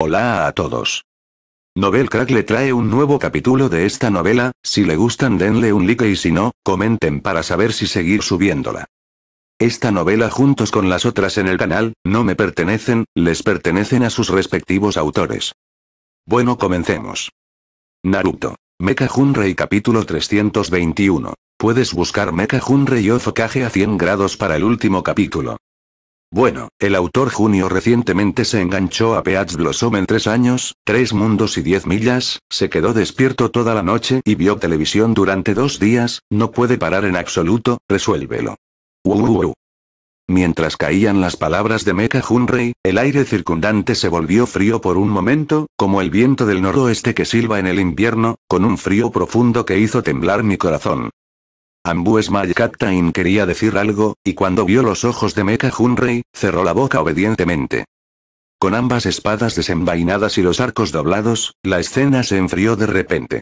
Hola a todos. Novel Crack le trae un nuevo capítulo de esta novela, si le gustan denle un like y si no, comenten para saber si seguir subiéndola. Esta novela juntos con las otras en el canal, no me pertenecen, les pertenecen a sus respectivos autores. Bueno comencemos. Naruto. Mecha Hunrei capítulo 321. Puedes buscar Mecha Hunrei Ofokage a 100 grados para el último capítulo. Bueno, el autor Junio recientemente se enganchó a Peach Blossom en tres años, tres mundos y diez millas, se quedó despierto toda la noche y vio televisión durante dos días, no puede parar en absoluto, resuélvelo. Uh, Mientras caían las palabras de Mecha Hunrei, el aire circundante se volvió frío por un momento, como el viento del noroeste que silba en el invierno, con un frío profundo que hizo temblar mi corazón. Ambu Smile Captain quería decir algo, y cuando vio los ojos de Mecha Hunrei, cerró la boca obedientemente. Con ambas espadas desenvainadas y los arcos doblados, la escena se enfrió de repente.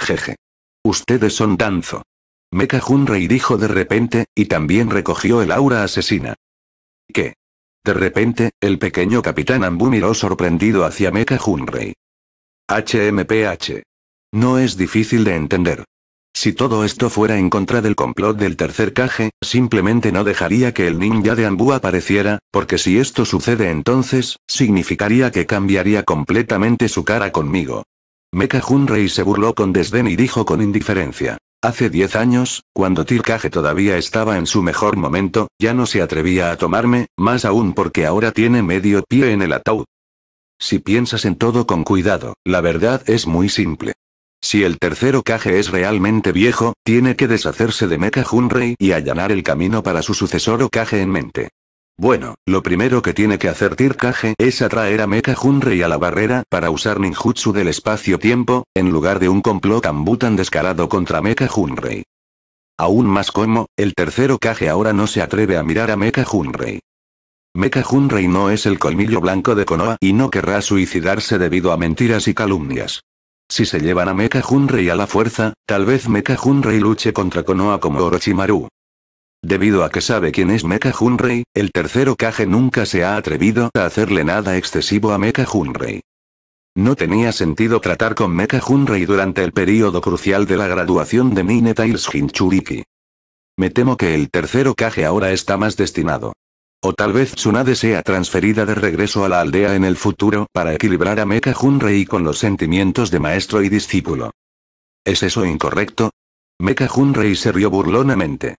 Jeje. Ustedes son Danzo. Mecha Hunrei dijo de repente, y también recogió el aura asesina. ¿Qué? De repente, el pequeño capitán Ambu miró sorprendido hacia Mecha Hunrei. HMPH. No es difícil de entender. Si todo esto fuera en contra del complot del tercer caje, simplemente no dejaría que el ninja de Ambu apareciera, porque si esto sucede entonces, significaría que cambiaría completamente su cara conmigo. Mecha Hunrei se burló con desdén y dijo con indiferencia. Hace diez años, cuando Tilkage todavía estaba en su mejor momento, ya no se atrevía a tomarme, más aún porque ahora tiene medio pie en el ataúd. Si piensas en todo con cuidado, la verdad es muy simple. Si el tercero Kage es realmente viejo, tiene que deshacerse de Mecha Hunrei y allanar el camino para su sucesor Kage en mente. Bueno, lo primero que tiene que hacer Kage es atraer a Mecha Hunrei a la barrera para usar ninjutsu del espacio-tiempo, en lugar de un complot Ambu tan descarado contra Mecha Hunrei. Aún más como, el tercero Kage ahora no se atreve a mirar a Mecha Hunrei. Mecha Hunrei no es el colmillo blanco de Konoha y no querrá suicidarse debido a mentiras y calumnias. Si se llevan a Mecha Hunrei a la fuerza, tal vez Mecha Hunrei luche contra Konoha como Orochimaru. Debido a que sabe quién es Mecha Hunrei, el tercero Kage nunca se ha atrevido a hacerle nada excesivo a Mecha Hunrei. No tenía sentido tratar con Mecha Hunrei durante el período crucial de la graduación de Mine Tails Hinchuriki. Me temo que el tercero Kage ahora está más destinado. O tal vez Tsunade sea transferida de regreso a la aldea en el futuro para equilibrar a Mecha Hunrei con los sentimientos de maestro y discípulo. ¿Es eso incorrecto? Mecha Hunrei se rió burlonamente.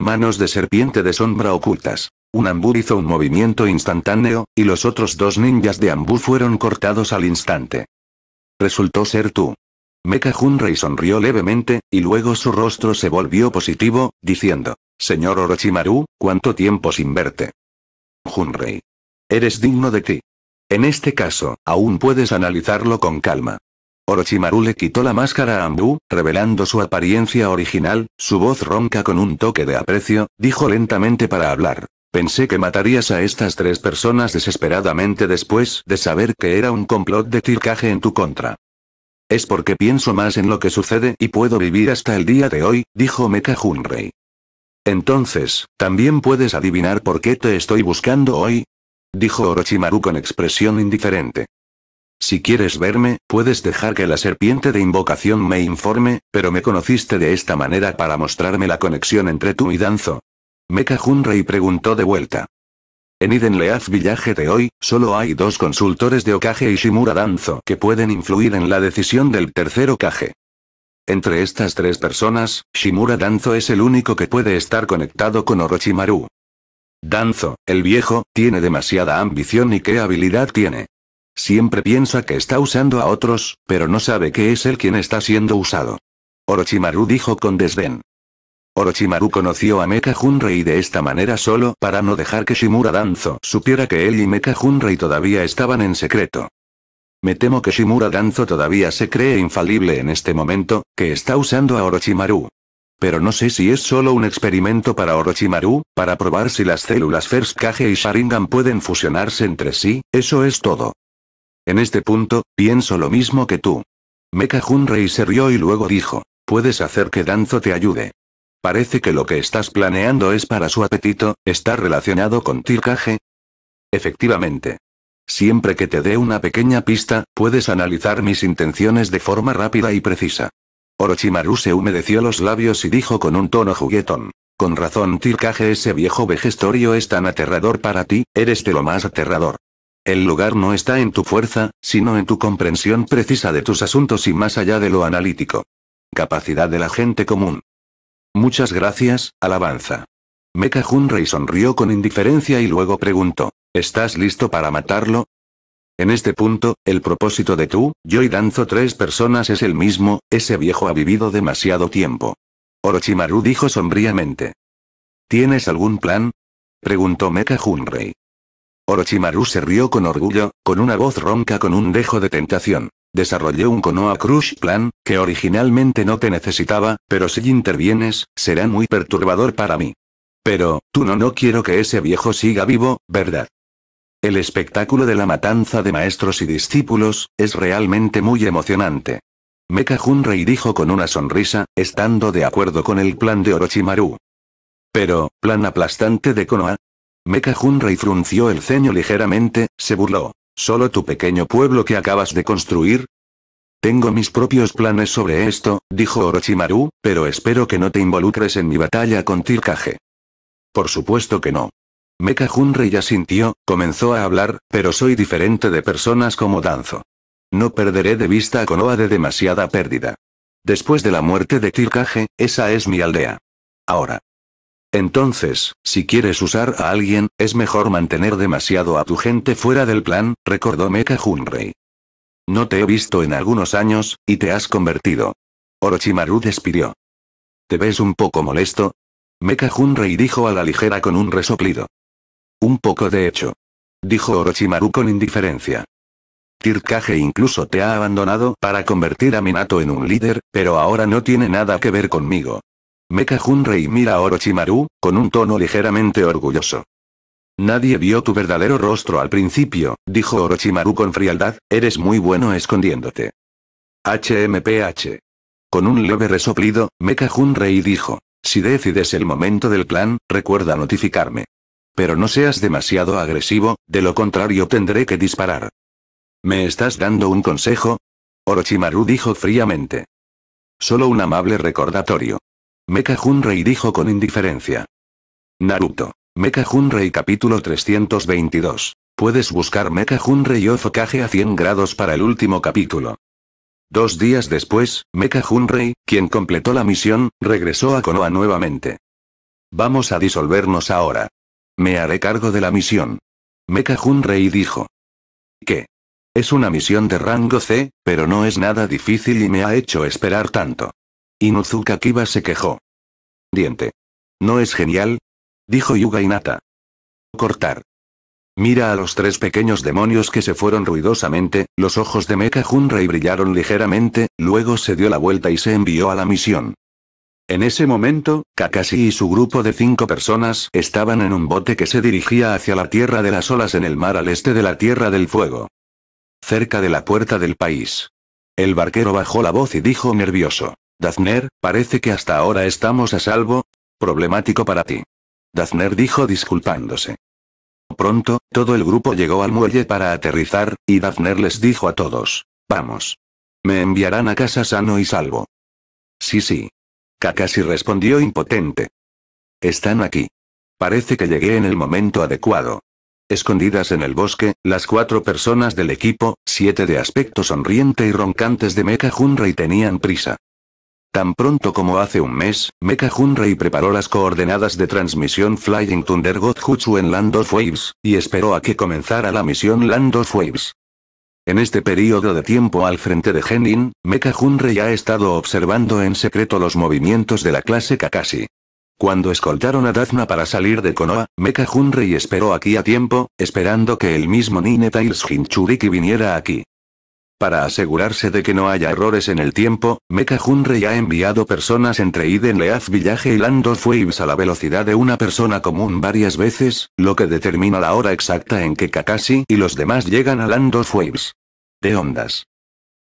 Manos de serpiente de sombra ocultas. Un Ambu hizo un movimiento instantáneo, y los otros dos ninjas de Ambu fueron cortados al instante. Resultó ser tú. Mecha Hunrei sonrió levemente, y luego su rostro se volvió positivo, diciendo, Señor Orochimaru, ¿cuánto tiempo sin verte? Junrei. Eres digno de ti. En este caso, aún puedes analizarlo con calma. Orochimaru le quitó la máscara a Ambu, revelando su apariencia original, su voz ronca con un toque de aprecio, dijo lentamente para hablar. Pensé que matarías a estas tres personas desesperadamente después de saber que era un complot de Tilkage en tu contra. Es porque pienso más en lo que sucede y puedo vivir hasta el día de hoy, dijo Mecha Junrei. Entonces, ¿también puedes adivinar por qué te estoy buscando hoy? Dijo Orochimaru con expresión indiferente. Si quieres verme, puedes dejar que la serpiente de invocación me informe, pero me conociste de esta manera para mostrarme la conexión entre tú y Danzo. Mecha Hunrei preguntó de vuelta. En Iden Leaf Village de hoy, solo hay dos consultores de Okage y Shimura Danzo que pueden influir en la decisión del tercer Okage. Entre estas tres personas, Shimura Danzo es el único que puede estar conectado con Orochimaru. Danzo, el viejo, tiene demasiada ambición y qué habilidad tiene. Siempre piensa que está usando a otros, pero no sabe que es él quien está siendo usado. Orochimaru dijo con desdén. Orochimaru conoció a Mecha Hunrei de esta manera solo para no dejar que Shimura Danzo supiera que él y Mecha Hunrei todavía estaban en secreto. Me temo que Shimura Danzo todavía se cree infalible en este momento, que está usando a Orochimaru. Pero no sé si es solo un experimento para Orochimaru, para probar si las células First Kage y Sharingan pueden fusionarse entre sí, eso es todo. En este punto, pienso lo mismo que tú. Mecha Hunrei se rió y luego dijo, puedes hacer que Danzo te ayude. Parece que lo que estás planeando es para su apetito, ¿está relacionado con Tilkage? Efectivamente. Siempre que te dé una pequeña pista, puedes analizar mis intenciones de forma rápida y precisa. Orochimaru se humedeció los labios y dijo con un tono juguetón. Con razón Tirkaje ese viejo vejestorio es tan aterrador para ti, eres de lo más aterrador. El lugar no está en tu fuerza, sino en tu comprensión precisa de tus asuntos y más allá de lo analítico. Capacidad de la gente común. Muchas gracias, alabanza. Mecha Hunrei sonrió con indiferencia y luego preguntó, ¿estás listo para matarlo? En este punto, el propósito de tú, yo y Danzo tres personas es el mismo, ese viejo ha vivido demasiado tiempo. Orochimaru dijo sombríamente. ¿Tienes algún plan? preguntó Mecha Hunrei. Orochimaru se rió con orgullo, con una voz ronca con un dejo de tentación. Desarrollé un Konoha Crush Plan, que originalmente no te necesitaba, pero si intervienes, será muy perturbador para mí. Pero, tú no no quiero que ese viejo siga vivo, ¿verdad? El espectáculo de la matanza de maestros y discípulos, es realmente muy emocionante. Mecha Hunrei dijo con una sonrisa, estando de acuerdo con el plan de Orochimaru. Pero, plan aplastante de Konoha. Mecha Hunrei frunció el ceño ligeramente, se burló. ¿Solo tu pequeño pueblo que acabas de construir? Tengo mis propios planes sobre esto, dijo Orochimaru, pero espero que no te involucres en mi batalla con Tirkage. Por supuesto que no. Mecha Hunrei ya sintió, comenzó a hablar, pero soy diferente de personas como Danzo. No perderé de vista a Konoha de demasiada pérdida. Después de la muerte de Tirkage, esa es mi aldea. Ahora. Entonces, si quieres usar a alguien, es mejor mantener demasiado a tu gente fuera del plan, recordó Mecha Hunrei. No te he visto en algunos años, y te has convertido. Orochimaru despidió. ¿Te ves un poco molesto? Mecha Hunrei dijo a la ligera con un resoplido. Un poco de hecho. Dijo Orochimaru con indiferencia. Tirkage incluso te ha abandonado para convertir a Minato en un líder, pero ahora no tiene nada que ver conmigo. Mecha Hunrei mira a Orochimaru, con un tono ligeramente orgulloso. Nadie vio tu verdadero rostro al principio, dijo Orochimaru con frialdad, eres muy bueno escondiéndote. HMPH. Con un leve resoplido, Mecha Hunrei dijo, si decides el momento del plan, recuerda notificarme. Pero no seas demasiado agresivo, de lo contrario tendré que disparar. ¿Me estás dando un consejo? Orochimaru dijo fríamente. Solo un amable recordatorio. Mecha Hunrei dijo con indiferencia. Naruto. Mecha Hunrei capítulo 322. Puedes buscar Mecha Hunrei Ofokage a 100 grados para el último capítulo. Dos días después, Mecha Hunrei, quien completó la misión, regresó a Konoha nuevamente. Vamos a disolvernos ahora. Me haré cargo de la misión. Mecha Hunrei dijo. ¿Qué? Es una misión de rango C, pero no es nada difícil y me ha hecho esperar tanto. Inuzuka Kiba se quejó. Diente. ¿No es genial? Dijo Yuga Inata. Cortar. Mira a los tres pequeños demonios que se fueron ruidosamente, los ojos de Mecha Hunrei brillaron ligeramente, luego se dio la vuelta y se envió a la misión. En ese momento, Kakashi y su grupo de cinco personas estaban en un bote que se dirigía hacia la Tierra de las Olas en el mar al este de la Tierra del Fuego. Cerca de la puerta del país. El barquero bajó la voz y dijo nervioso. Dazner, parece que hasta ahora estamos a salvo. Problemático para ti. Dazner dijo disculpándose. Pronto, todo el grupo llegó al muelle para aterrizar, y Dazner les dijo a todos. Vamos. Me enviarán a casa sano y salvo. Sí, sí. Kakashi respondió impotente. Están aquí. Parece que llegué en el momento adecuado. Escondidas en el bosque, las cuatro personas del equipo, siete de aspecto sonriente y roncantes de Mecha Hunrei tenían prisa. Tan pronto como hace un mes, Mecha Hunrei preparó las coordenadas de transmisión Flying Thunder God Jutsu en Land of Waves, y esperó a que comenzara la misión Land of Waves. En este periodo de tiempo al frente de Genin, Mecha Hunrei ha estado observando en secreto los movimientos de la clase Kakashi. Cuando escoltaron a Dazna para salir de Konoha, Mecha Hunrei esperó aquí a tiempo, esperando que el mismo Nine Tails Hinchuriki viniera aquí. Para asegurarse de que no haya errores en el tiempo, Mecha Hunrei ha enviado personas entre Iden Leaf Village y Land of Waves a la velocidad de una persona común varias veces, lo que determina la hora exacta en que Kakashi y los demás llegan a Land of Waves. De ondas.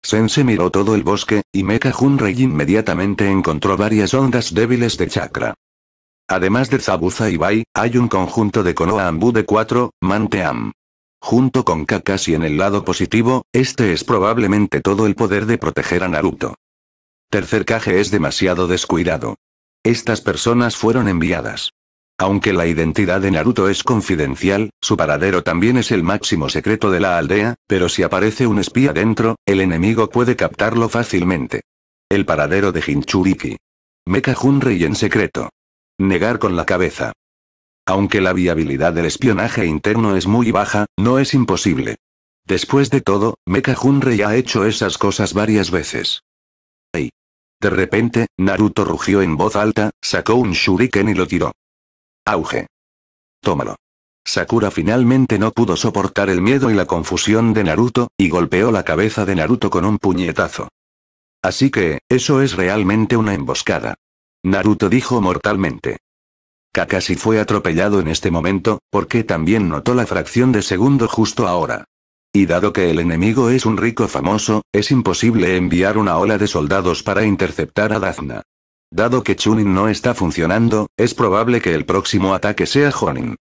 Sense miró todo el bosque, y Mecha Hunrei inmediatamente encontró varias ondas débiles de chakra. Además de Zabuza y Bai, hay un conjunto de Konoha Ambu de 4, Manteam. Junto con Kakashi en el lado positivo, este es probablemente todo el poder de proteger a Naruto. Tercer Kage es demasiado descuidado. Estas personas fueron enviadas. Aunque la identidad de Naruto es confidencial, su paradero también es el máximo secreto de la aldea, pero si aparece un espía dentro, el enemigo puede captarlo fácilmente. El paradero de Jinchuriki. Mecha Junrei en secreto. Negar con la cabeza. Aunque la viabilidad del espionaje interno es muy baja, no es imposible. Después de todo, Mecha Junrei ha hecho esas cosas varias veces. ¡Ay! De repente, Naruto rugió en voz alta, sacó un shuriken y lo tiró. Auge. Tómalo. Sakura finalmente no pudo soportar el miedo y la confusión de Naruto, y golpeó la cabeza de Naruto con un puñetazo. Así que, eso es realmente una emboscada. Naruto dijo mortalmente. Kakashi fue atropellado en este momento, porque también notó la fracción de segundo justo ahora. Y dado que el enemigo es un rico famoso, es imposible enviar una ola de soldados para interceptar a Dazna. Dado que Chunin no está funcionando, es probable que el próximo ataque sea Jonin.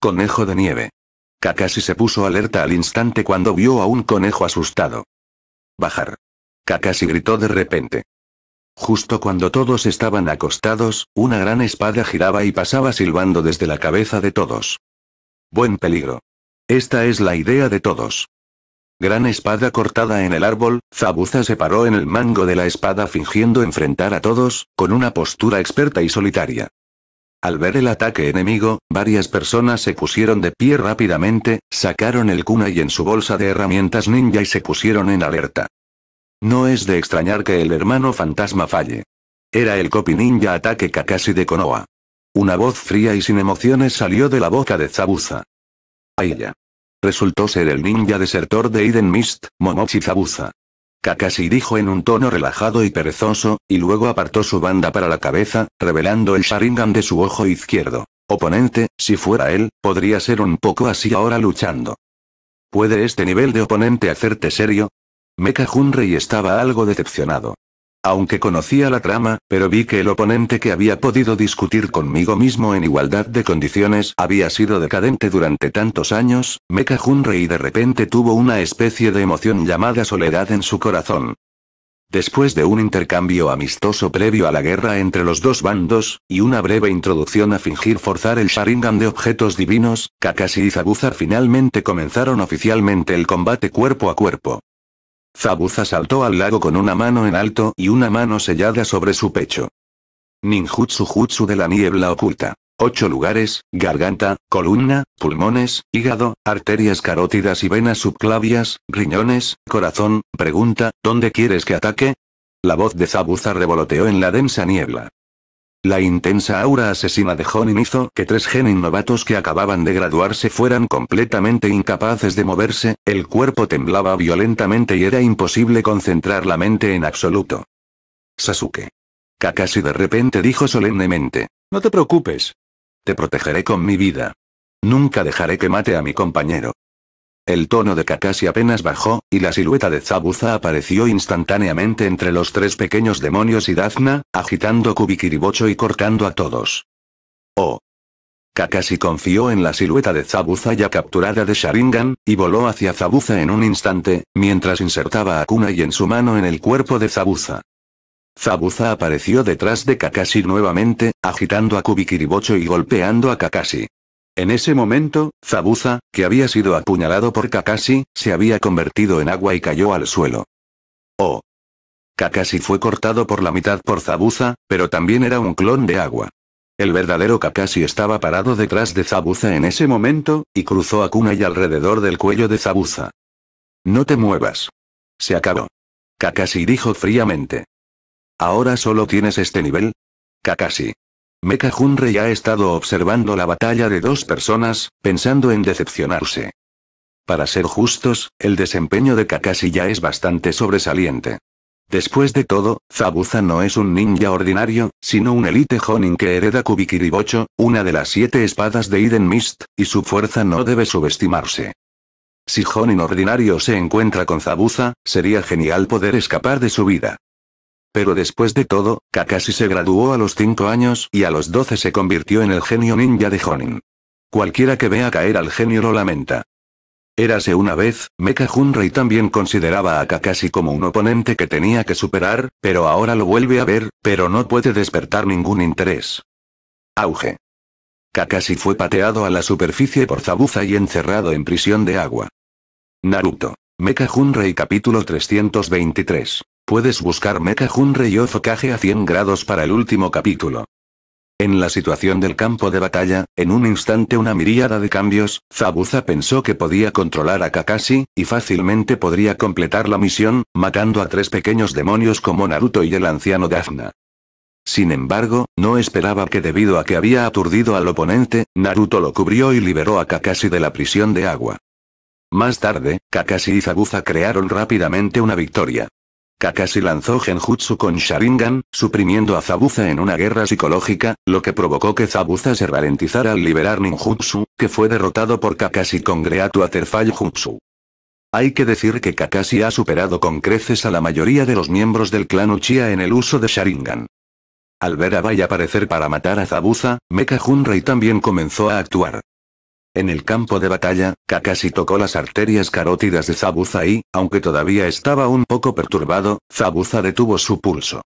Conejo de nieve. Kakashi se puso alerta al instante cuando vio a un conejo asustado. Bajar. Kakashi gritó de repente. Justo cuando todos estaban acostados, una gran espada giraba y pasaba silbando desde la cabeza de todos. Buen peligro. Esta es la idea de todos. Gran espada cortada en el árbol, Zabuza se paró en el mango de la espada fingiendo enfrentar a todos, con una postura experta y solitaria. Al ver el ataque enemigo, varias personas se pusieron de pie rápidamente, sacaron el kunai en su bolsa de herramientas ninja y se pusieron en alerta. No es de extrañar que el hermano fantasma falle. Era el copy ninja ataque Kakashi de Konoha. Una voz fría y sin emociones salió de la boca de Zabuza. ella. Resultó ser el ninja desertor de Eden Mist, Momochi Zabuza. Kakashi dijo en un tono relajado y perezoso, y luego apartó su banda para la cabeza, revelando el Sharingan de su ojo izquierdo. Oponente, si fuera él, podría ser un poco así ahora luchando. ¿Puede este nivel de oponente hacerte serio? Mecha Junrei estaba algo decepcionado. Aunque conocía la trama, pero vi que el oponente que había podido discutir conmigo mismo en igualdad de condiciones había sido decadente durante tantos años, Mecha Junrei de repente tuvo una especie de emoción llamada soledad en su corazón. Después de un intercambio amistoso previo a la guerra entre los dos bandos, y una breve introducción a fingir forzar el Sharingan de objetos divinos, Kakashi y Zabuzar finalmente comenzaron oficialmente el combate cuerpo a cuerpo. Zabuza saltó al lago con una mano en alto y una mano sellada sobre su pecho. Ninjutsu Jutsu de la niebla oculta. Ocho lugares, garganta, columna, pulmones, hígado, arterias carótidas y venas subclavias, riñones, corazón, pregunta, ¿dónde quieres que ataque? La voz de Zabuza revoloteó en la densa niebla. La intensa aura asesina de Jonin hizo que tres genin novatos que acababan de graduarse fueran completamente incapaces de moverse, el cuerpo temblaba violentamente y era imposible concentrar la mente en absoluto. Sasuke. Kakashi de repente dijo solemnemente. No te preocupes. Te protegeré con mi vida. Nunca dejaré que mate a mi compañero. El tono de Kakashi apenas bajó, y la silueta de Zabuza apareció instantáneamente entre los tres pequeños demonios y Dazna, agitando Kubikiribocho y cortando a todos. Oh. Kakashi confió en la silueta de Zabuza ya capturada de Sharingan, y voló hacia Zabuza en un instante, mientras insertaba a Kunai en su mano en el cuerpo de Zabuza. Zabuza apareció detrás de Kakashi nuevamente, agitando a Kubikiribocho y golpeando a Kakashi. En ese momento, Zabuza, que había sido apuñalado por Kakashi, se había convertido en agua y cayó al suelo. Oh. Kakashi fue cortado por la mitad por Zabuza, pero también era un clon de agua. El verdadero Kakashi estaba parado detrás de Zabuza en ese momento, y cruzó a Kunai alrededor del cuello de Zabuza. No te muevas. Se acabó. Kakashi dijo fríamente. ¿Ahora solo tienes este nivel? Kakashi. Mecha Junrei ha estado observando la batalla de dos personas, pensando en decepcionarse. Para ser justos, el desempeño de Kakashi ya es bastante sobresaliente. Después de todo, Zabuza no es un ninja ordinario, sino un elite Honin que hereda Kubikiribocho, una de las siete espadas de Eden Mist, y su fuerza no debe subestimarse. Si Honin ordinario se encuentra con Zabuza, sería genial poder escapar de su vida. Pero después de todo, Kakashi se graduó a los 5 años y a los 12 se convirtió en el genio ninja de Jonin. Cualquiera que vea caer al genio lo lamenta. Érase una vez, Mecha Hunrei también consideraba a Kakashi como un oponente que tenía que superar, pero ahora lo vuelve a ver, pero no puede despertar ningún interés. Auge. Kakashi fue pateado a la superficie por Zabuza y encerrado en prisión de agua. Naruto. Mecha Hunrei capítulo 323. Puedes buscar Mecha Hunrei Ofokage a 100 grados para el último capítulo. En la situación del campo de batalla, en un instante una miríada de cambios, Zabuza pensó que podía controlar a Kakashi, y fácilmente podría completar la misión, matando a tres pequeños demonios como Naruto y el anciano Dafna. Sin embargo, no esperaba que debido a que había aturdido al oponente, Naruto lo cubrió y liberó a Kakashi de la prisión de agua. Más tarde, Kakashi y Zabuza crearon rápidamente una victoria. Kakashi lanzó Genjutsu con Sharingan, suprimiendo a Zabuza en una guerra psicológica, lo que provocó que Zabuza se ralentizara al liberar Ninjutsu, que fue derrotado por Kakashi con Greatu Aterfall Jutsu. Hay que decir que Kakashi ha superado con creces a la mayoría de los miembros del clan Uchiha en el uso de Sharingan. Al ver a Bai aparecer para matar a Zabuza, Mecha Hunrei también comenzó a actuar. En el campo de batalla, Kakashi tocó las arterias carótidas de Zabuza y, aunque todavía estaba un poco perturbado, Zabuza detuvo su pulso.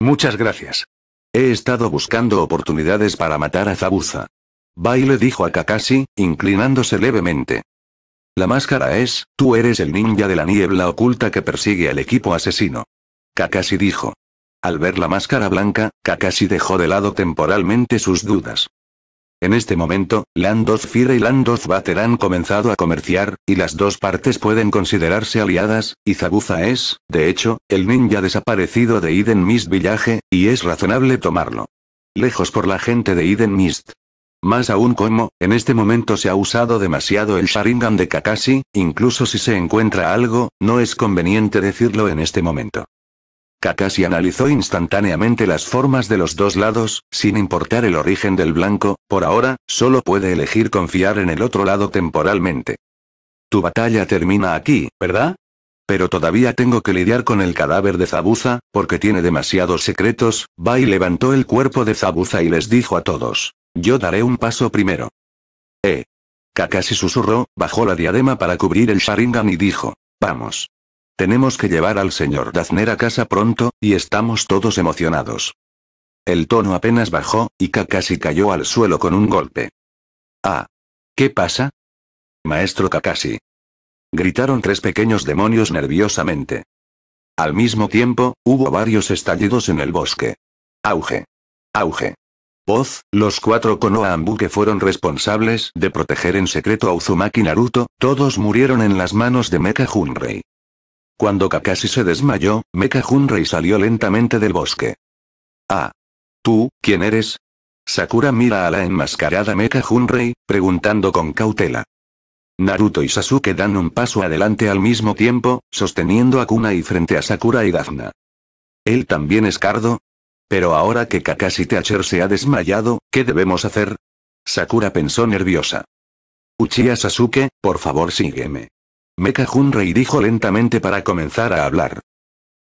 Muchas gracias. He estado buscando oportunidades para matar a Zabuza. Bai le dijo a Kakashi, inclinándose levemente. La máscara es, tú eres el ninja de la niebla oculta que persigue al equipo asesino. Kakashi dijo. Al ver la máscara blanca, Kakashi dejó de lado temporalmente sus dudas. En este momento, Landoz Fire y Landoz Bater han comenzado a comerciar, y las dos partes pueden considerarse aliadas, y Zabuza es, de hecho, el ninja desaparecido de Eden Mist Village, y es razonable tomarlo. Lejos por la gente de Eden Mist. Más aún como, en este momento se ha usado demasiado el Sharingan de Kakashi, incluso si se encuentra algo, no es conveniente decirlo en este momento. Kakashi analizó instantáneamente las formas de los dos lados, sin importar el origen del blanco, por ahora, solo puede elegir confiar en el otro lado temporalmente. Tu batalla termina aquí, ¿verdad? Pero todavía tengo que lidiar con el cadáver de Zabuza, porque tiene demasiados secretos. Bai levantó el cuerpo de Zabuza y les dijo a todos. Yo daré un paso primero. Eh. Kakashi susurró, bajó la diadema para cubrir el Sharingan y dijo. Vamos. Tenemos que llevar al señor Dazner a casa pronto, y estamos todos emocionados. El tono apenas bajó, y Kakashi cayó al suelo con un golpe. Ah. ¿Qué pasa? Maestro Kakashi. Gritaron tres pequeños demonios nerviosamente. Al mismo tiempo, hubo varios estallidos en el bosque. Auge. Auge. Voz, los cuatro Konoha Ambu que fueron responsables de proteger en secreto a Uzumaki Naruto, todos murieron en las manos de Mecha Hunrei. Cuando Kakashi se desmayó, Mecha Hunrei salió lentamente del bosque. Ah. ¿Tú, quién eres? Sakura mira a la enmascarada Mecha Hunrei, preguntando con cautela. Naruto y Sasuke dan un paso adelante al mismo tiempo, sosteniendo a Kunai frente a Sakura y Dafna. ¿Él también es Cardo? Pero ahora que Kakashi Teacher se ha desmayado, ¿qué debemos hacer? Sakura pensó nerviosa. Uchiha Sasuke, por favor sígueme. Mecha Hunrei dijo lentamente para comenzar a hablar.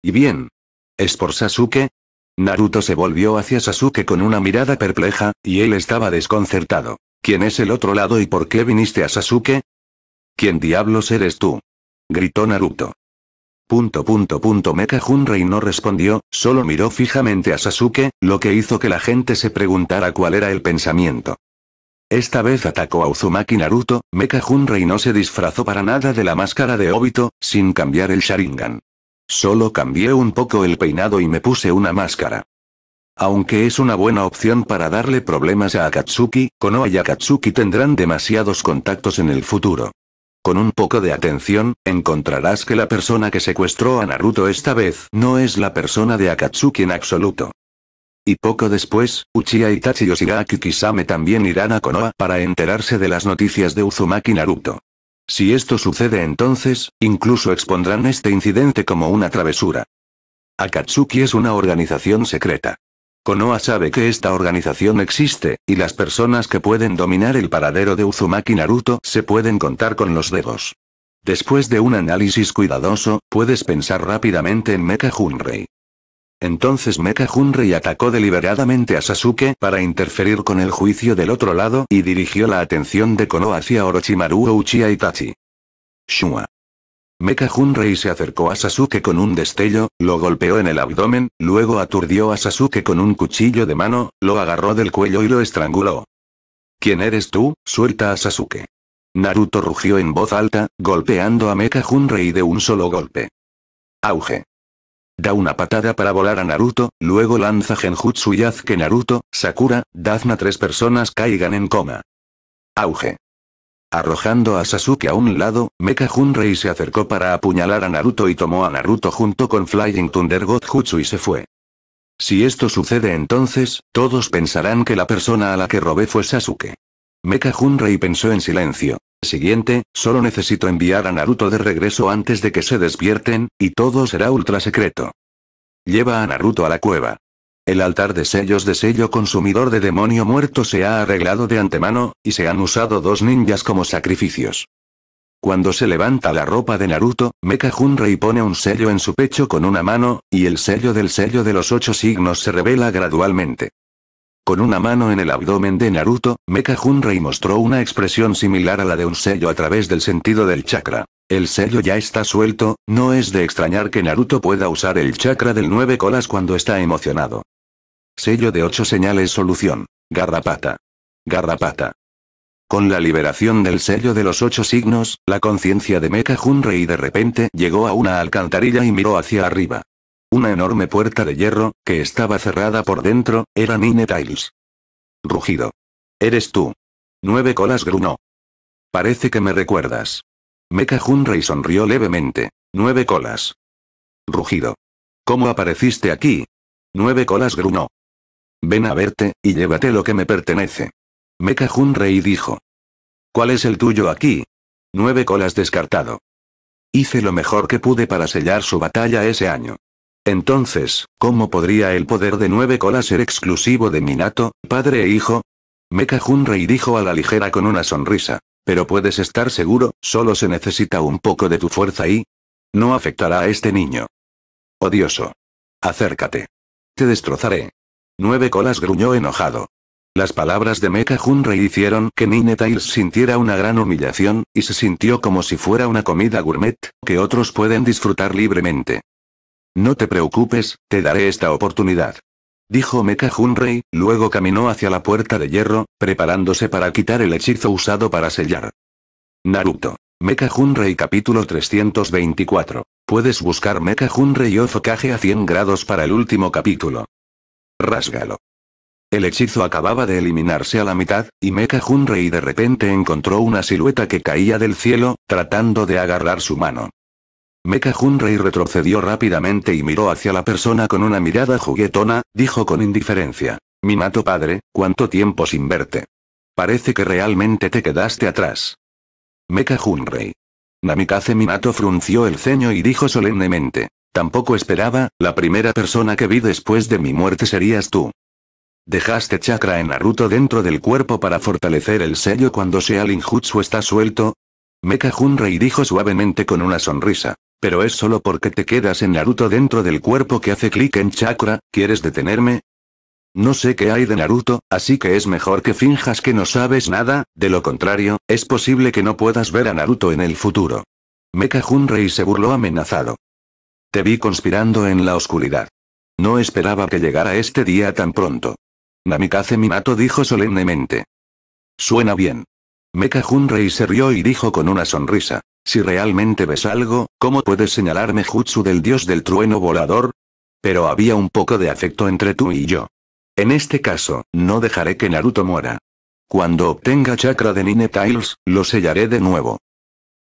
¿Y bien? ¿Es por Sasuke? Naruto se volvió hacia Sasuke con una mirada perpleja, y él estaba desconcertado. ¿Quién es el otro lado y por qué viniste a Sasuke? ¿Quién diablos eres tú? gritó Naruto. Punto punto punto Mecha Hunrei no respondió, solo miró fijamente a Sasuke, lo que hizo que la gente se preguntara cuál era el pensamiento. Esta vez atacó a Uzumaki Naruto, Mecha Hunrei no se disfrazó para nada de la máscara de Obito, sin cambiar el Sharingan. Solo cambié un poco el peinado y me puse una máscara. Aunque es una buena opción para darle problemas a Akatsuki, Konoha y Akatsuki tendrán demasiados contactos en el futuro. Con un poco de atención, encontrarás que la persona que secuestró a Naruto esta vez no es la persona de Akatsuki en absoluto. Y poco después, Uchiha Itachi y Kisame también irán a Konoha para enterarse de las noticias de Uzumaki Naruto. Si esto sucede entonces, incluso expondrán este incidente como una travesura. Akatsuki es una organización secreta. Konoha sabe que esta organización existe, y las personas que pueden dominar el paradero de Uzumaki Naruto se pueden contar con los dedos. Después de un análisis cuidadoso, puedes pensar rápidamente en Mecha Hunrei. Entonces Mecha Hunrei atacó deliberadamente a Sasuke para interferir con el juicio del otro lado y dirigió la atención de Konoha hacia Orochimaru Uchiha Itachi. Shua. Mecha Hunrei se acercó a Sasuke con un destello, lo golpeó en el abdomen, luego aturdió a Sasuke con un cuchillo de mano, lo agarró del cuello y lo estranguló. ¿Quién eres tú? Suelta a Sasuke. Naruto rugió en voz alta, golpeando a Mecha Hunrei de un solo golpe. Auge. Da una patada para volar a Naruto, luego lanza Genjutsu y haz que Naruto, Sakura, Dazna tres personas caigan en coma. Auge. Arrojando a Sasuke a un lado, Mecha Hunrei se acercó para apuñalar a Naruto y tomó a Naruto junto con Flying Thunder Jutsu y se fue. Si esto sucede entonces, todos pensarán que la persona a la que robé fue Sasuke. Mecha Hunrei pensó en silencio. Siguiente, solo necesito enviar a Naruto de regreso antes de que se despierten, y todo será ultra secreto. Lleva a Naruto a la cueva. El altar de sellos de sello consumidor de demonio muerto se ha arreglado de antemano, y se han usado dos ninjas como sacrificios. Cuando se levanta la ropa de Naruto, Mecha Hunrei pone un sello en su pecho con una mano, y el sello del sello de los ocho signos se revela gradualmente. Con una mano en el abdomen de Naruto, Mecha Hunrei mostró una expresión similar a la de un sello a través del sentido del chakra. El sello ya está suelto, no es de extrañar que Naruto pueda usar el chakra del nueve colas cuando está emocionado. Sello de ocho señales solución. Garrapata. Garrapata. Con la liberación del sello de los ocho signos, la conciencia de Mecha Hunrei de repente llegó a una alcantarilla y miró hacia arriba. Una enorme puerta de hierro, que estaba cerrada por dentro, era Nine Tiles. Rugido. Eres tú. Nueve colas grunó. Parece que me recuerdas. Mecha Hunrei sonrió levemente. Nueve colas. Rugido. ¿Cómo apareciste aquí? Nueve colas grunó. Ven a verte, y llévate lo que me pertenece. Mecha Hunrei dijo. ¿Cuál es el tuyo aquí? Nueve colas descartado. Hice lo mejor que pude para sellar su batalla ese año. Entonces, ¿cómo podría el poder de nueve colas ser exclusivo de Minato, padre e hijo? Mecha Hunrei dijo a la ligera con una sonrisa. Pero puedes estar seguro, solo se necesita un poco de tu fuerza y... No afectará a este niño. Odioso. Acércate. Te destrozaré. Nueve colas gruñó enojado. Las palabras de Mecha Hunrei hicieron que Nine Tails sintiera una gran humillación, y se sintió como si fuera una comida gourmet, que otros pueden disfrutar libremente. No te preocupes, te daré esta oportunidad. Dijo Mecha Hunrei, luego caminó hacia la puerta de hierro, preparándose para quitar el hechizo usado para sellar. Naruto. Mecha Hunrei capítulo 324. Puedes buscar Mecha Hunrei Ofokage a 100 grados para el último capítulo. Rásgalo. El hechizo acababa de eliminarse a la mitad, y Mecha Hunrei de repente encontró una silueta que caía del cielo, tratando de agarrar su mano. Mecha Hunrei retrocedió rápidamente y miró hacia la persona con una mirada juguetona, dijo con indiferencia. Minato padre, ¿cuánto tiempo sin verte? Parece que realmente te quedaste atrás. Mecha Hunrei. Namikaze Minato frunció el ceño y dijo solemnemente. Tampoco esperaba, la primera persona que vi después de mi muerte serías tú. ¿Dejaste chakra en Naruto dentro del cuerpo para fortalecer el sello cuando sea Linjutsu está suelto? Mecha Hunrei dijo suavemente con una sonrisa. Pero es solo porque te quedas en Naruto dentro del cuerpo que hace clic en chakra, ¿quieres detenerme? No sé qué hay de Naruto, así que es mejor que finjas que no sabes nada, de lo contrario, es posible que no puedas ver a Naruto en el futuro. Mecha Hunrei se burló amenazado. Te vi conspirando en la oscuridad. No esperaba que llegara este día tan pronto. Namikaze Minato dijo solemnemente. Suena bien. Mecha Hunrei se rió y dijo con una sonrisa. Si realmente ves algo, ¿cómo puedes señalarme Jutsu del dios del trueno volador? Pero había un poco de afecto entre tú y yo. En este caso, no dejaré que Naruto muera. Cuando obtenga chakra de Nine Tails, lo sellaré de nuevo.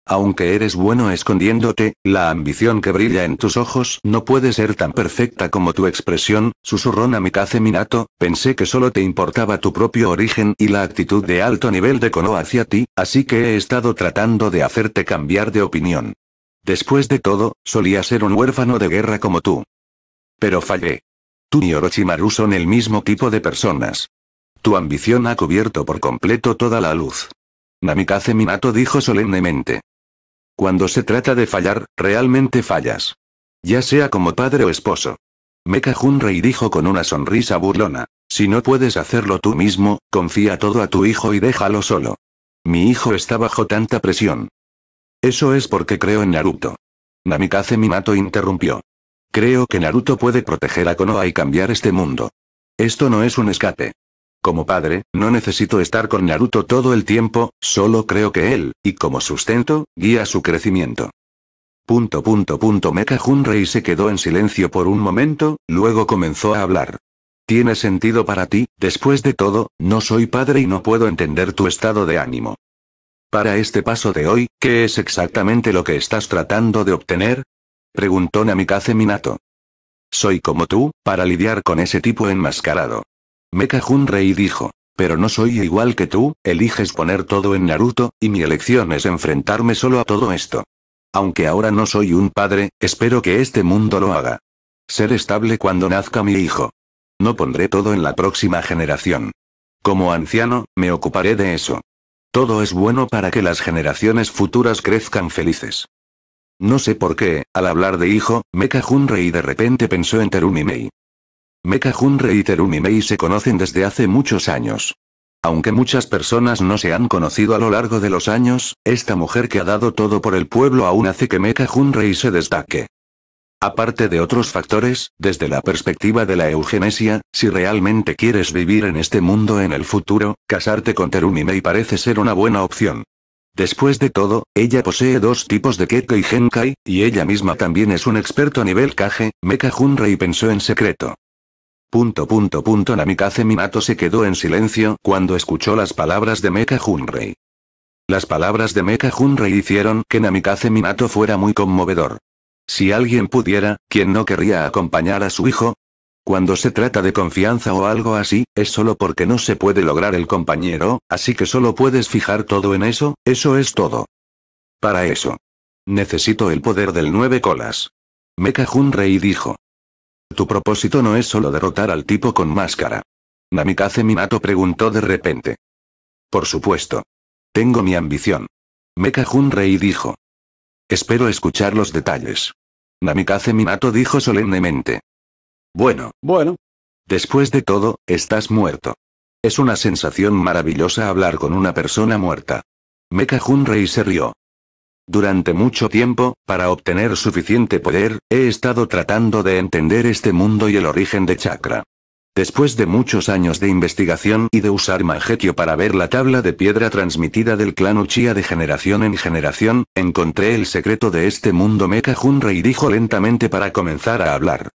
Aunque eres bueno escondiéndote, la ambición que brilla en tus ojos no puede ser tan perfecta como tu expresión, susurró Namikaze Minato, pensé que solo te importaba tu propio origen y la actitud de alto nivel de Konoha hacia ti, así que he estado tratando de hacerte cambiar de opinión. Después de todo, solía ser un huérfano de guerra como tú. Pero fallé. Tú y Orochimaru son el mismo tipo de personas. Tu ambición ha cubierto por completo toda la luz. Namikaze Minato dijo solemnemente. Cuando se trata de fallar, realmente fallas. Ya sea como padre o esposo. Mecha Hunrei dijo con una sonrisa burlona. Si no puedes hacerlo tú mismo, confía todo a tu hijo y déjalo solo. Mi hijo está bajo tanta presión. Eso es porque creo en Naruto. Namikaze Minato interrumpió. Creo que Naruto puede proteger a Konoha y cambiar este mundo. Esto no es un escape. Como padre, no necesito estar con Naruto todo el tiempo, solo creo que él, y como sustento, guía su crecimiento. Punto punto punto Junrei se quedó en silencio por un momento, luego comenzó a hablar. Tiene sentido para ti, después de todo, no soy padre y no puedo entender tu estado de ánimo. Para este paso de hoy, ¿qué es exactamente lo que estás tratando de obtener? Preguntó Namikaze Minato. Soy como tú, para lidiar con ese tipo enmascarado. Mecha Junrei dijo. Pero no soy igual que tú, eliges poner todo en Naruto, y mi elección es enfrentarme solo a todo esto. Aunque ahora no soy un padre, espero que este mundo lo haga. Ser estable cuando nazca mi hijo. No pondré todo en la próxima generación. Como anciano, me ocuparé de eso. Todo es bueno para que las generaciones futuras crezcan felices. No sé por qué, al hablar de hijo, Mecha Junrei de repente pensó en Terumi Mei. Mecha Junrei y Terumi Mei se conocen desde hace muchos años. Aunque muchas personas no se han conocido a lo largo de los años, esta mujer que ha dado todo por el pueblo aún hace que Mecha Junrei se destaque. Aparte de otros factores, desde la perspectiva de la eugenesia, si realmente quieres vivir en este mundo en el futuro, casarte con Terumi Mei parece ser una buena opción. Después de todo, ella posee dos tipos de Kekko y Genkai, y ella misma también es un experto a nivel Kage, Mecha Junrei pensó en secreto. Punto punto punto Namikaze Minato se quedó en silencio cuando escuchó las palabras de Mecha Junrei. Las palabras de Mecha Junrei hicieron que Namikaze Minato fuera muy conmovedor. Si alguien pudiera, ¿quién no querría acompañar a su hijo? Cuando se trata de confianza o algo así, es solo porque no se puede lograr el compañero, así que solo puedes fijar todo en eso, eso es todo. Para eso. Necesito el poder del nueve colas. Mecha Junrei dijo. Tu propósito no es solo derrotar al tipo con máscara. Namikaze Minato preguntó de repente. Por supuesto. Tengo mi ambición. Mecha Junrei dijo. Espero escuchar los detalles. Namikaze Minato dijo solemnemente. Bueno, bueno. Después de todo, estás muerto. Es una sensación maravillosa hablar con una persona muerta. Mecha Junrei se rió. Durante mucho tiempo, para obtener suficiente poder, he estado tratando de entender este mundo y el origen de chakra. Después de muchos años de investigación y de usar Mangetio para ver la tabla de piedra transmitida del clan Uchiha de generación en generación, encontré el secreto de este mundo Mecha Junrei dijo lentamente para comenzar a hablar.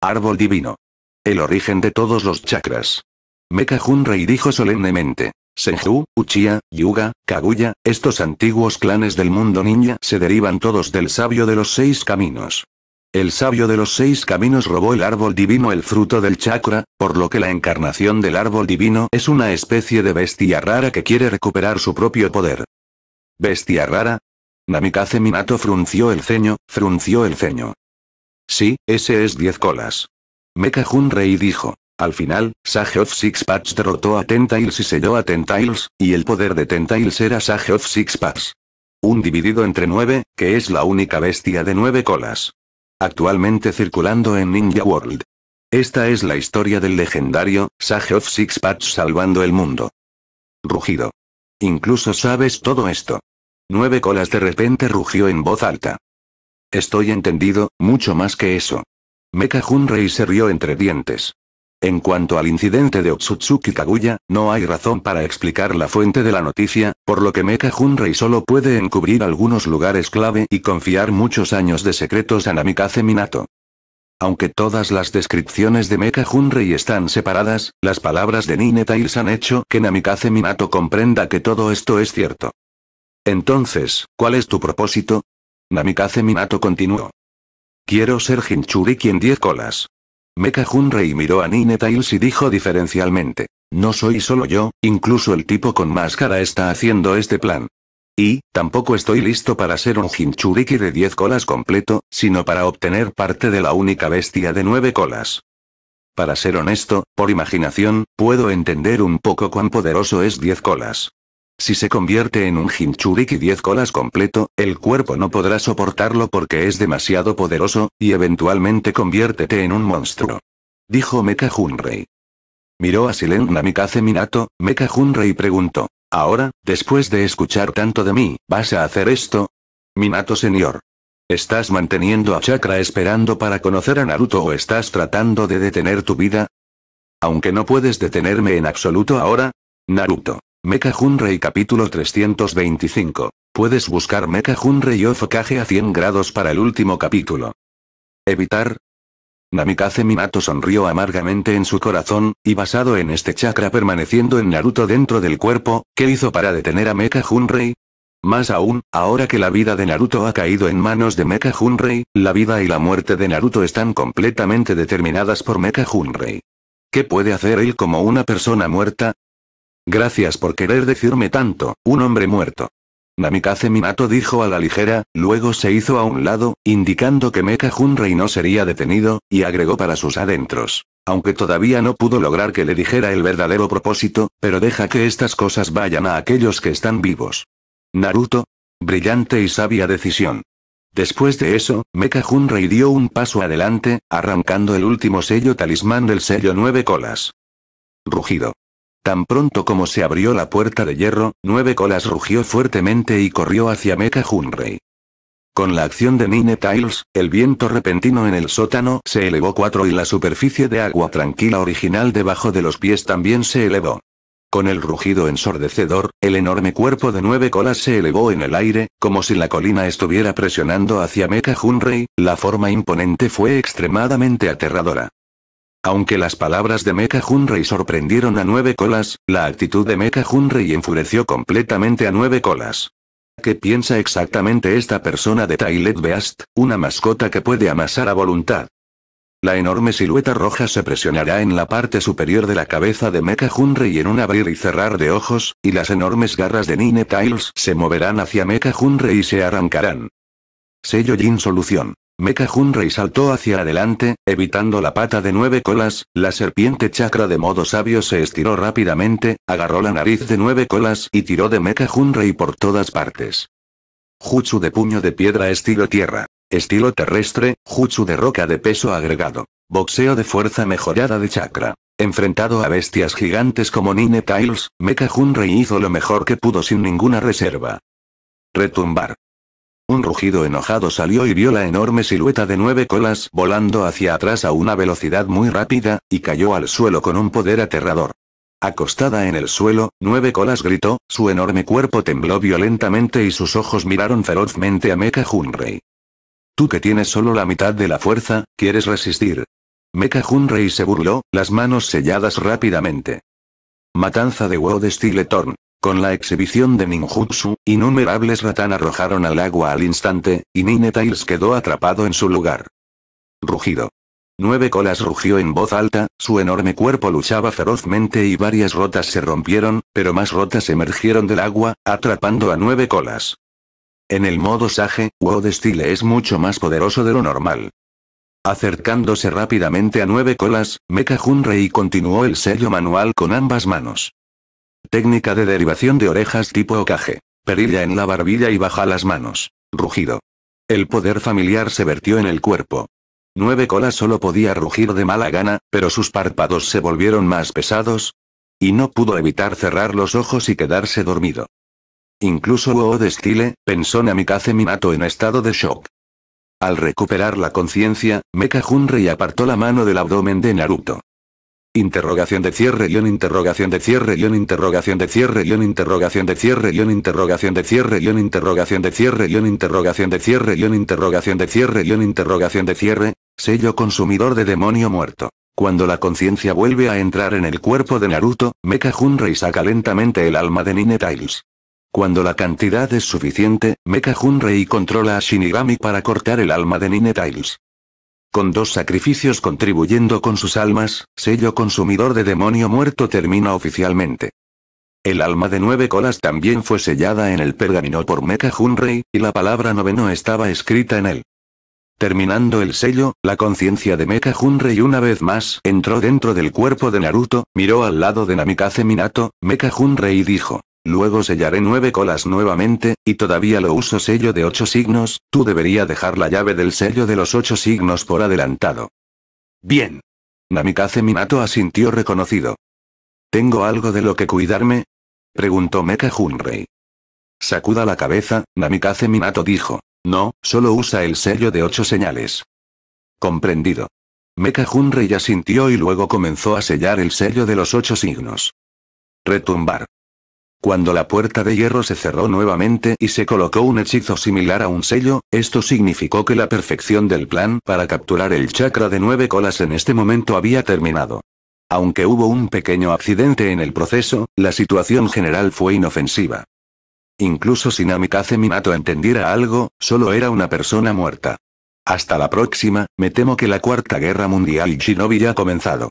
Árbol divino. El origen de todos los chakras. Mecha Junrei dijo solemnemente. Senju, Uchiha, Yuga, Kaguya, estos antiguos clanes del mundo ninja se derivan todos del sabio de los seis caminos. El sabio de los seis caminos robó el árbol divino el fruto del chakra, por lo que la encarnación del árbol divino es una especie de bestia rara que quiere recuperar su propio poder. ¿Bestia rara? Namikaze Minato frunció el ceño, frunció el ceño. Sí, ese es diez colas. Mecha Junrei dijo. Al final, Sage of Six Paths derrotó a Tentails y selló a Tentails, y el poder de Tentails era Sage of Six Paths. Un dividido entre nueve, que es la única bestia de nueve colas. Actualmente circulando en Ninja World. Esta es la historia del legendario, Sage of Six Paths salvando el mundo. Rugido. Incluso sabes todo esto. Nueve colas de repente rugió en voz alta. Estoy entendido, mucho más que eso. Mecha Junrei se rió entre dientes. En cuanto al incidente de Otsutsuki Kaguya, no hay razón para explicar la fuente de la noticia, por lo que Mecha Junrei solo puede encubrir algunos lugares clave y confiar muchos años de secretos a Namikaze Minato. Aunque todas las descripciones de Mecha Junrei están separadas, las palabras de Nine Tails han hecho que Namikaze Minato comprenda que todo esto es cierto. Entonces, ¿cuál es tu propósito? Namikaze Minato continuó. Quiero ser Jinchuriki en diez colas. Mecha Junrei miró a Nine Tails y dijo diferencialmente. No soy solo yo, incluso el tipo con máscara está haciendo este plan. Y, tampoco estoy listo para ser un Jinchuriki de 10 colas completo, sino para obtener parte de la única bestia de 9 colas. Para ser honesto, por imaginación, puedo entender un poco cuán poderoso es 10 colas. Si se convierte en un Jinchuriki 10 colas completo, el cuerpo no podrá soportarlo porque es demasiado poderoso, y eventualmente conviértete en un monstruo. Dijo Mecha Junrei. Miró a Silen Namikaze Minato, Mecha Junrei preguntó. Ahora, después de escuchar tanto de mí, ¿vas a hacer esto? Minato Senior. ¿Estás manteniendo a Chakra esperando para conocer a Naruto o estás tratando de detener tu vida? Aunque no puedes detenerme en absoluto ahora. Naruto. Mecha Hunrei capítulo 325. Puedes buscar Mecha Hunrei o Fokage a 100 grados para el último capítulo. Evitar. Namikaze Minato sonrió amargamente en su corazón, y basado en este chakra permaneciendo en Naruto dentro del cuerpo, ¿qué hizo para detener a Mecha Hunrei? Más aún, ahora que la vida de Naruto ha caído en manos de Mecha Hunrei, la vida y la muerte de Naruto están completamente determinadas por Mecha Hunrei. ¿Qué puede hacer él como una persona muerta? Gracias por querer decirme tanto, un hombre muerto. Namikaze Minato dijo a la ligera, luego se hizo a un lado, indicando que Mecha Hunrei no sería detenido, y agregó para sus adentros. Aunque todavía no pudo lograr que le dijera el verdadero propósito, pero deja que estas cosas vayan a aquellos que están vivos. Naruto. Brillante y sabia decisión. Después de eso, Mecha Hunrei dio un paso adelante, arrancando el último sello talismán del sello nueve colas. Rugido. Tan pronto como se abrió la puerta de hierro, Nueve Colas rugió fuertemente y corrió hacia Mecha Hunrei. Con la acción de Nine Tiles, el viento repentino en el sótano se elevó cuatro y la superficie de agua tranquila original debajo de los pies también se elevó. Con el rugido ensordecedor, el enorme cuerpo de nueve colas se elevó en el aire, como si la colina estuviera presionando hacia Mecha Hunrei, la forma imponente fue extremadamente aterradora. Aunque las palabras de Mecha Hunrei sorprendieron a Nueve Colas, la actitud de Mecha Hunrei enfureció completamente a Nueve Colas. ¿Qué piensa exactamente esta persona de Tailet Beast, una mascota que puede amasar a voluntad? La enorme silueta roja se presionará en la parte superior de la cabeza de Mecha Hunrei en un abrir y cerrar de ojos, y las enormes garras de Nine Tiles se moverán hacia Mecha Hunrei y se arrancarán. Sello Jin Solución. Mecha Hunrei saltó hacia adelante, evitando la pata de nueve colas, la serpiente chakra de modo sabio se estiró rápidamente, agarró la nariz de nueve colas y tiró de Mecha Hunrei por todas partes. Jutsu de puño de piedra estilo tierra. Estilo terrestre, jutsu de roca de peso agregado. Boxeo de fuerza mejorada de chakra. Enfrentado a bestias gigantes como Nine Tiles, Mecha Hunrei hizo lo mejor que pudo sin ninguna reserva. Retumbar. Un rugido enojado salió y vio la enorme silueta de nueve colas volando hacia atrás a una velocidad muy rápida, y cayó al suelo con un poder aterrador. Acostada en el suelo, Nueve Colas gritó, su enorme cuerpo tembló violentamente y sus ojos miraron ferozmente a Mecha Hunrei. Tú que tienes solo la mitad de la fuerza, ¿quieres resistir? Mecha Hunrei se burló, las manos selladas rápidamente. Matanza de World Stiletorn. Con la exhibición de ninjutsu, innumerables ratán arrojaron al agua al instante, y Ninetails quedó atrapado en su lugar. Rugido. Nueve colas rugió en voz alta, su enorme cuerpo luchaba ferozmente y varias rotas se rompieron, pero más rotas emergieron del agua, atrapando a nueve colas. En el modo Sage, World Style es mucho más poderoso de lo normal. Acercándose rápidamente a nueve colas, Mecha Hunrei continuó el sello manual con ambas manos. Técnica de derivación de orejas tipo Okage. Perilla en la barbilla y baja las manos. Rugido. El poder familiar se vertió en el cuerpo. Nueve colas solo podía rugir de mala gana, pero sus párpados se volvieron más pesados. Y no pudo evitar cerrar los ojos y quedarse dormido. Incluso Wo de Stile, pensó Namikaze Minato en estado de shock. Al recuperar la conciencia, Mecha Hunrei apartó la mano del abdomen de Naruto. Interrogación de cierre guion interrogación de cierre guion interrogación de cierre guion interrogación de cierre guion interrogación de cierre guion interrogación de cierre guion interrogación de cierre guion interrogación de cierre guion interrogación de cierre, sello consumidor de demonio muerto. Cuando la conciencia vuelve a entrar en el cuerpo de Naruto, Mecha Hunrei saca lentamente el alma de Nine Tiles. Cuando la cantidad es suficiente, Mecha Hunrei controla a Shinigami para cortar el alma de Nine Tiles. Con dos sacrificios contribuyendo con sus almas, sello consumidor de demonio muerto termina oficialmente. El alma de nueve colas también fue sellada en el pergamino por Mecha Hunrei, y la palabra noveno estaba escrita en él. Terminando el sello, la conciencia de Mecha Hunrei una vez más entró dentro del cuerpo de Naruto, miró al lado de Namikaze Minato, Mecha Hunrei dijo. Luego sellaré nueve colas nuevamente, y todavía lo uso sello de ocho signos, tú debería dejar la llave del sello de los ocho signos por adelantado. Bien. Namikaze Minato asintió reconocido. ¿Tengo algo de lo que cuidarme? Preguntó Mecha Hunrei. Sacuda la cabeza, Namikaze Minato dijo. No, solo usa el sello de ocho señales. Comprendido. Mecha Hunrei ya sintió y luego comenzó a sellar el sello de los ocho signos. Retumbar. Cuando la puerta de hierro se cerró nuevamente y se colocó un hechizo similar a un sello, esto significó que la perfección del plan para capturar el chakra de nueve colas en este momento había terminado. Aunque hubo un pequeño accidente en el proceso, la situación general fue inofensiva. Incluso si Namikaze Minato entendiera algo, solo era una persona muerta. Hasta la próxima, me temo que la Cuarta Guerra Mundial Shinobi ya ha comenzado.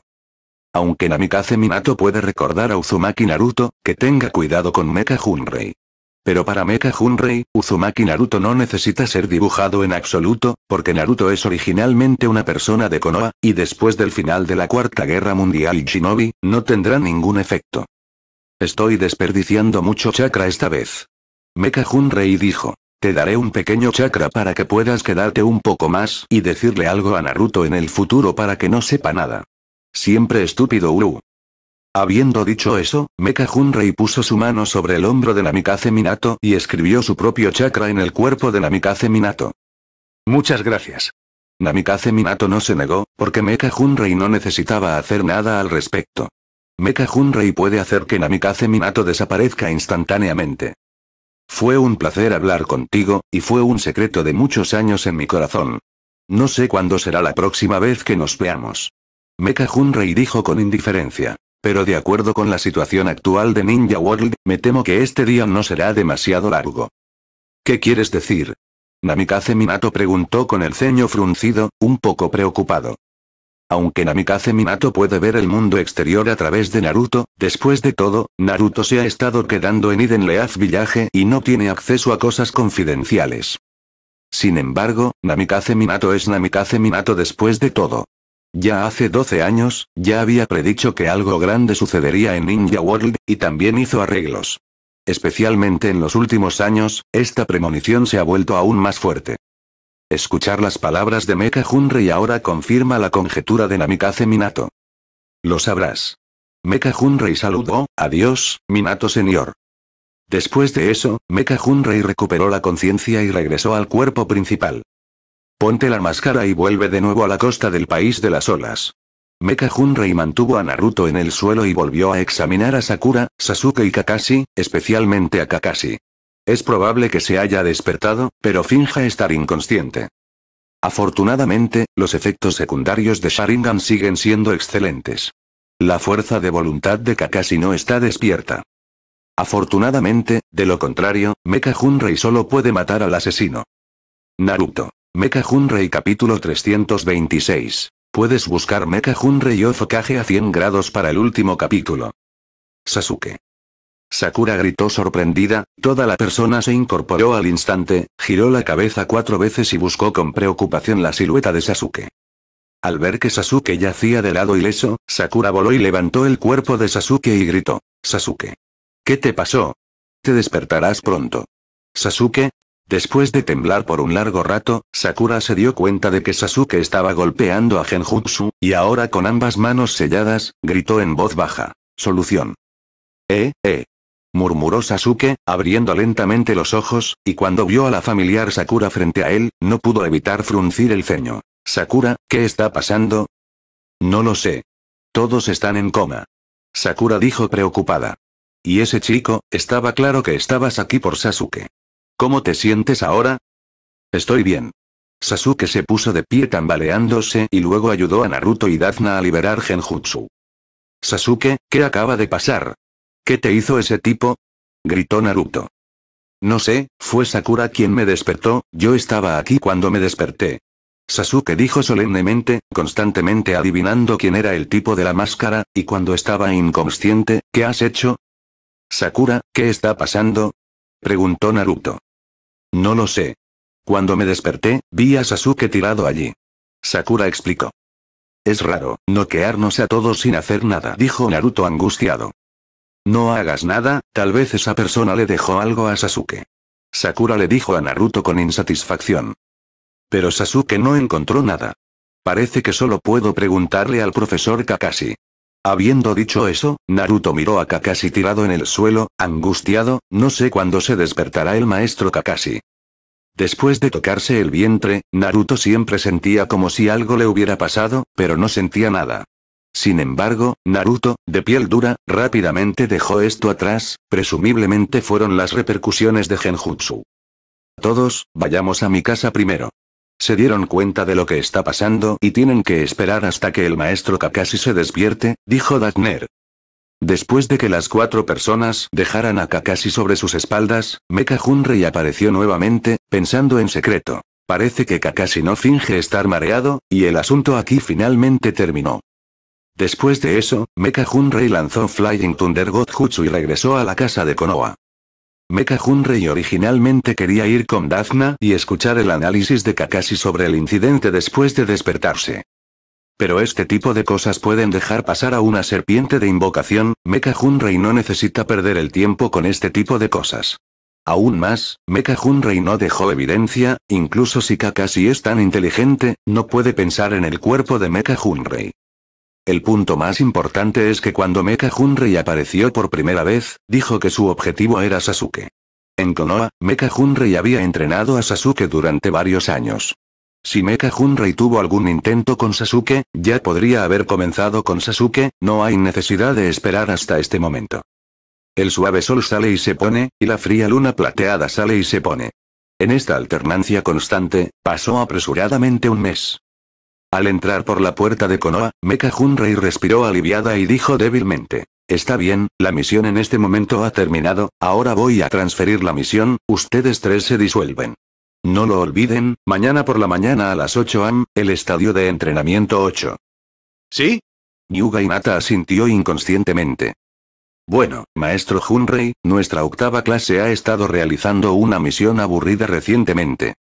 Aunque Namikaze Minato puede recordar a Uzumaki Naruto, que tenga cuidado con Mecha Hunrei. Pero para Mecha Hunrei, Uzumaki Naruto no necesita ser dibujado en absoluto, porque Naruto es originalmente una persona de Konoha, y después del final de la Cuarta Guerra Mundial Shinobi, no tendrá ningún efecto. Estoy desperdiciando mucho chakra esta vez. Mecha Hunrei dijo. Te daré un pequeño chakra para que puedas quedarte un poco más y decirle algo a Naruto en el futuro para que no sepa nada. Siempre estúpido Uru. Habiendo dicho eso, Mecha Hunrei puso su mano sobre el hombro de Namikaze Minato y escribió su propio chakra en el cuerpo de Namikaze Minato. Muchas gracias. Namikaze Minato no se negó, porque Mecha Hunrei no necesitaba hacer nada al respecto. Mecha Hunrei puede hacer que Namikaze Minato desaparezca instantáneamente. Fue un placer hablar contigo, y fue un secreto de muchos años en mi corazón. No sé cuándo será la próxima vez que nos veamos. Mecha Hunrei dijo con indiferencia. Pero de acuerdo con la situación actual de Ninja World, me temo que este día no será demasiado largo. ¿Qué quieres decir? Namikaze Minato preguntó con el ceño fruncido, un poco preocupado. Aunque Namikaze Minato puede ver el mundo exterior a través de Naruto, después de todo, Naruto se ha estado quedando en Eden Leaf Village y no tiene acceso a cosas confidenciales. Sin embargo, Namikaze Minato es Namikaze Minato después de todo. Ya hace 12 años, ya había predicho que algo grande sucedería en Ninja World, y también hizo arreglos. Especialmente en los últimos años, esta premonición se ha vuelto aún más fuerte. Escuchar las palabras de Mecha Hunrei ahora confirma la conjetura de Namikaze Minato. Lo sabrás. Mecha Hunrei saludó, adiós, Minato Senior. Después de eso, Mecha Hunrei recuperó la conciencia y regresó al cuerpo principal. Ponte la máscara y vuelve de nuevo a la costa del país de las olas. Mecha Hunrei mantuvo a Naruto en el suelo y volvió a examinar a Sakura, Sasuke y Kakashi, especialmente a Kakashi. Es probable que se haya despertado, pero finja estar inconsciente. Afortunadamente, los efectos secundarios de Sharingan siguen siendo excelentes. La fuerza de voluntad de Kakashi no está despierta. Afortunadamente, de lo contrario, Mecha Hunrei solo puede matar al asesino. Naruto. Mecha Hunrei capítulo 326. Puedes buscar Mecha Hunrei Ofokage a 100 grados para el último capítulo. Sasuke. Sakura gritó sorprendida, toda la persona se incorporó al instante, giró la cabeza cuatro veces y buscó con preocupación la silueta de Sasuke. Al ver que Sasuke yacía de lado ileso, Sakura voló y levantó el cuerpo de Sasuke y gritó, Sasuke. ¿Qué te pasó? Te despertarás pronto. Sasuke, Después de temblar por un largo rato, Sakura se dio cuenta de que Sasuke estaba golpeando a Genjutsu, y ahora con ambas manos selladas, gritó en voz baja. Solución. Eh, eh murmuró Sasuke, abriendo lentamente los ojos, y cuando vio a la familiar Sakura frente a él, no pudo evitar fruncir el ceño. Sakura, ¿qué está pasando? No lo sé. Todos están en coma. Sakura dijo preocupada. Y ese chico, estaba claro que estabas aquí por Sasuke. ¿Cómo te sientes ahora? Estoy bien. Sasuke se puso de pie tambaleándose y luego ayudó a Naruto y Dazna a liberar Genjutsu. Sasuke, ¿qué acaba de pasar? ¿Qué te hizo ese tipo? gritó Naruto. No sé, fue Sakura quien me despertó, yo estaba aquí cuando me desperté. Sasuke dijo solemnemente, constantemente adivinando quién era el tipo de la máscara, y cuando estaba inconsciente, ¿qué has hecho? Sakura, ¿qué está pasando? preguntó Naruto. No lo sé. Cuando me desperté, vi a Sasuke tirado allí. Sakura explicó. Es raro, noquearnos a todos sin hacer nada, dijo Naruto angustiado. No hagas nada, tal vez esa persona le dejó algo a Sasuke. Sakura le dijo a Naruto con insatisfacción. Pero Sasuke no encontró nada. Parece que solo puedo preguntarle al profesor Kakashi. Habiendo dicho eso, Naruto miró a Kakashi tirado en el suelo, angustiado, no sé cuándo se despertará el maestro Kakashi. Después de tocarse el vientre, Naruto siempre sentía como si algo le hubiera pasado, pero no sentía nada. Sin embargo, Naruto, de piel dura, rápidamente dejó esto atrás, presumiblemente fueron las repercusiones de Genjutsu. Todos, vayamos a mi casa primero. Se dieron cuenta de lo que está pasando y tienen que esperar hasta que el maestro Kakashi se despierte, dijo Dagner. Después de que las cuatro personas dejaran a Kakashi sobre sus espaldas, Mecha Hunrei apareció nuevamente, pensando en secreto. Parece que Kakashi no finge estar mareado, y el asunto aquí finalmente terminó. Después de eso, Mecha Hunrei lanzó Flying Thunder God Jutsu y regresó a la casa de Konoha. Mecha Hunrei originalmente quería ir con Dazna y escuchar el análisis de Kakashi sobre el incidente después de despertarse. Pero este tipo de cosas pueden dejar pasar a una serpiente de invocación, Mecha Hunrei no necesita perder el tiempo con este tipo de cosas. Aún más, Mecha Hunrei no dejó evidencia, incluso si Kakashi es tan inteligente, no puede pensar en el cuerpo de Mecha Hunrei. El punto más importante es que cuando Mecha Hunrei apareció por primera vez, dijo que su objetivo era Sasuke. En Konoha, Mecha Hunrei había entrenado a Sasuke durante varios años. Si Mecha Hunrei tuvo algún intento con Sasuke, ya podría haber comenzado con Sasuke, no hay necesidad de esperar hasta este momento. El suave sol sale y se pone, y la fría luna plateada sale y se pone. En esta alternancia constante, pasó apresuradamente un mes. Al entrar por la puerta de Konoha, Mecha Hunrei respiró aliviada y dijo débilmente. Está bien, la misión en este momento ha terminado, ahora voy a transferir la misión, ustedes tres se disuelven. No lo olviden, mañana por la mañana a las 8 am, el estadio de entrenamiento 8. ¿Sí? Yuga Inata asintió inconscientemente. Bueno, maestro Hunrei, nuestra octava clase ha estado realizando una misión aburrida recientemente.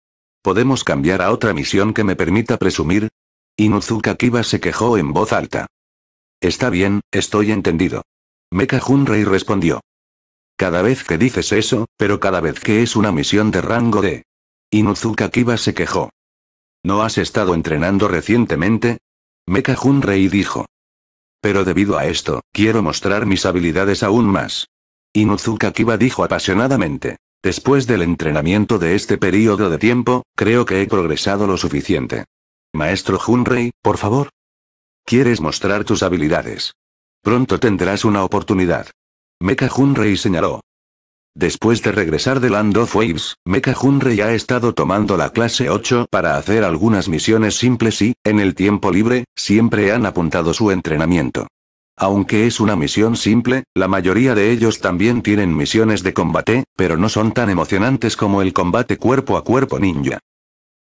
¿Podemos cambiar a otra misión que me permita presumir? Inuzuka Kiba se quejó en voz alta. Está bien, estoy entendido. Mecha Hunrei respondió. Cada vez que dices eso, pero cada vez que es una misión de rango D. Inuzuka Kiba se quejó. ¿No has estado entrenando recientemente? Mecha Hunrei dijo. Pero debido a esto, quiero mostrar mis habilidades aún más. Inuzuka Kiba dijo apasionadamente. Después del entrenamiento de este periodo de tiempo, creo que he progresado lo suficiente. Maestro Hunrei, por favor. ¿Quieres mostrar tus habilidades? Pronto tendrás una oportunidad. Mecha Hunrei señaló. Después de regresar de Land of Waves, Mecha Hunrei ha estado tomando la clase 8 para hacer algunas misiones simples y, en el tiempo libre, siempre han apuntado su entrenamiento. Aunque es una misión simple, la mayoría de ellos también tienen misiones de combate, pero no son tan emocionantes como el combate cuerpo a cuerpo ninja.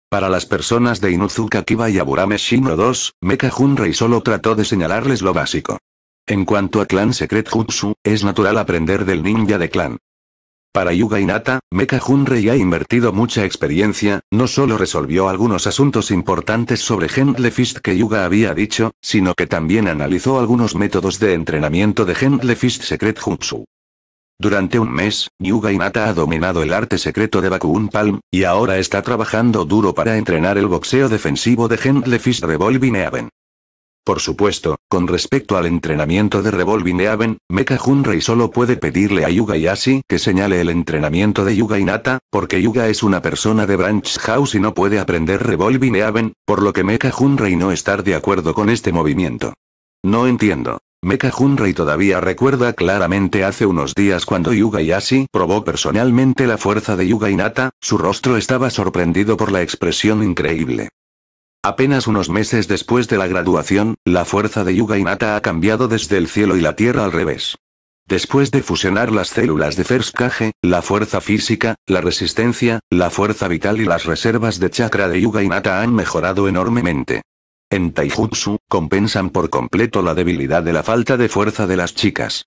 Para las personas de Inuzuka Kiba y Aburame Shino 2, Mecha Hunrei solo trató de señalarles lo básico. En cuanto a Clan Secret Jutsu, es natural aprender del ninja de clan. Para Yuga Inata, Mecha Hunrei ha invertido mucha experiencia, no solo resolvió algunos asuntos importantes sobre Gendle Fist que Yuga había dicho, sino que también analizó algunos métodos de entrenamiento de Gendle Fist Secret Jutsu. Durante un mes, Yuga Inata ha dominado el arte secreto de Bakuun Palm, y ahora está trabajando duro para entrenar el boxeo defensivo de Gendle Fist Revolving Even. Por supuesto, con respecto al entrenamiento de Revolving Even, Mecha Hunrei solo puede pedirle a Yuga Yashi que señale el entrenamiento de Yuga Inata, porque Yuga es una persona de Branch House y no puede aprender Revolving Even, por lo que Mecha Hunrei no estar de acuerdo con este movimiento. No entiendo. Mecha Hunrei todavía recuerda claramente hace unos días cuando Yuga Yashi probó personalmente la fuerza de Yuga Inata, su rostro estaba sorprendido por la expresión increíble. Apenas unos meses después de la graduación, la fuerza de Yuga Inata ha cambiado desde el cielo y la tierra al revés. Después de fusionar las células de First la fuerza física, la resistencia, la fuerza vital y las reservas de chakra de Yuga Inata han mejorado enormemente. En Taijutsu, compensan por completo la debilidad de la falta de fuerza de las chicas.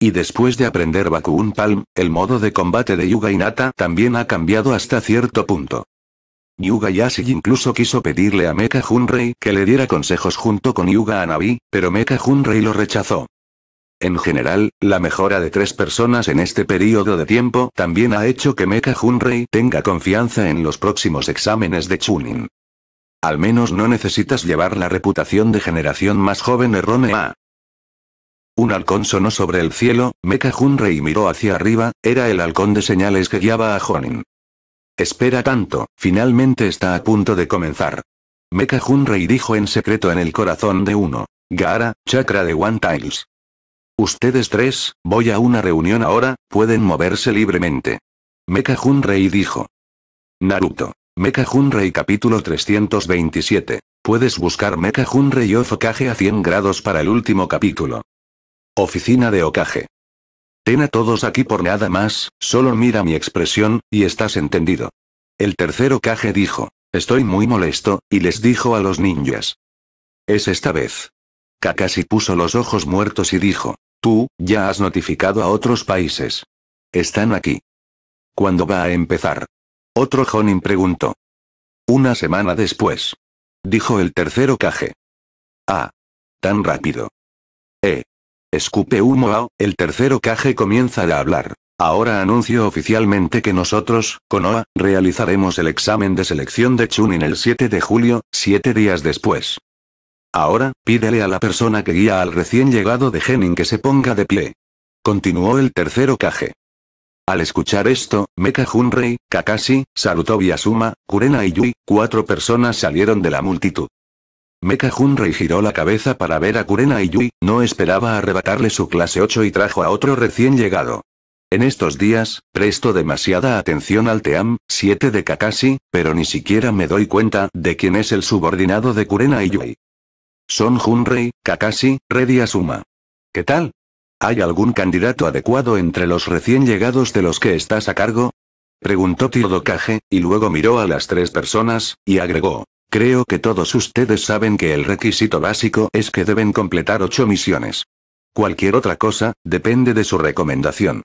Y después de aprender Bakuun Palm, el modo de combate de Yuga Inata también ha cambiado hasta cierto punto. Yuga Yashi incluso quiso pedirle a Mecha Hunrei que le diera consejos junto con Yuga Anabi, pero Mecha Hunrei lo rechazó. En general, la mejora de tres personas en este periodo de tiempo también ha hecho que Mecha Hunrei tenga confianza en los próximos exámenes de Chunin. Al menos no necesitas llevar la reputación de generación más joven errónea. Un halcón sonó sobre el cielo, Mecha Hunrei miró hacia arriba, era el halcón de señales que guiaba a Jonin. Espera tanto, finalmente está a punto de comenzar. Mecha Hunrei dijo en secreto en el corazón de uno. Gaara, chakra de One Tiles. Ustedes tres, voy a una reunión ahora, pueden moverse libremente. Mecha Hunrei dijo. Naruto. Mecha Hunrei capítulo 327. Puedes buscar Mecha Hunrei of Okage a 100 grados para el último capítulo. Oficina de Okage. Ten a todos aquí por nada más, solo mira mi expresión, y estás entendido. El tercer Okage dijo. Estoy muy molesto, y les dijo a los ninjas. Es esta vez. Kakashi puso los ojos muertos y dijo. Tú, ya has notificado a otros países. Están aquí. ¿Cuándo va a empezar? Otro Jonin preguntó. Una semana después. Dijo el tercero Kage. Ah. Tan rápido. Eh. Escupe humo el tercero Kage comienza a hablar. Ahora anuncio oficialmente que nosotros, Konoha, realizaremos el examen de selección de Chunin el 7 de julio, siete días después. Ahora, pídele a la persona que guía al recién llegado de Genin que se ponga de pie. Continuó el tercero Kage. Al escuchar esto, Mecha Hunrei, Kakashi, Sarutobi Asuma, Kurena y Yui, cuatro personas salieron de la multitud. Mecha Hunrei giró la cabeza para ver a Kurena y Yui, no esperaba arrebatarle su clase 8 y trajo a otro recién llegado. En estos días, presto demasiada atención al Team 7 de Kakashi, pero ni siquiera me doy cuenta de quién es el subordinado de Kurena y Yui. Son Junrei, Kakashi, Red y Asuma. ¿Qué tal? ¿Hay algún candidato adecuado entre los recién llegados de los que estás a cargo? Preguntó Kage, y luego miró a las tres personas, y agregó. Creo que todos ustedes saben que el requisito básico es que deben completar ocho misiones. Cualquier otra cosa, depende de su recomendación.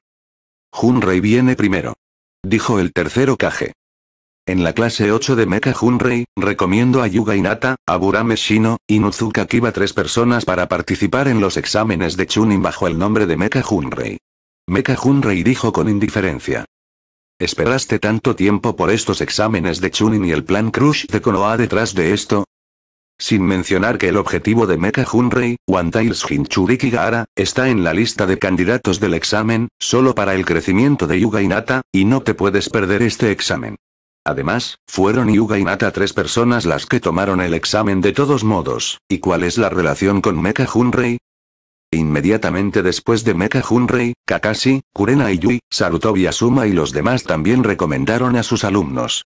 Hunrei viene primero. Dijo el tercero Kage. En la clase 8 de Mecha Hunrei, recomiendo a Yuga Inata, a Burame Shino, y Nuzuka Kiba tres personas para participar en los exámenes de Chunin bajo el nombre de Mecha Hunrei. Mecha Hunrei dijo con indiferencia. ¿Esperaste tanto tiempo por estos exámenes de Chunin y el plan Crush de Konoha detrás de esto? Sin mencionar que el objetivo de Mecha Hunrei, One Hinchuriki Gaara, está en la lista de candidatos del examen, solo para el crecimiento de Yuga Inata, y no te puedes perder este examen. Además, fueron Yuga y Nata tres personas las que tomaron el examen de todos modos. ¿Y cuál es la relación con Mecha Hunrei? Inmediatamente después de Mecha Hunrei, Kakashi, Kurena y Yui, Sarutobi Asuma y los demás también recomendaron a sus alumnos.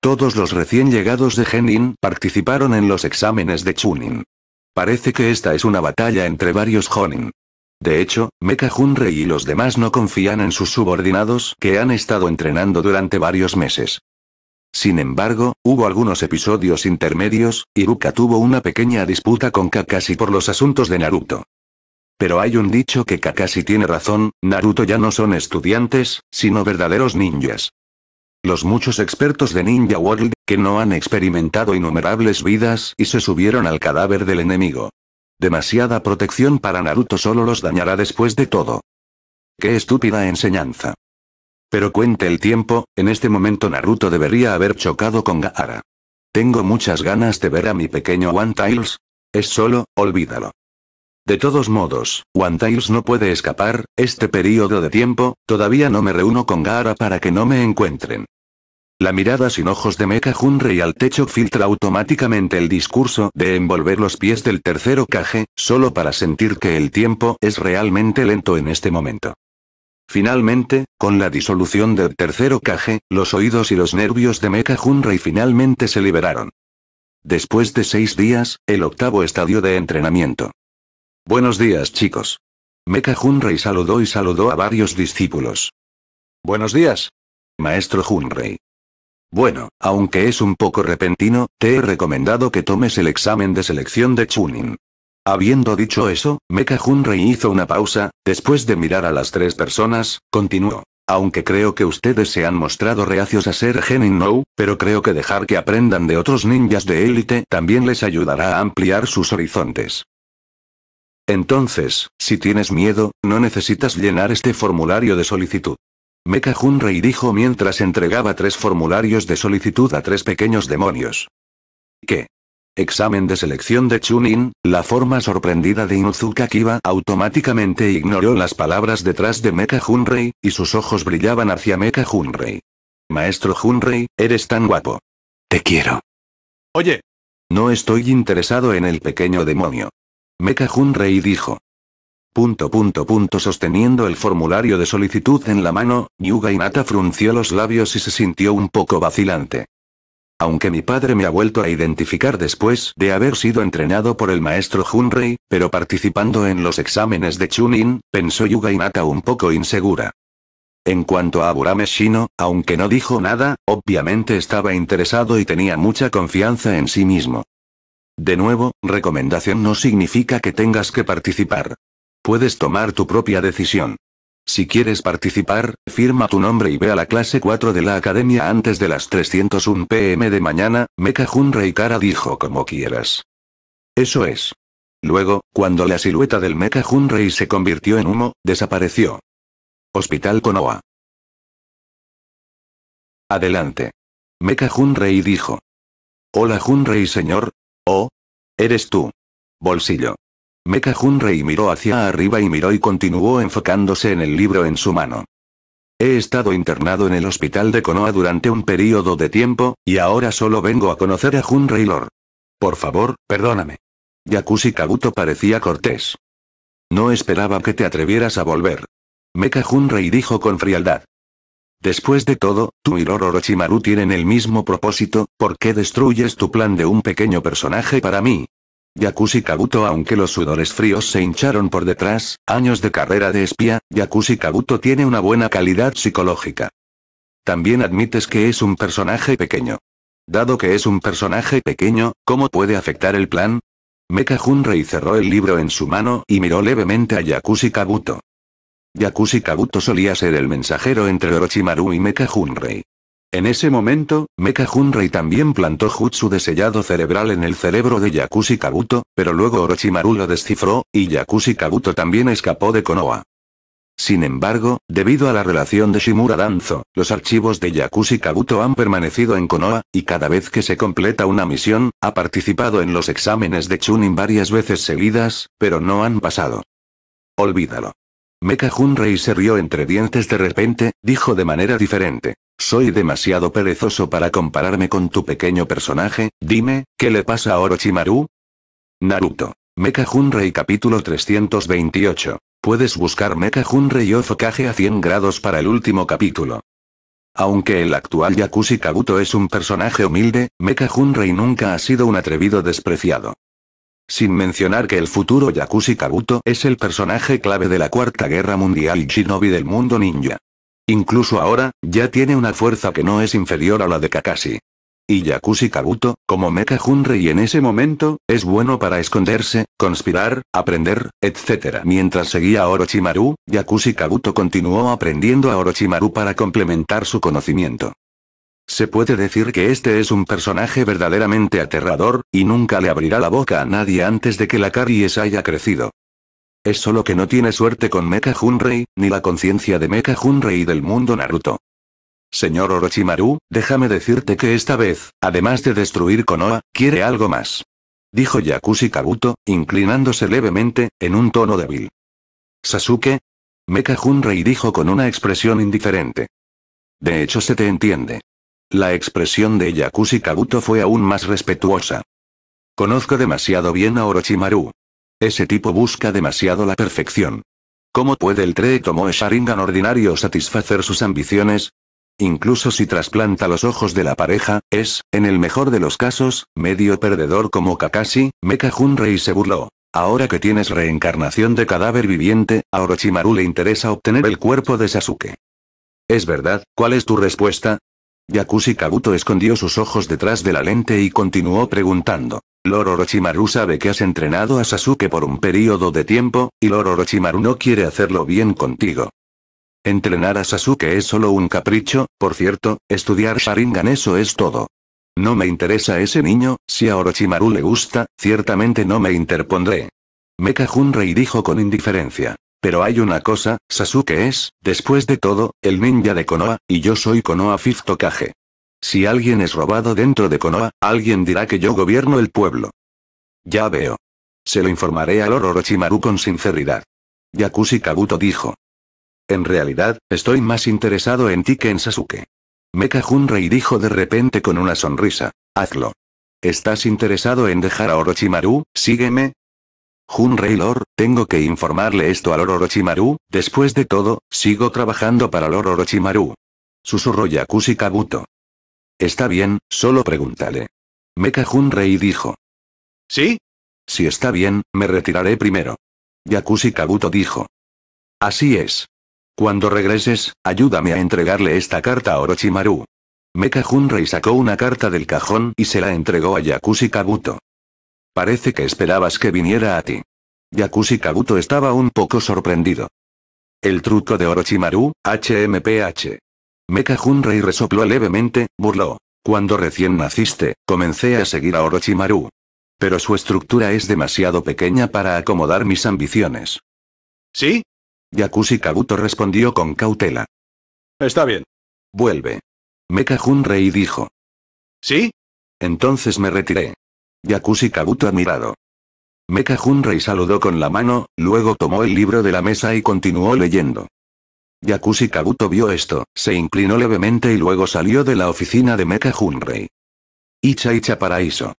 Todos los recién llegados de Genin participaron en los exámenes de Chunin. Parece que esta es una batalla entre varios Jonin. De hecho, Mecha Hunrei y los demás no confían en sus subordinados que han estado entrenando durante varios meses. Sin embargo, hubo algunos episodios intermedios, Iruka tuvo una pequeña disputa con Kakashi por los asuntos de Naruto. Pero hay un dicho que Kakashi tiene razón, Naruto ya no son estudiantes, sino verdaderos ninjas. Los muchos expertos de Ninja World, que no han experimentado innumerables vidas y se subieron al cadáver del enemigo. Demasiada protección para Naruto solo los dañará después de todo. Qué estúpida enseñanza. Pero cuente el tiempo, en este momento Naruto debería haber chocado con Gaara. Tengo muchas ganas de ver a mi pequeño One Tails. Es solo, olvídalo. De todos modos, One Tails no puede escapar, este periodo de tiempo, todavía no me reúno con Gaara para que no me encuentren. La mirada sin ojos de Mecha Hunrei al techo filtra automáticamente el discurso de envolver los pies del tercero Kage, solo para sentir que el tiempo es realmente lento en este momento. Finalmente, con la disolución del tercero caje, los oídos y los nervios de Mecha Hunrei finalmente se liberaron. Después de seis días, el octavo estadio de entrenamiento. Buenos días chicos. Mecha Hunrei saludó y saludó a varios discípulos. Buenos días. Maestro Hunrei. Bueno, aunque es un poco repentino, te he recomendado que tomes el examen de selección de Chunin. Habiendo dicho eso, Mecha Hunrei hizo una pausa, después de mirar a las tres personas, continuó. Aunque creo que ustedes se han mostrado reacios a ser Genin No, pero creo que dejar que aprendan de otros ninjas de élite también les ayudará a ampliar sus horizontes. Entonces, si tienes miedo, no necesitas llenar este formulario de solicitud. Mecha Hunrei dijo mientras entregaba tres formularios de solicitud a tres pequeños demonios. ¿Qué? Examen de selección de Chunin, la forma sorprendida de Inuzuka Kiba automáticamente ignoró las palabras detrás de Mecha Hunrei, y sus ojos brillaban hacia Mecha Hunrei. Maestro Hunrei, eres tan guapo. Te quiero. Oye, No estoy interesado en el pequeño demonio. Mecha Hunrei dijo. Punto punto punto sosteniendo el formulario de solicitud en la mano, Yuga Inata frunció los labios y se sintió un poco vacilante. Aunque mi padre me ha vuelto a identificar después de haber sido entrenado por el maestro Hunrei, pero participando en los exámenes de Chunin, pensó Yuga Inata un poco insegura. En cuanto a Burame Shino, aunque no dijo nada, obviamente estaba interesado y tenía mucha confianza en sí mismo. De nuevo, recomendación no significa que tengas que participar. Puedes tomar tu propia decisión. Si quieres participar, firma tu nombre y ve a la clase 4 de la academia antes de las 301 pm de mañana, Mecha Hunrei Kara dijo como quieras. Eso es. Luego, cuando la silueta del Mecha Hunrei se convirtió en humo, desapareció. Hospital Konoha. Adelante. Mecha Hunrei dijo. Hola Hunrei señor. Oh. Eres tú. Bolsillo. Mecha Hunrei miró hacia arriba y miró y continuó enfocándose en el libro en su mano. He estado internado en el hospital de Konoha durante un periodo de tiempo, y ahora solo vengo a conocer a Hunrei Lord. Por favor, perdóname. Yakushi Kabuto parecía cortés. No esperaba que te atrevieras a volver. Mecha Hunrei dijo con frialdad. Después de todo, tú y Lord Orochimaru tienen el mismo propósito, ¿por qué destruyes tu plan de un pequeño personaje para mí? Yakushi Kabuto aunque los sudores fríos se hincharon por detrás, años de carrera de espía, Yakushi Kabuto tiene una buena calidad psicológica. También admites que es un personaje pequeño. Dado que es un personaje pequeño, ¿cómo puede afectar el plan? Mecha Hunrei cerró el libro en su mano y miró levemente a Yakushi Kabuto. Yakushi Kabuto solía ser el mensajero entre Orochimaru y Mecha Hunrei. En ese momento, Mecha Hunrei también plantó Jutsu de sellado cerebral en el cerebro de Yakushi Kabuto, pero luego Orochimaru lo descifró, y Yakushi Kabuto también escapó de Konoha. Sin embargo, debido a la relación de Shimura Danzo, los archivos de Yakushi Kabuto han permanecido en Konoha, y cada vez que se completa una misión, ha participado en los exámenes de Chunin varias veces seguidas, pero no han pasado. Olvídalo. Mecha Hunrei se rió entre dientes de repente, dijo de manera diferente. Soy demasiado perezoso para compararme con tu pequeño personaje, dime, ¿qué le pasa a Orochimaru? Naruto. Mecha Hunrei capítulo 328. Puedes buscar Mecha Hunrei Ofokage a 100 grados para el último capítulo. Aunque el actual Yakushi Kabuto es un personaje humilde, Mecha Hunrei nunca ha sido un atrevido despreciado. Sin mencionar que el futuro Yakushi Kabuto es el personaje clave de la Cuarta Guerra Mundial y Shinobi del mundo ninja. Incluso ahora, ya tiene una fuerza que no es inferior a la de Kakashi. Y Yakushi Kabuto, como Mecha Hunrei en ese momento, es bueno para esconderse, conspirar, aprender, etc. Mientras seguía a Orochimaru, Yakushi Kabuto continuó aprendiendo a Orochimaru para complementar su conocimiento. Se puede decir que este es un personaje verdaderamente aterrador, y nunca le abrirá la boca a nadie antes de que la caries haya crecido. Es solo que no tiene suerte con Mecha Hunrei, ni la conciencia de Mecha Hunrei del mundo Naruto. Señor Orochimaru, déjame decirte que esta vez, además de destruir Konoha, quiere algo más. Dijo Yakushi Kabuto, inclinándose levemente, en un tono débil. Sasuke. Mecha Hunrei dijo con una expresión indiferente. De hecho se te entiende. La expresión de Yakushi Kabuto fue aún más respetuosa. Conozco demasiado bien a Orochimaru. Ese tipo busca demasiado la perfección. ¿Cómo puede el Tree Tomoe Sharingan ordinario satisfacer sus ambiciones? Incluso si trasplanta los ojos de la pareja, es, en el mejor de los casos, medio perdedor como Kakashi, Mecha Hunrei se burló. Ahora que tienes reencarnación de cadáver viviente, a Orochimaru le interesa obtener el cuerpo de Sasuke. ¿Es verdad? ¿Cuál es tu respuesta? Yakushi Kabuto escondió sus ojos detrás de la lente y continuó preguntando. Lord Orochimaru sabe que has entrenado a Sasuke por un periodo de tiempo, y Lord Orochimaru no quiere hacerlo bien contigo. Entrenar a Sasuke es solo un capricho, por cierto, estudiar Sharingan eso es todo. No me interesa ese niño, si a Orochimaru le gusta, ciertamente no me interpondré. Mecha Hunrei dijo con indiferencia. Pero hay una cosa, Sasuke es, después de todo, el ninja de Konoha, y yo soy Konoha Fifth. Si alguien es robado dentro de Konoha, alguien dirá que yo gobierno el pueblo. Ya veo. Se lo informaré a Lord Orochimaru con sinceridad. Yakushi Kabuto dijo. En realidad, estoy más interesado en ti que en Sasuke. Mecha Hunrei dijo de repente con una sonrisa. Hazlo. ¿Estás interesado en dejar a Orochimaru? Sígueme. Hunrei Lord, tengo que informarle esto a Lord Orochimaru, después de todo, sigo trabajando para Lord Orochimaru. Susurró Yakushi Kabuto. Está bien, solo pregúntale. Mecha Hunrei dijo. ¿Sí? Si está bien, me retiraré primero. Yakushi Kabuto dijo. Así es. Cuando regreses, ayúdame a entregarle esta carta a Orochimaru. Mecha Hunrei sacó una carta del cajón y se la entregó a Yakushi Kabuto. Parece que esperabas que viniera a ti. Yakushi Kabuto estaba un poco sorprendido. El truco de Orochimaru, HMPH. Mecha Hunrei resopló levemente, burló. Cuando recién naciste, comencé a seguir a Orochimaru. Pero su estructura es demasiado pequeña para acomodar mis ambiciones. ¿Sí? Yakushi Kabuto respondió con cautela. Está bien. Vuelve. Mecha Hunrei dijo. ¿Sí? Entonces me retiré. Yakushi Kabuto admirado. Mecha Hunrei saludó con la mano, luego tomó el libro de la mesa y continuó leyendo. Yakushi Kabuto vio esto, se inclinó levemente y luego salió de la oficina de Mecha Hunrei. Icha Icha Paraíso.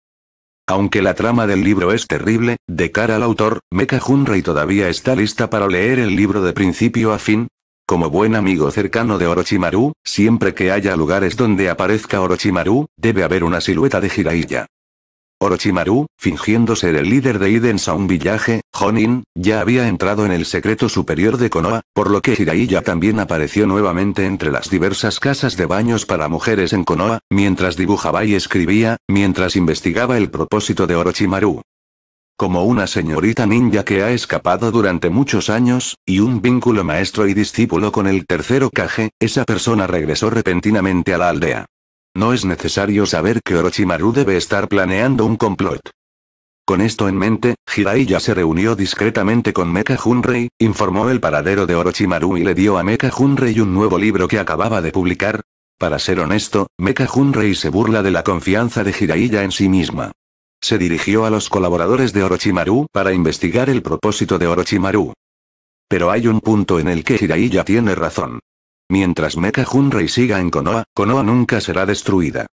Aunque la trama del libro es terrible, de cara al autor, Mecha Hunrei todavía está lista para leer el libro de principio a fin. Como buen amigo cercano de Orochimaru, siempre que haya lugares donde aparezca Orochimaru, debe haber una silueta de Jiraiya. Orochimaru, fingiendo ser el líder de Iden Sound Village, Honin, ya había entrado en el secreto superior de Konoha, por lo que Jiraiya también apareció nuevamente entre las diversas casas de baños para mujeres en Konoha, mientras dibujaba y escribía, mientras investigaba el propósito de Orochimaru. Como una señorita ninja que ha escapado durante muchos años, y un vínculo maestro y discípulo con el tercero Kage, esa persona regresó repentinamente a la aldea. No es necesario saber que Orochimaru debe estar planeando un complot. Con esto en mente, Jiraiya se reunió discretamente con Mecha Hunrei, informó el paradero de Orochimaru y le dio a Mecha Hunrei un nuevo libro que acababa de publicar. Para ser honesto, Mecha Hunrei se burla de la confianza de Jiraiya en sí misma. Se dirigió a los colaboradores de Orochimaru para investigar el propósito de Orochimaru. Pero hay un punto en el que Jiraiya tiene razón. Mientras Mecha Hunrei siga en Konoha, Konoha nunca será destruida.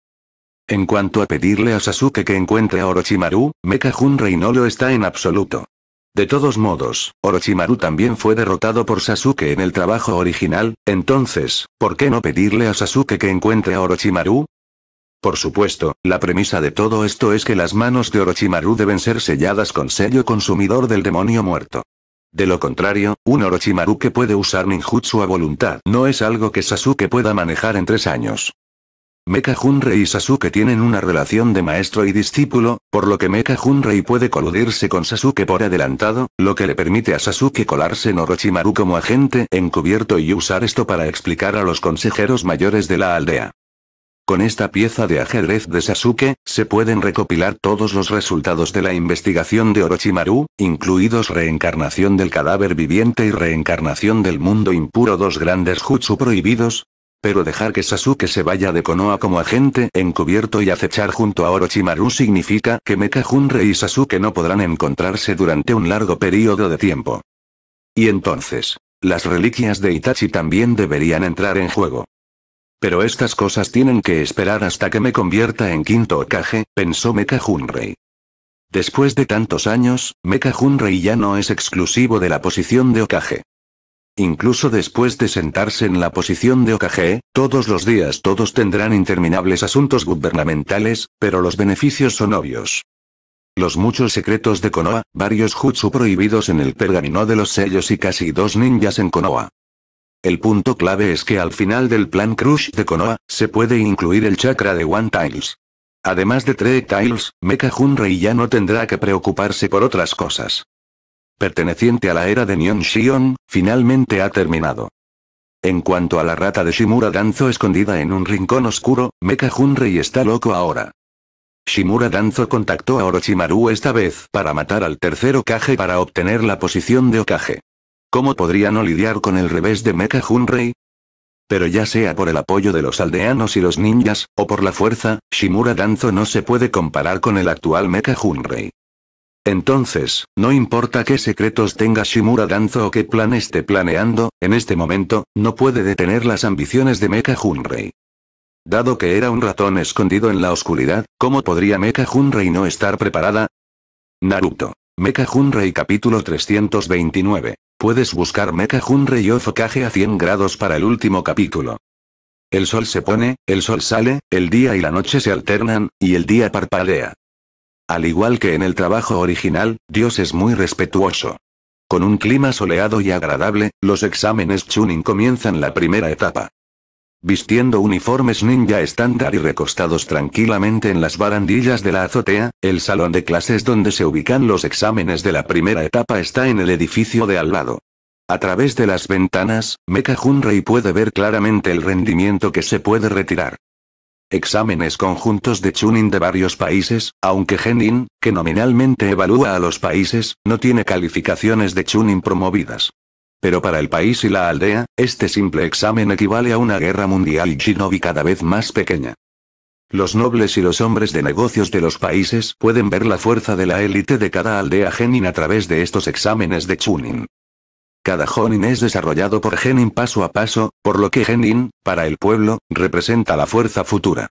En cuanto a pedirle a Sasuke que encuentre a Orochimaru, Mecha Hunrei no lo está en absoluto. De todos modos, Orochimaru también fue derrotado por Sasuke en el trabajo original, entonces, ¿por qué no pedirle a Sasuke que encuentre a Orochimaru? Por supuesto, la premisa de todo esto es que las manos de Orochimaru deben ser selladas con sello consumidor del demonio muerto. De lo contrario, un Orochimaru que puede usar ninjutsu a voluntad no es algo que Sasuke pueda manejar en tres años. Mecha Hunrei y Sasuke tienen una relación de maestro y discípulo, por lo que Mecha Hunrei puede coludirse con Sasuke por adelantado, lo que le permite a Sasuke colarse en Orochimaru como agente encubierto y usar esto para explicar a los consejeros mayores de la aldea. Con esta pieza de ajedrez de Sasuke, se pueden recopilar todos los resultados de la investigación de Orochimaru, incluidos reencarnación del cadáver viviente y reencarnación del mundo impuro, dos grandes jutsu prohibidos. Pero dejar que Sasuke se vaya de Konoha como agente encubierto y acechar junto a Orochimaru significa que Mecha Hunrei y Sasuke no podrán encontrarse durante un largo periodo de tiempo. Y entonces, las reliquias de Itachi también deberían entrar en juego. Pero estas cosas tienen que esperar hasta que me convierta en quinto Okage, pensó Mecha Hunrei. Después de tantos años, Mecha Hunrei ya no es exclusivo de la posición de Okage. Incluso después de sentarse en la posición de Okage, todos los días todos tendrán interminables asuntos gubernamentales, pero los beneficios son obvios. Los muchos secretos de Konoha, varios jutsu prohibidos en el pergamino de los sellos y casi dos ninjas en Konoha. El punto clave es que al final del plan Crush de Konoha, se puede incluir el chakra de One Tiles. Además de Tree Tiles, Mecha Hunrei ya no tendrá que preocuparse por otras cosas. Perteneciente a la era de Nyon Shion, finalmente ha terminado. En cuanto a la rata de Shimura Danzo escondida en un rincón oscuro, Mecha Hunrei está loco ahora. Shimura Danzo contactó a Orochimaru esta vez para matar al tercer Okage para obtener la posición de Okage. ¿Cómo podría no lidiar con el revés de Mecha Hunrei? Pero ya sea por el apoyo de los aldeanos y los ninjas, o por la fuerza, Shimura Danzo no se puede comparar con el actual Mecha Hunrei. Entonces, no importa qué secretos tenga Shimura Danzo o qué plan esté planeando, en este momento, no puede detener las ambiciones de Mecha Hunrei. Dado que era un ratón escondido en la oscuridad, ¿cómo podría Mecha Hunrei no estar preparada? Naruto. Mecha Hunrei capítulo 329. Puedes buscar Mecha Hunrei Ofokage a 100 grados para el último capítulo. El sol se pone, el sol sale, el día y la noche se alternan, y el día parpadea. Al igual que en el trabajo original, Dios es muy respetuoso. Con un clima soleado y agradable, los exámenes Chunin comienzan la primera etapa. Vistiendo uniformes ninja estándar y recostados tranquilamente en las barandillas de la azotea, el salón de clases donde se ubican los exámenes de la primera etapa está en el edificio de al lado. A través de las ventanas, Mecha Hunrei puede ver claramente el rendimiento que se puede retirar. Exámenes conjuntos de Chunin de varios países, aunque Genin, que nominalmente evalúa a los países, no tiene calificaciones de Chunin promovidas. Pero para el país y la aldea, este simple examen equivale a una guerra mundial y shinobi cada vez más pequeña. Los nobles y los hombres de negocios de los países pueden ver la fuerza de la élite de cada aldea genin a través de estos exámenes de Chunin. Cada Jonin es desarrollado por Genin paso a paso, por lo que Genin, para el pueblo, representa la fuerza futura.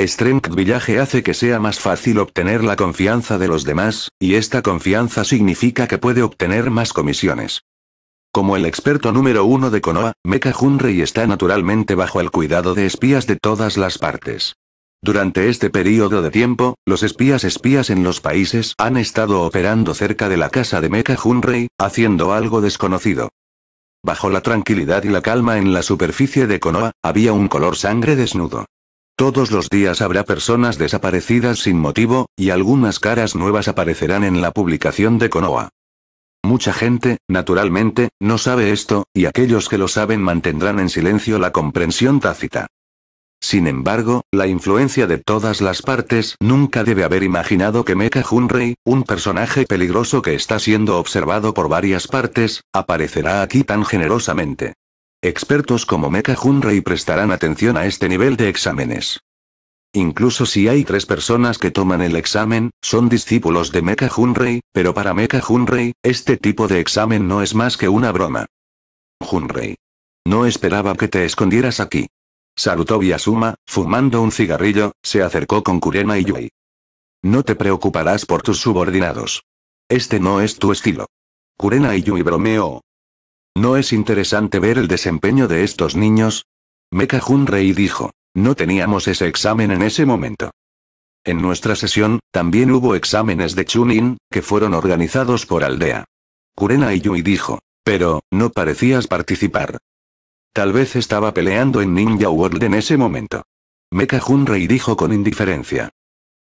Strength Village hace que sea más fácil obtener la confianza de los demás, y esta confianza significa que puede obtener más comisiones. Como el experto número uno de Konoha, Mecha Hunrei está naturalmente bajo el cuidado de espías de todas las partes. Durante este periodo de tiempo, los espías espías en los países han estado operando cerca de la casa de Mecha Hunrei, haciendo algo desconocido. Bajo la tranquilidad y la calma en la superficie de Konoha, había un color sangre desnudo. Todos los días habrá personas desaparecidas sin motivo, y algunas caras nuevas aparecerán en la publicación de Konoha. Mucha gente, naturalmente, no sabe esto, y aquellos que lo saben mantendrán en silencio la comprensión tácita. Sin embargo, la influencia de todas las partes nunca debe haber imaginado que Mecha Hunrei, un personaje peligroso que está siendo observado por varias partes, aparecerá aquí tan generosamente. Expertos como Mecha Hunrei prestarán atención a este nivel de exámenes. Incluso si hay tres personas que toman el examen, son discípulos de Mecha Hunrei, pero para Mecha Hunrei, este tipo de examen no es más que una broma. Hunrei. No esperaba que te escondieras aquí. Sarutobi Asuma, fumando un cigarrillo, se acercó con Kurena y Yui. No te preocuparás por tus subordinados. Este no es tu estilo. Kurena y Yui bromeó. ¿No es interesante ver el desempeño de estos niños? Mecha Hunrei dijo. No teníamos ese examen en ese momento. En nuestra sesión, también hubo exámenes de Chunin, que fueron organizados por Aldea. Kurena Yui dijo. Pero, no parecías participar. Tal vez estaba peleando en Ninja World en ese momento. Mecha Hunrei dijo con indiferencia.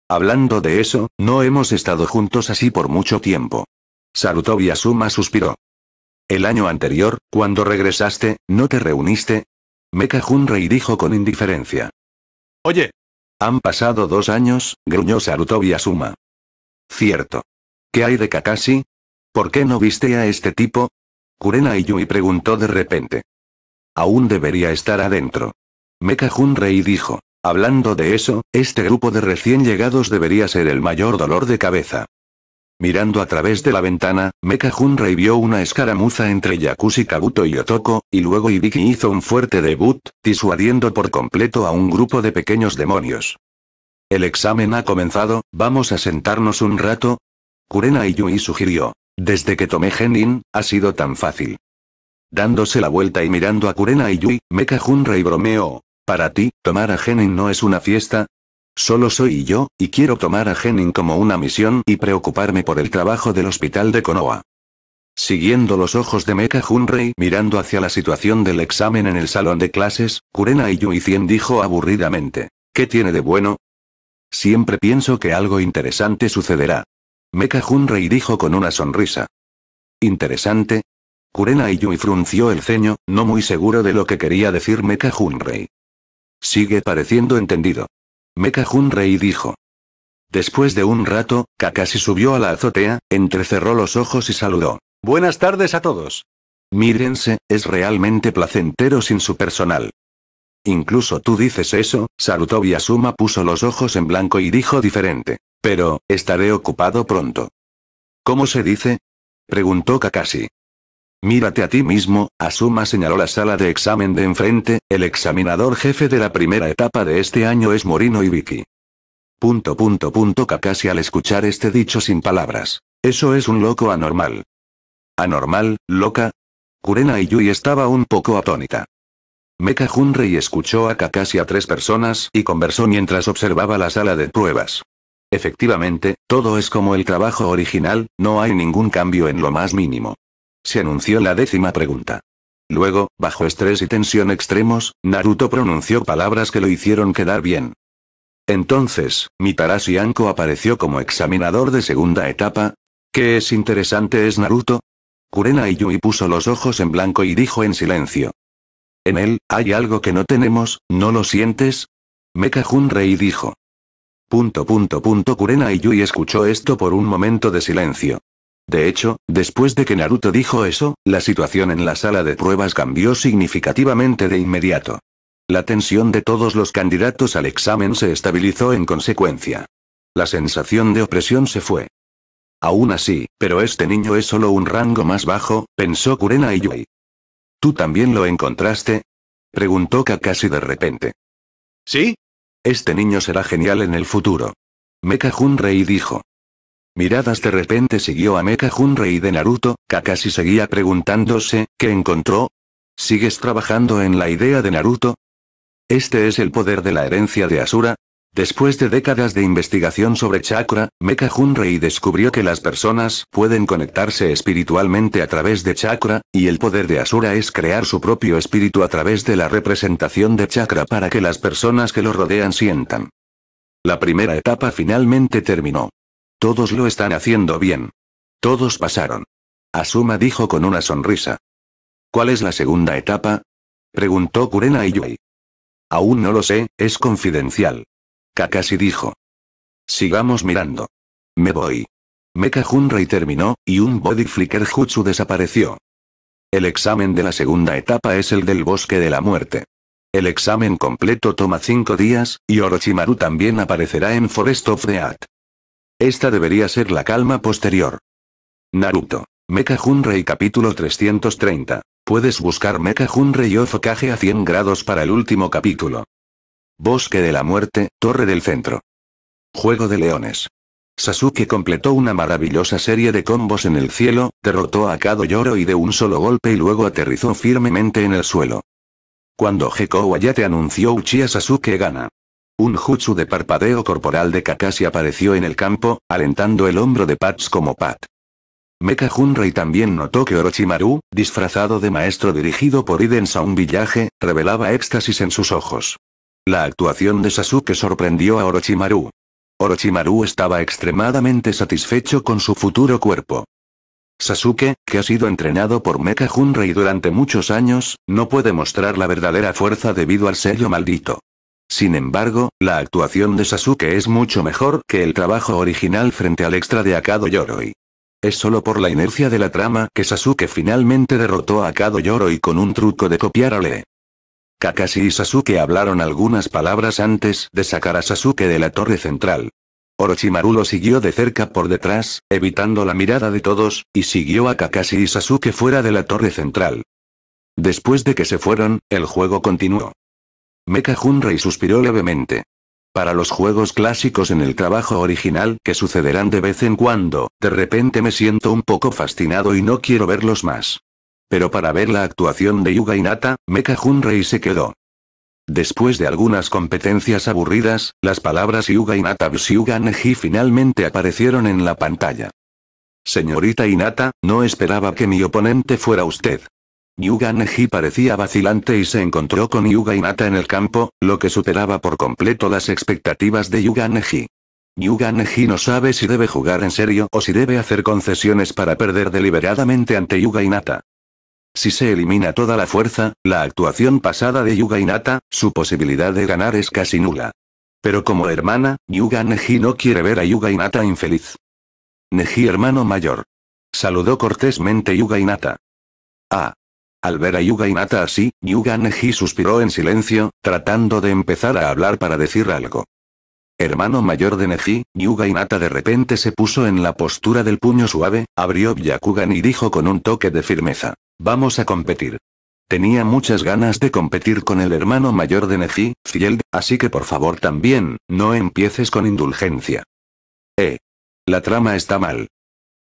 Hablando de eso, no hemos estado juntos así por mucho tiempo. Sarutobi Asuma suspiró. El año anterior, cuando regresaste, ¿no te reuniste? Mecha Hunrei dijo con indiferencia. Oye. Han pasado dos años, gruñó Sarutobi Asuma. Cierto. ¿Qué hay de Kakashi? ¿Por qué no viste a este tipo? Kurena Yui preguntó de repente. Aún debería estar adentro. Mecha Hunrei dijo. Hablando de eso, este grupo de recién llegados debería ser el mayor dolor de cabeza. Mirando a través de la ventana, Mecha Hunrei vio una escaramuza entre Yakushi Kabuto y Otoko, y luego Ibiki hizo un fuerte debut, disuadiendo por completo a un grupo de pequeños demonios. El examen ha comenzado, ¿vamos a sentarnos un rato? Kurena Yui sugirió. Desde que tomé Genin, ha sido tan fácil. Dándose la vuelta y mirando a Kurena Yui, Mecha Hunrei bromeó. Para ti, tomar a Genin no es una fiesta, Solo soy yo, y quiero tomar a Henning como una misión y preocuparme por el trabajo del hospital de Konoha. Siguiendo los ojos de Mecha Hunrei mirando hacia la situación del examen en el salón de clases, Kurena y Yuicien dijo aburridamente. ¿Qué tiene de bueno? Siempre pienso que algo interesante sucederá. Mecha Hunrei dijo con una sonrisa. ¿Interesante? Kurena y Yui frunció el ceño, no muy seguro de lo que quería decir Mecha Hunrei. Sigue pareciendo entendido. Mecha Hunrei dijo. Después de un rato, Kakashi subió a la azotea, entrecerró los ojos y saludó. Buenas tardes a todos. Mírense, es realmente placentero sin su personal. Incluso tú dices eso, Sarutobi Asuma puso los ojos en blanco y dijo diferente. Pero, estaré ocupado pronto. ¿Cómo se dice? preguntó Kakashi. Mírate a ti mismo, Asuma señaló la sala de examen de enfrente, el examinador jefe de la primera etapa de este año es Morino Vicky. Punto punto punto Kakashi al escuchar este dicho sin palabras. Eso es un loco anormal. ¿Anormal, loca? Kurena y Yui estaba un poco atónita. Mecha Junrei escuchó a Kakashi a tres personas y conversó mientras observaba la sala de pruebas. Efectivamente, todo es como el trabajo original, no hay ningún cambio en lo más mínimo. Se anunció la décima pregunta. Luego, bajo estrés y tensión extremos, Naruto pronunció palabras que lo hicieron quedar bien. Entonces, Mitarashi Anko apareció como examinador de segunda etapa. ¿Qué es interesante es Naruto? Kurena Yui puso los ojos en blanco y dijo en silencio. En él, hay algo que no tenemos, ¿no lo sientes? Mecha Junrei dijo. Punto punto punto Kurena Yui escuchó esto por un momento de silencio. De hecho, después de que Naruto dijo eso, la situación en la sala de pruebas cambió significativamente de inmediato. La tensión de todos los candidatos al examen se estabilizó en consecuencia. La sensación de opresión se fue. Aún así, pero este niño es solo un rango más bajo, pensó Kurena Yui. ¿Tú también lo encontraste? preguntó Kakashi de repente. ¿Sí? Este niño será genial en el futuro. Mecha Junrei dijo. Miradas de repente siguió a Mecha Junrei de Naruto, Kakashi seguía preguntándose, ¿qué encontró? ¿Sigues trabajando en la idea de Naruto? Este es el poder de la herencia de Asura. Después de décadas de investigación sobre chakra, Mecha Junrei descubrió que las personas pueden conectarse espiritualmente a través de chakra, y el poder de Asura es crear su propio espíritu a través de la representación de chakra para que las personas que lo rodean sientan. La primera etapa finalmente terminó. Todos lo están haciendo bien. Todos pasaron. Asuma dijo con una sonrisa. ¿Cuál es la segunda etapa? Preguntó Kurena y Yui. Aún no lo sé, es confidencial. Kakashi dijo. Sigamos mirando. Me voy. Mecha Junrei terminó, y un body flicker jutsu desapareció. El examen de la segunda etapa es el del bosque de la muerte. El examen completo toma cinco días, y Orochimaru también aparecerá en Forest of the At. Esta debería ser la calma posterior. Naruto. Mecha Junrei capítulo 330. Puedes buscar Mecha Junrei of Kage a 100 grados para el último capítulo. Bosque de la Muerte, Torre del Centro. Juego de Leones. Sasuke completó una maravillosa serie de combos en el cielo, derrotó a Kado Yoro y de un solo golpe y luego aterrizó firmemente en el suelo. Cuando Gekko Wayate anunció Uchiha Sasuke gana. Un jutsu de parpadeo corporal de Kakashi apareció en el campo, alentando el hombro de Pats como Pat. Mecha Junrei también notó que Orochimaru, disfrazado de maestro dirigido por Iden un Village, revelaba éxtasis en sus ojos. La actuación de Sasuke sorprendió a Orochimaru. Orochimaru estaba extremadamente satisfecho con su futuro cuerpo. Sasuke, que ha sido entrenado por Mecha Junrei durante muchos años, no puede mostrar la verdadera fuerza debido al sello maldito. Sin embargo, la actuación de Sasuke es mucho mejor que el trabajo original frente al extra de Akado Yoroi. Es solo por la inercia de la trama que Sasuke finalmente derrotó a Akado Yoroi con un truco de copiar a Lee. Kakashi y Sasuke hablaron algunas palabras antes de sacar a Sasuke de la torre central. Orochimaru lo siguió de cerca por detrás, evitando la mirada de todos, y siguió a Kakashi y Sasuke fuera de la torre central. Después de que se fueron, el juego continuó. Mecha Junrei suspiró levemente. Para los juegos clásicos en el trabajo original que sucederán de vez en cuando, de repente me siento un poco fascinado y no quiero verlos más. Pero para ver la actuación de Yuga Inata, Mecha Junrei se quedó. Después de algunas competencias aburridas, las palabras Yuga Inata Yuga Neji finalmente aparecieron en la pantalla. Señorita Inata, no esperaba que mi oponente fuera usted. Yuga Neji parecía vacilante y se encontró con Yuga Inata en el campo, lo que superaba por completo las expectativas de Yuga Neji. Yuga Neji no sabe si debe jugar en serio o si debe hacer concesiones para perder deliberadamente ante Yuga Inata. Si se elimina toda la fuerza, la actuación pasada de Yuga Inata, su posibilidad de ganar es casi nula. Pero como hermana, Yuga Neji no quiere ver a Yuga Inata infeliz. Neji hermano mayor. Saludó cortésmente Yuga Inata. Ah. Al ver a Yuga Inata así, Yuga Neji suspiró en silencio, tratando de empezar a hablar para decir algo. Hermano mayor de Neji, Yuga Inata de repente se puso en la postura del puño suave, abrió Byakugan y dijo con un toque de firmeza. Vamos a competir. Tenía muchas ganas de competir con el hermano mayor de Neji, Field, así que por favor también, no empieces con indulgencia. Eh. La trama está mal.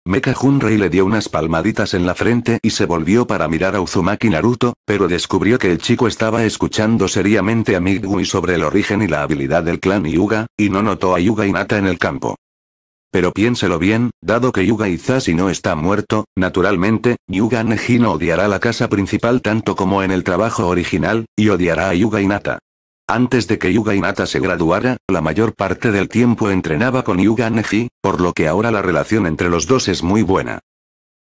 Mecha Junrei le dio unas palmaditas en la frente y se volvió para mirar a Uzumaki Naruto, pero descubrió que el chico estaba escuchando seriamente a Migui sobre el origen y la habilidad del clan Yuga, y no notó a Yuga Nata en el campo. Pero piénselo bien, dado que Yuga Izashi no está muerto, naturalmente, Yuga Neji no odiará la casa principal tanto como en el trabajo original, y odiará a Yuga Inata. Antes de que Yuga Inata se graduara, la mayor parte del tiempo entrenaba con Yuga Neji, por lo que ahora la relación entre los dos es muy buena.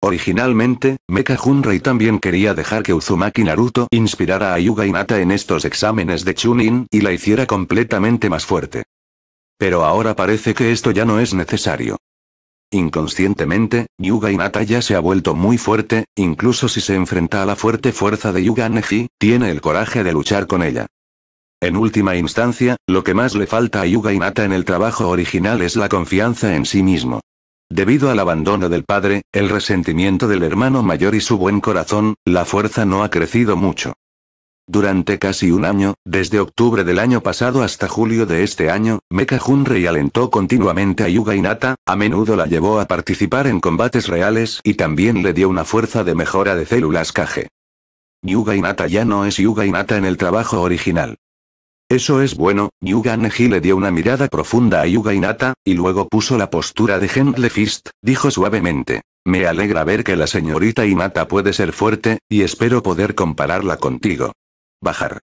Originalmente, Mecha Junrei también quería dejar que Uzumaki Naruto inspirara a Yuga Inata en estos exámenes de Chunin y la hiciera completamente más fuerte. Pero ahora parece que esto ya no es necesario. Inconscientemente, Yuga Inata ya se ha vuelto muy fuerte, incluso si se enfrenta a la fuerte fuerza de Yuga Neji, tiene el coraje de luchar con ella. En última instancia, lo que más le falta a Yuga Inata en el trabajo original es la confianza en sí mismo. Debido al abandono del padre, el resentimiento del hermano mayor y su buen corazón, la fuerza no ha crecido mucho. Durante casi un año, desde octubre del año pasado hasta julio de este año, Mecha Junrei alentó continuamente a Yuga Inata, a menudo la llevó a participar en combates reales y también le dio una fuerza de mejora de células Kage. Yuga Inata ya no es Yuga Inata en el trabajo original. Eso es bueno, Yuga Neji le dio una mirada profunda a Yuga Inata, y luego puso la postura de Gentle Fist, dijo suavemente. Me alegra ver que la señorita Inata puede ser fuerte, y espero poder compararla contigo. Bajar.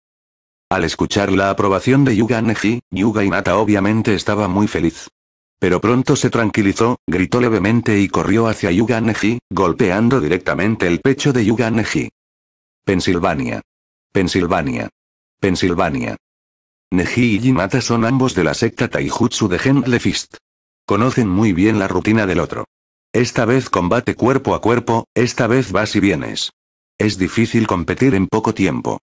Al escuchar la aprobación de Yuga Neji, Yuga Inata obviamente estaba muy feliz. Pero pronto se tranquilizó, gritó levemente y corrió hacia Yuga Neji, golpeando directamente el pecho de Yuga Neji. Pensilvania. Pensilvania. Pensilvania. Neji y Yinata son ambos de la secta Taijutsu de Gentle Fist. Conocen muy bien la rutina del otro. Esta vez combate cuerpo a cuerpo, esta vez vas y vienes. Es difícil competir en poco tiempo.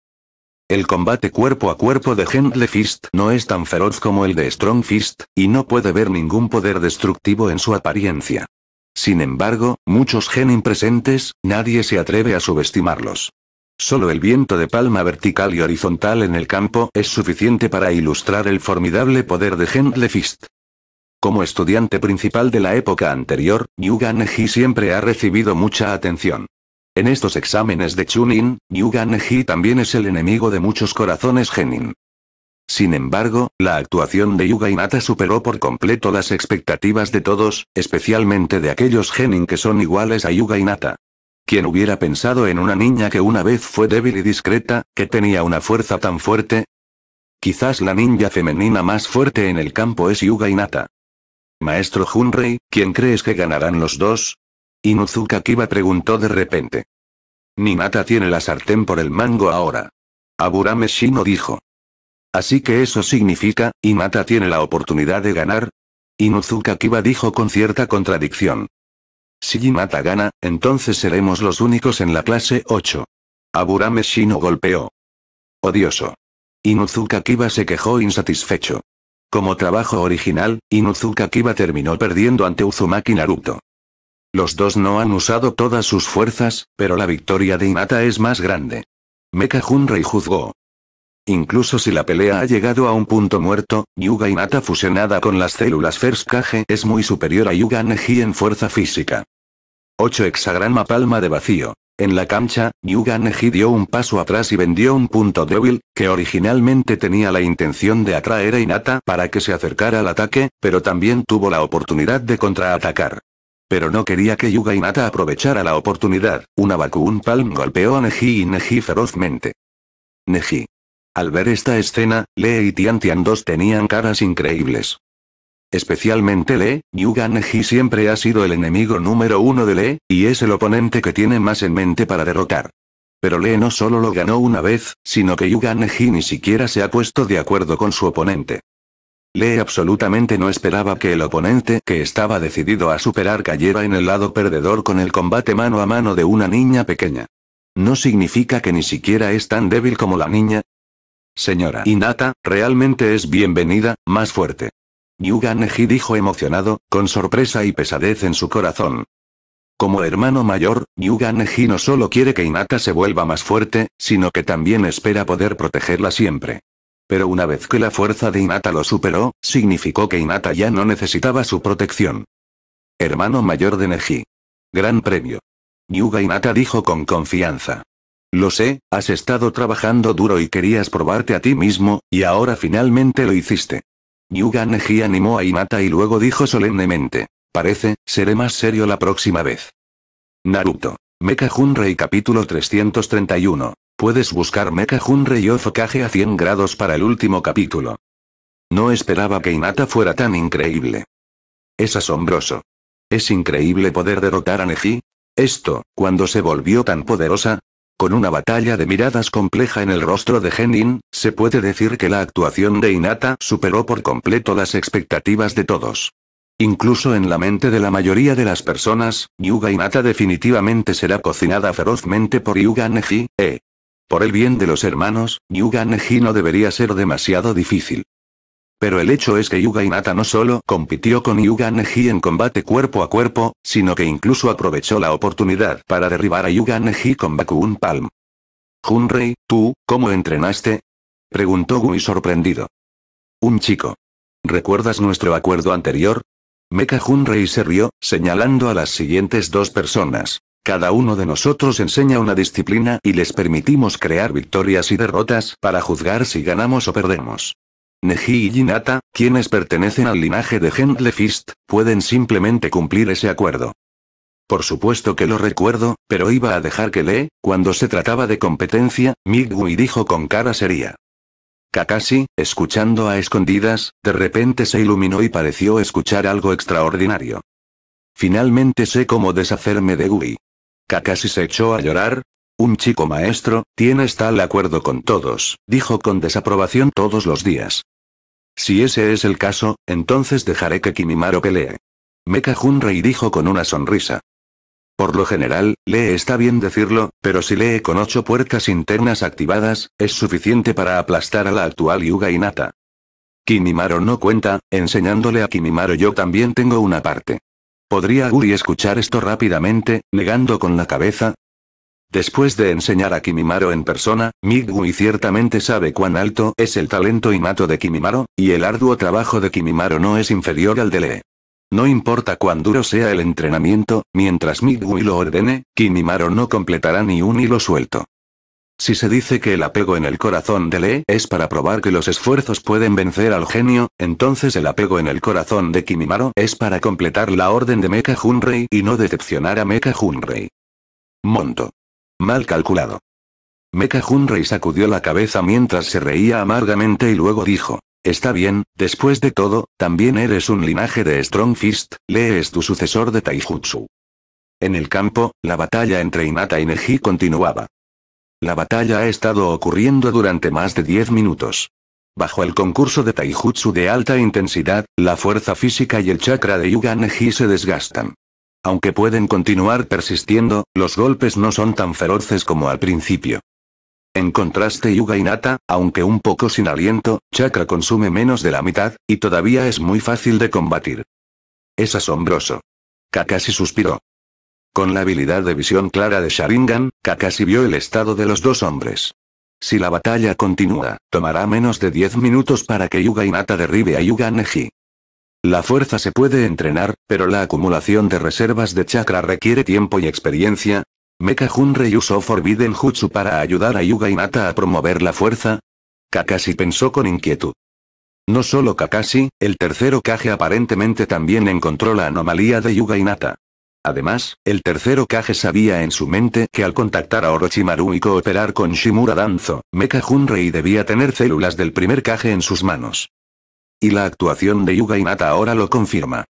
El combate cuerpo a cuerpo de Gentle Fist no es tan feroz como el de Strong Fist, y no puede ver ningún poder destructivo en su apariencia. Sin embargo, muchos genin presentes, nadie se atreve a subestimarlos. Solo el viento de palma vertical y horizontal en el campo es suficiente para ilustrar el formidable poder de Gentle Fist. Como estudiante principal de la época anterior, Yuga Neji siempre ha recibido mucha atención. En estos exámenes de Chunin, Yuga Neji también es el enemigo de muchos corazones genin. Sin embargo, la actuación de Yuga Inata superó por completo las expectativas de todos, especialmente de aquellos genin que son iguales a Yuga Inata. ¿Quién hubiera pensado en una niña que una vez fue débil y discreta, que tenía una fuerza tan fuerte? Quizás la ninja femenina más fuerte en el campo es Yuga Inata. Maestro Junrei, ¿quién crees que ganarán los dos? Inuzuka Kiba preguntó de repente. Ninata tiene la sartén por el mango ahora. Aburame Shino dijo. Así que eso significa, Inata tiene la oportunidad de ganar. Inuzuka Kiba dijo con cierta contradicción. Si Inata gana, entonces seremos los únicos en la clase 8. Aburame Shino golpeó. Odioso. Inuzuka Kiba se quejó insatisfecho. Como trabajo original, Inuzuka Kiba terminó perdiendo ante Uzumaki Naruto. Los dos no han usado todas sus fuerzas, pero la victoria de Inata es más grande. Mecha Junrei juzgó. Incluso si la pelea ha llegado a un punto muerto, Yuga Inata fusionada con las células First Kage es muy superior a Yuga Neji en fuerza física. 8 Hexagrama palma de vacío. En la cancha, Yuga Neji dio un paso atrás y vendió un punto débil, que originalmente tenía la intención de atraer a Inata para que se acercara al ataque, pero también tuvo la oportunidad de contraatacar. Pero no quería que Yuga Inata aprovechara la oportunidad, una Bakun Palm golpeó a Neji y Neji ferozmente. Neji. Al ver esta escena, Lee y Tian Tian dos tenían caras increíbles. Especialmente Lee, Yuga Neji siempre ha sido el enemigo número uno de Lee, y es el oponente que tiene más en mente para derrotar. Pero Lee no solo lo ganó una vez, sino que Yuga Neji ni siquiera se ha puesto de acuerdo con su oponente. Lee absolutamente no esperaba que el oponente que estaba decidido a superar cayera en el lado perdedor con el combate mano a mano de una niña pequeña. ¿No significa que ni siquiera es tan débil como la niña? Señora Inata, realmente es bienvenida, más fuerte. Yuga Neji dijo emocionado, con sorpresa y pesadez en su corazón. Como hermano mayor, Yuga Neji no solo quiere que Hinata se vuelva más fuerte, sino que también espera poder protegerla siempre. Pero una vez que la fuerza de Hinata lo superó, significó que Hinata ya no necesitaba su protección. Hermano mayor de Neji. Gran premio. Yuga Hinata dijo con confianza. Lo sé, has estado trabajando duro y querías probarte a ti mismo, y ahora finalmente lo hiciste. Yuga Neji animó a Hinata y luego dijo solemnemente. Parece, seré más serio la próxima vez. Naruto. Mecha Junrei capítulo 331. Puedes buscar Mecha Junrei Ofokage a 100 grados para el último capítulo. No esperaba que Hinata fuera tan increíble. Es asombroso. Es increíble poder derrotar a Neji. Esto, cuando se volvió tan poderosa, con una batalla de miradas compleja en el rostro de Genin, se puede decir que la actuación de Hinata superó por completo las expectativas de todos. Incluso en la mente de la mayoría de las personas, Yuga Hinata definitivamente será cocinada ferozmente por Yuga Neji, eh. Por el bien de los hermanos, Yuga Neji no debería ser demasiado difícil. Pero el hecho es que Yuga Hinata no solo compitió con Yuga Neji en combate cuerpo a cuerpo, sino que incluso aprovechó la oportunidad para derribar a Yuga Neji con Bakuun Palm. Junrei, ¿tú, cómo entrenaste? Preguntó Gui sorprendido. Un chico. ¿Recuerdas nuestro acuerdo anterior? Mecha Junrei se rió, señalando a las siguientes dos personas. Cada uno de nosotros enseña una disciplina y les permitimos crear victorias y derrotas para juzgar si ganamos o perdemos. Neji y Hinata, quienes pertenecen al linaje de Gentle Fist, pueden simplemente cumplir ese acuerdo. Por supuesto que lo recuerdo, pero iba a dejar que lee, cuando se trataba de competencia, Migui dijo con cara seria. Kakashi, escuchando a escondidas, de repente se iluminó y pareció escuchar algo extraordinario. Finalmente sé cómo deshacerme de Gui. Kakashi se echó a llorar, un chico maestro, tienes tal acuerdo con todos, dijo con desaprobación todos los días. Si ese es el caso, entonces dejaré que Kimimaro pelee. Mecha Junrei dijo con una sonrisa. Por lo general, Lee está bien decirlo, pero si lee con ocho puertas internas activadas, es suficiente para aplastar a la actual Yuga Inata. Kimimaro no cuenta, enseñándole a Kimimaro yo también tengo una parte. ¿Podría Guri escuchar esto rápidamente, negando con la cabeza? Después de enseñar a Kimimaro en persona, Migui ciertamente sabe cuán alto es el talento innato de Kimimaro, y el arduo trabajo de Kimimaro no es inferior al de Lee. No importa cuán duro sea el entrenamiento, mientras Migui lo ordene, Kimimaro no completará ni un hilo suelto. Si se dice que el apego en el corazón de Lee es para probar que los esfuerzos pueden vencer al genio, entonces el apego en el corazón de Kimimaro es para completar la orden de Mecha Junrei y no decepcionar a Mecha Junrei. Monto. Mal calculado. Mecha Junrei sacudió la cabeza mientras se reía amargamente y luego dijo. Está bien, después de todo, también eres un linaje de Strong Fist, Lee es tu sucesor de Taijutsu. En el campo, la batalla entre Hinata y Neji continuaba. La batalla ha estado ocurriendo durante más de 10 minutos. Bajo el concurso de Taijutsu de alta intensidad, la fuerza física y el chakra de Yuga Neji se desgastan. Aunque pueden continuar persistiendo, los golpes no son tan feroces como al principio. En contraste Yuga Inata, aunque un poco sin aliento, chakra consume menos de la mitad, y todavía es muy fácil de combatir. Es asombroso. Kakashi suspiró. Con la habilidad de visión clara de Sharingan, Kakashi vio el estado de los dos hombres. Si la batalla continúa, tomará menos de 10 minutos para que Yuga Inata derribe a Yuga Neji. La fuerza se puede entrenar, pero la acumulación de reservas de chakra requiere tiempo y experiencia. Mecha Junrei usó Forbidden Jutsu para ayudar a Yuga Inata a promover la fuerza. Kakashi pensó con inquietud. No solo Kakashi, el tercero Kage aparentemente también encontró la anomalía de Yuga Inata. Además, el tercero Kage sabía en su mente que al contactar a Orochimaru y cooperar con Shimura Danzo, Mecha Junrei debía tener células del primer Kage en sus manos. Y la actuación de Yuga Inata ahora lo confirma.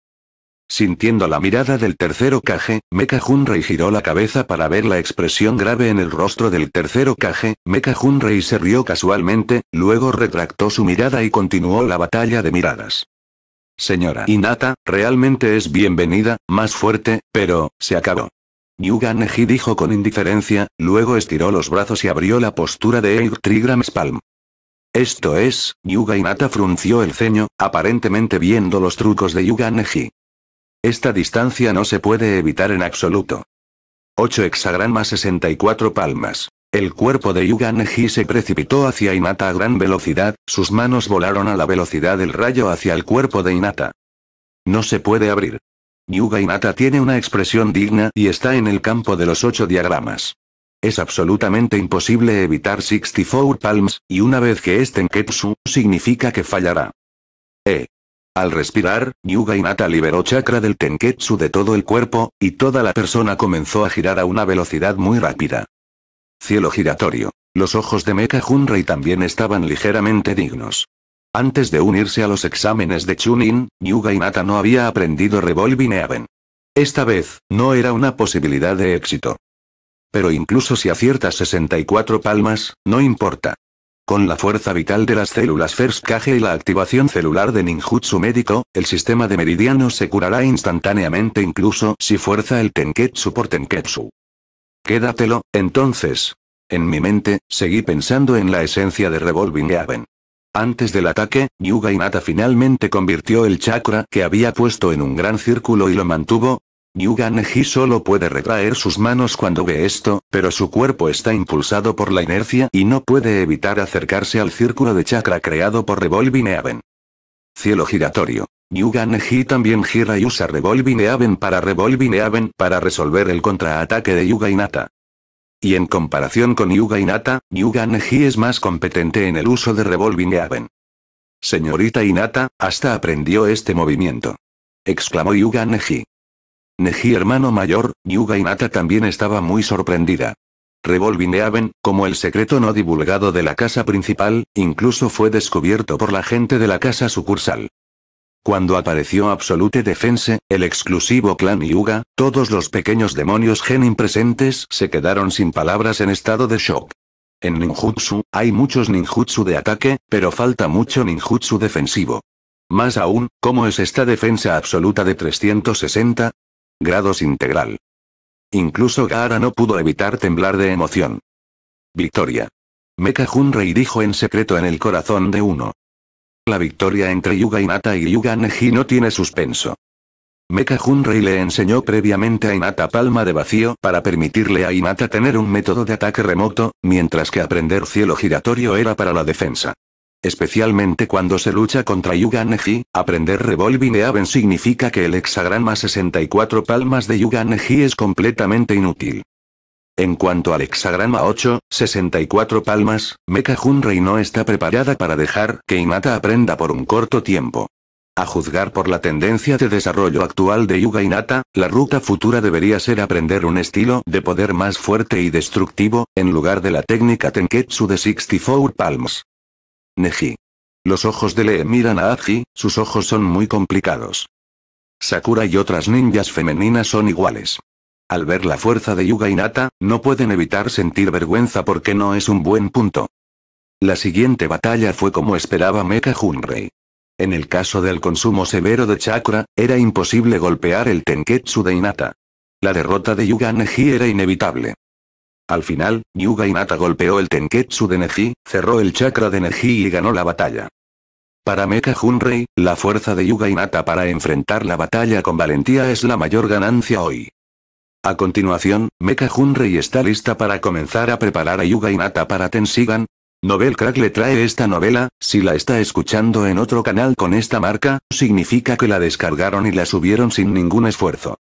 Sintiendo la mirada del tercero Kage, Mecha Junrei giró la cabeza para ver la expresión grave en el rostro del tercero Kage, Mecha Junrei se rió casualmente, luego retractó su mirada y continuó la batalla de miradas. Señora Inata, realmente es bienvenida, más fuerte, pero, se acabó. Yuga Neji dijo con indiferencia, luego estiró los brazos y abrió la postura de Air Trigram Spalm. Esto es, Yuga Inata frunció el ceño, aparentemente viendo los trucos de Yuga Neji. Esta distancia no se puede evitar en absoluto. 8 hexagramas 64 palmas. El cuerpo de Yuga Neji se precipitó hacia Inata a gran velocidad, sus manos volaron a la velocidad del rayo hacia el cuerpo de Inata. No se puede abrir. Yuga Inata tiene una expresión digna y está en el campo de los ocho diagramas. Es absolutamente imposible evitar 64 palms, y una vez que es Tenketsu, significa que fallará. E. Al respirar, Yuga Inata liberó chakra del Tenketsu de todo el cuerpo, y toda la persona comenzó a girar a una velocidad muy rápida. Cielo giratorio. Los ojos de Mecha Hunrei también estaban ligeramente dignos. Antes de unirse a los exámenes de Chunin, Yuga Inata no había aprendido Revolving Even. Esta vez, no era una posibilidad de éxito. Pero incluso si aciertas 64 palmas, no importa. Con la fuerza vital de las células First Kage y la activación celular de ninjutsu médico, el sistema de meridianos se curará instantáneamente incluso si fuerza el tenketsu por tenketsu. Quédatelo, entonces. En mi mente, seguí pensando en la esencia de Revolving Haven. Antes del ataque, Yuga Inata finalmente convirtió el chakra que había puesto en un gran círculo y lo mantuvo, Yuga Neji solo puede retraer sus manos cuando ve esto, pero su cuerpo está impulsado por la inercia y no puede evitar acercarse al círculo de chakra creado por Revolving Even. Cielo giratorio. Yuga Neji también gira y usa Revolving Even para Revolving Even para resolver el contraataque de Yuga Inata. Y en comparación con Yuga Inata, Yuga Neji es más competente en el uso de Revolving Even. Señorita Inata, hasta aprendió este movimiento. Exclamó Yuga Neji. Hermano mayor, Yuga Inata también estaba muy sorprendida. Revolving Haven, como el secreto no divulgado de la casa principal, incluso fue descubierto por la gente de la casa sucursal. Cuando apareció Absolute Defense, el exclusivo clan Yuga, todos los pequeños demonios genin presentes se quedaron sin palabras en estado de shock. En ninjutsu, hay muchos ninjutsu de ataque, pero falta mucho ninjutsu defensivo. Más aún, ¿cómo es esta defensa absoluta de 360? Grados integral. Incluso Gaara no pudo evitar temblar de emoción. Victoria. Mecha Hunrei dijo en secreto en el corazón de uno. La victoria entre Yuga Inata y Yuga Neji no tiene suspenso. Mecha Hunrei le enseñó previamente a Inata palma de vacío para permitirle a Inata tener un método de ataque remoto, mientras que aprender cielo giratorio era para la defensa. Especialmente cuando se lucha contra Yuga Neji, aprender Revolving Haven significa que el hexagrama 64 palmas de Yuga Neji es completamente inútil. En cuanto al hexagrama 8, 64 palmas, Mecha Hunrei no está preparada para dejar que Inata aprenda por un corto tiempo. A juzgar por la tendencia de desarrollo actual de Yuga Inata, la ruta futura debería ser aprender un estilo de poder más fuerte y destructivo, en lugar de la técnica Tenketsu de 64 Palms. Neji. Los ojos de Lee miran a Aji, sus ojos son muy complicados. Sakura y otras ninjas femeninas son iguales. Al ver la fuerza de Yuga Inata, no pueden evitar sentir vergüenza porque no es un buen punto. La siguiente batalla fue como esperaba Mecha Hunrei. En el caso del consumo severo de chakra, era imposible golpear el Tenketsu de Inata. La derrota de Yuga Neji era inevitable. Al final, Yuga Inata golpeó el Tenketsu de Neji, cerró el chakra de Neji y ganó la batalla. Para Mecha Hunrei, la fuerza de Yuga Inata para enfrentar la batalla con valentía es la mayor ganancia hoy. A continuación, Mecha Hunrei está lista para comenzar a preparar a Yuga Inata para Tensigan. Novel Crack le trae esta novela, si la está escuchando en otro canal con esta marca, significa que la descargaron y la subieron sin ningún esfuerzo.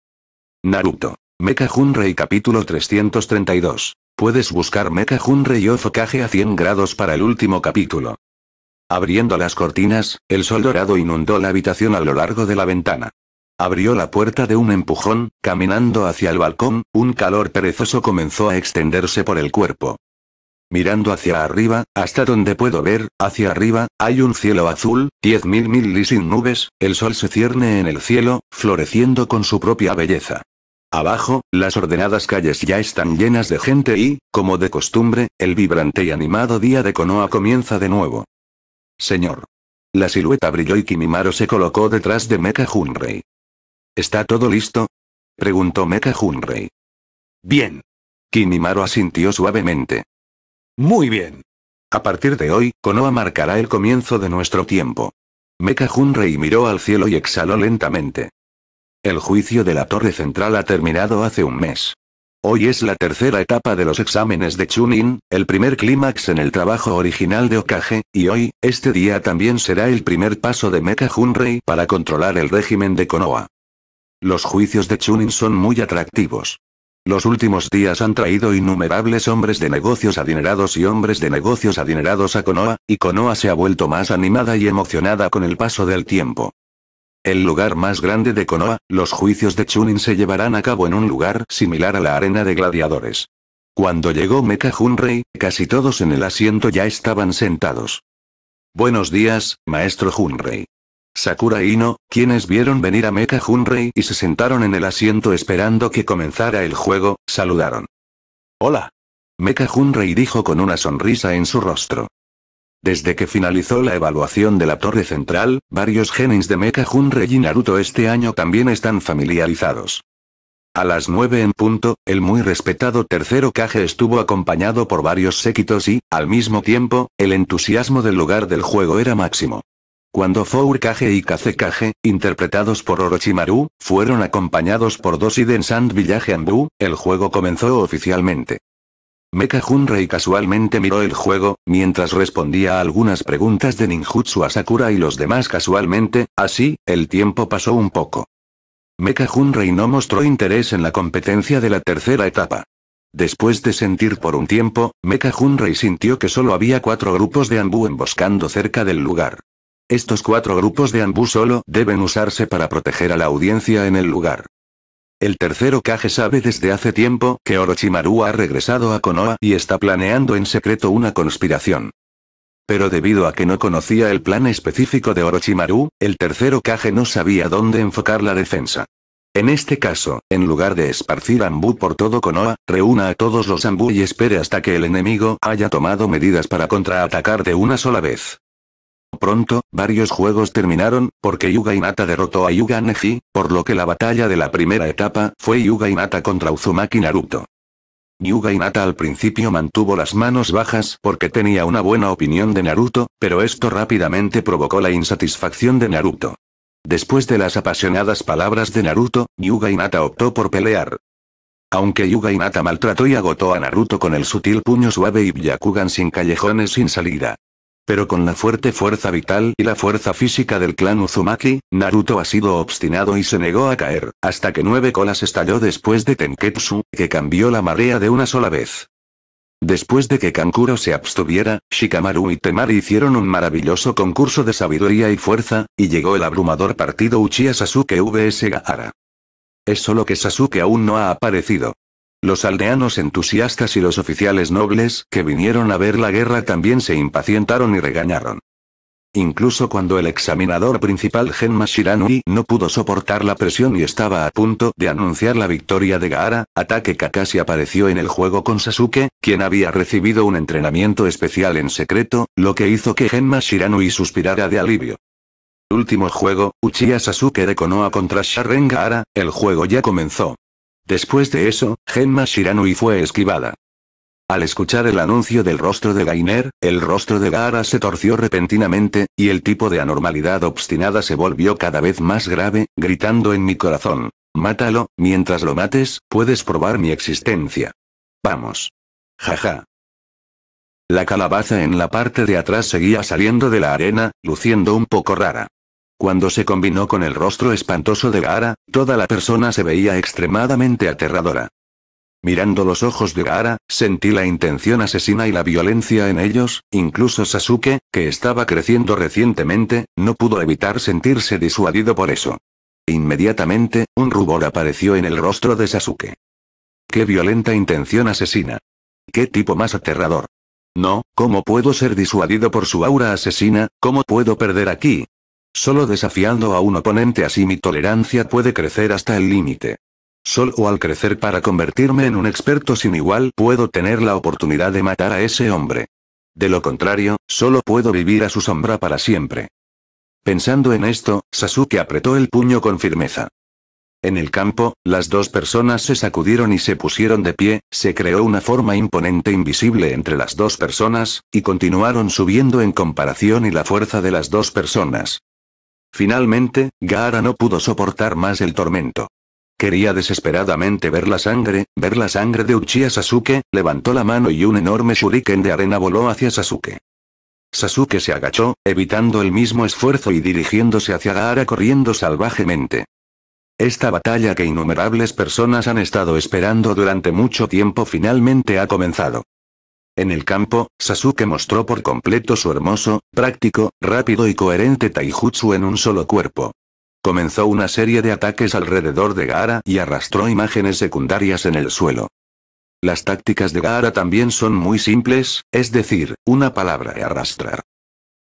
Naruto. Mecha Hunrei capítulo 332. Puedes buscar Mecha Hunrei of Kage a 100 grados para el último capítulo. Abriendo las cortinas, el sol dorado inundó la habitación a lo largo de la ventana. Abrió la puerta de un empujón, caminando hacia el balcón, un calor perezoso comenzó a extenderse por el cuerpo. Mirando hacia arriba, hasta donde puedo ver, hacia arriba, hay un cielo azul, 10.000 mil sin nubes, el sol se cierne en el cielo, floreciendo con su propia belleza. Abajo, las ordenadas calles ya están llenas de gente y, como de costumbre, el vibrante y animado día de Konoha comienza de nuevo. Señor. La silueta brilló y Kimimaro se colocó detrás de Mecha Hunrei. ¿Está todo listo? preguntó Mecha Hunrei. Bien. Kimimaro asintió suavemente. Muy bien. A partir de hoy, Konoha marcará el comienzo de nuestro tiempo. Mecha Hunrei miró al cielo y exhaló lentamente. El juicio de la torre central ha terminado hace un mes. Hoy es la tercera etapa de los exámenes de Chunin, el primer clímax en el trabajo original de Okage, y hoy, este día también será el primer paso de Mecha Hunrei para controlar el régimen de Konoha. Los juicios de Chunin son muy atractivos. Los últimos días han traído innumerables hombres de negocios adinerados y hombres de negocios adinerados a Konoha, y Konoha se ha vuelto más animada y emocionada con el paso del tiempo. El lugar más grande de Konoha, los juicios de Chunin se llevarán a cabo en un lugar similar a la arena de gladiadores. Cuando llegó Mecha Hunrei, casi todos en el asiento ya estaban sentados. Buenos días, maestro Hunrei. Sakura y Ino, quienes vieron venir a Mecha Hunrei y se sentaron en el asiento esperando que comenzara el juego, saludaron. Hola. Mecha Hunrei dijo con una sonrisa en su rostro. Desde que finalizó la evaluación de la torre central, varios genins de Mecha Hunrei y Naruto este año también están familiarizados. A las 9 en punto, el muy respetado tercero Kage estuvo acompañado por varios séquitos y, al mismo tiempo, el entusiasmo del lugar del juego era máximo. Cuando Four Kage y Kaze Kage, interpretados por Orochimaru, fueron acompañados por dos Sand Village Ambu, el juego comenzó oficialmente. Mecha Hunrei casualmente miró el juego, mientras respondía a algunas preguntas de ninjutsu a Sakura y los demás casualmente, así, el tiempo pasó un poco. Mecha Hunrei no mostró interés en la competencia de la tercera etapa. Después de sentir por un tiempo, Mecha Hunrei sintió que solo había cuatro grupos de Ambu emboscando cerca del lugar. Estos cuatro grupos de Ambu solo deben usarse para proteger a la audiencia en el lugar. El tercero Kage sabe desde hace tiempo que Orochimaru ha regresado a Konoha y está planeando en secreto una conspiración. Pero debido a que no conocía el plan específico de Orochimaru, el tercero Kage no sabía dónde enfocar la defensa. En este caso, en lugar de esparcir Ambu por todo Konoha, reúna a todos los Ambu y espere hasta que el enemigo haya tomado medidas para contraatacar de una sola vez. Pronto, varios juegos terminaron, porque Yuga Inata derrotó a Yuga Neji, por lo que la batalla de la primera etapa fue Yuga Inata contra Uzumaki Naruto. Yuga Inata al principio mantuvo las manos bajas porque tenía una buena opinión de Naruto, pero esto rápidamente provocó la insatisfacción de Naruto. Después de las apasionadas palabras de Naruto, Yuga Inata optó por pelear. Aunque Yuga Inata maltrató y agotó a Naruto con el sutil puño suave y Byakugan sin callejones sin salida. Pero con la fuerte fuerza vital y la fuerza física del clan Uzumaki, Naruto ha sido obstinado y se negó a caer, hasta que nueve colas estalló después de Tenketsu, que cambió la marea de una sola vez. Después de que Kankuro se abstuviera, Shikamaru y Temari hicieron un maravilloso concurso de sabiduría y fuerza, y llegó el abrumador partido Uchiha Sasuke vs Gaara. Es solo que Sasuke aún no ha aparecido. Los aldeanos entusiastas y los oficiales nobles que vinieron a ver la guerra también se impacientaron y regañaron. Incluso cuando el examinador principal Genma Shiranui no pudo soportar la presión y estaba a punto de anunciar la victoria de Gaara, Ataque Kakashi apareció en el juego con Sasuke, quien había recibido un entrenamiento especial en secreto, lo que hizo que Genma Shiranui suspirara de alivio. Último juego, Uchiha Sasuke de Konoha contra Sharren Gaara, el juego ya comenzó. Después de eso, Genma Shiranui fue esquivada. Al escuchar el anuncio del rostro de Gainer, el rostro de Gaara se torció repentinamente, y el tipo de anormalidad obstinada se volvió cada vez más grave, gritando en mi corazón. Mátalo, mientras lo mates, puedes probar mi existencia. Vamos. Jaja. La calabaza en la parte de atrás seguía saliendo de la arena, luciendo un poco rara. Cuando se combinó con el rostro espantoso de Gaara, toda la persona se veía extremadamente aterradora. Mirando los ojos de Gaara, sentí la intención asesina y la violencia en ellos, incluso Sasuke, que estaba creciendo recientemente, no pudo evitar sentirse disuadido por eso. Inmediatamente, un rubor apareció en el rostro de Sasuke. ¡Qué violenta intención asesina! ¡Qué tipo más aterrador! No, ¿cómo puedo ser disuadido por su aura asesina? ¿Cómo puedo perder aquí? Solo desafiando a un oponente así mi tolerancia puede crecer hasta el límite. Solo al crecer para convertirme en un experto sin igual puedo tener la oportunidad de matar a ese hombre. De lo contrario, solo puedo vivir a su sombra para siempre. Pensando en esto, Sasuke apretó el puño con firmeza. En el campo, las dos personas se sacudieron y se pusieron de pie, se creó una forma imponente invisible entre las dos personas, y continuaron subiendo en comparación y la fuerza de las dos personas. Finalmente, Gaara no pudo soportar más el tormento. Quería desesperadamente ver la sangre, ver la sangre de Uchiha Sasuke, levantó la mano y un enorme shuriken de arena voló hacia Sasuke. Sasuke se agachó, evitando el mismo esfuerzo y dirigiéndose hacia Gaara corriendo salvajemente. Esta batalla que innumerables personas han estado esperando durante mucho tiempo finalmente ha comenzado. En el campo, Sasuke mostró por completo su hermoso, práctico, rápido y coherente taijutsu en un solo cuerpo. Comenzó una serie de ataques alrededor de Gaara y arrastró imágenes secundarias en el suelo. Las tácticas de Gaara también son muy simples, es decir, una palabra arrastrar.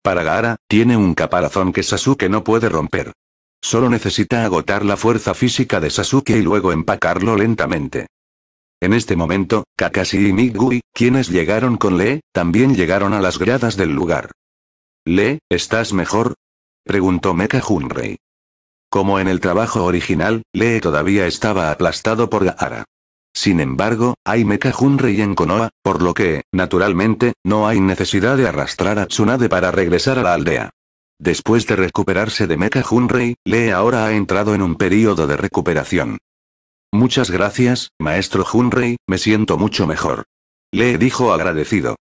Para Gaara, tiene un caparazón que Sasuke no puede romper. Solo necesita agotar la fuerza física de Sasuke y luego empacarlo lentamente. En este momento, Kakashi y Migui, quienes llegaron con Lee, también llegaron a las gradas del lugar. Lee, ¿estás mejor? preguntó Mecha Junrei. Como en el trabajo original, Lee todavía estaba aplastado por Gaara. Sin embargo, hay Mecha Junrei en Konoha, por lo que, naturalmente, no hay necesidad de arrastrar a Tsunade para regresar a la aldea. Después de recuperarse de Mecha Junrei, Lee ahora ha entrado en un período de recuperación. Muchas gracias, maestro Junrei, me siento mucho mejor. Lee dijo agradecido.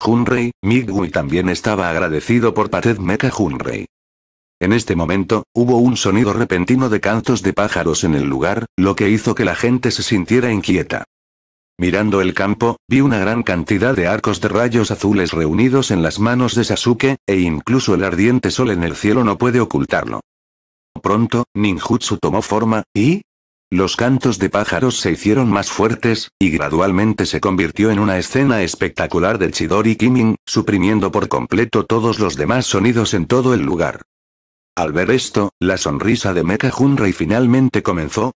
Junrei, Migui también estaba agradecido por Pated Mecha Junrei. En este momento, hubo un sonido repentino de cantos de pájaros en el lugar, lo que hizo que la gente se sintiera inquieta. Mirando el campo, vi una gran cantidad de arcos de rayos azules reunidos en las manos de Sasuke, e incluso el ardiente sol en el cielo no puede ocultarlo. Pronto, ninjutsu tomó forma, y... Los cantos de pájaros se hicieron más fuertes, y gradualmente se convirtió en una escena espectacular de Chidori Kimin, suprimiendo por completo todos los demás sonidos en todo el lugar. Al ver esto, la sonrisa de Mecha Junrei finalmente comenzó.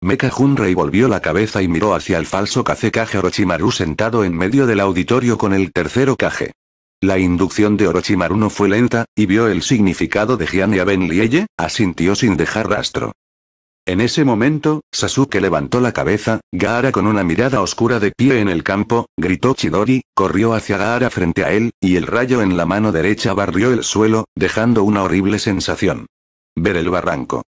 Mecha Junrei volvió la cabeza y miró hacia el falso Kazekage Orochimaru sentado en medio del auditorio con el tercero Kage. La inducción de Orochimaru no fue lenta, y vio el significado de Jian y Lieye, asintió sin dejar rastro. En ese momento, Sasuke levantó la cabeza, Gaara con una mirada oscura de pie en el campo, gritó Chidori, corrió hacia Gaara frente a él, y el rayo en la mano derecha barrió el suelo, dejando una horrible sensación. Ver el barranco.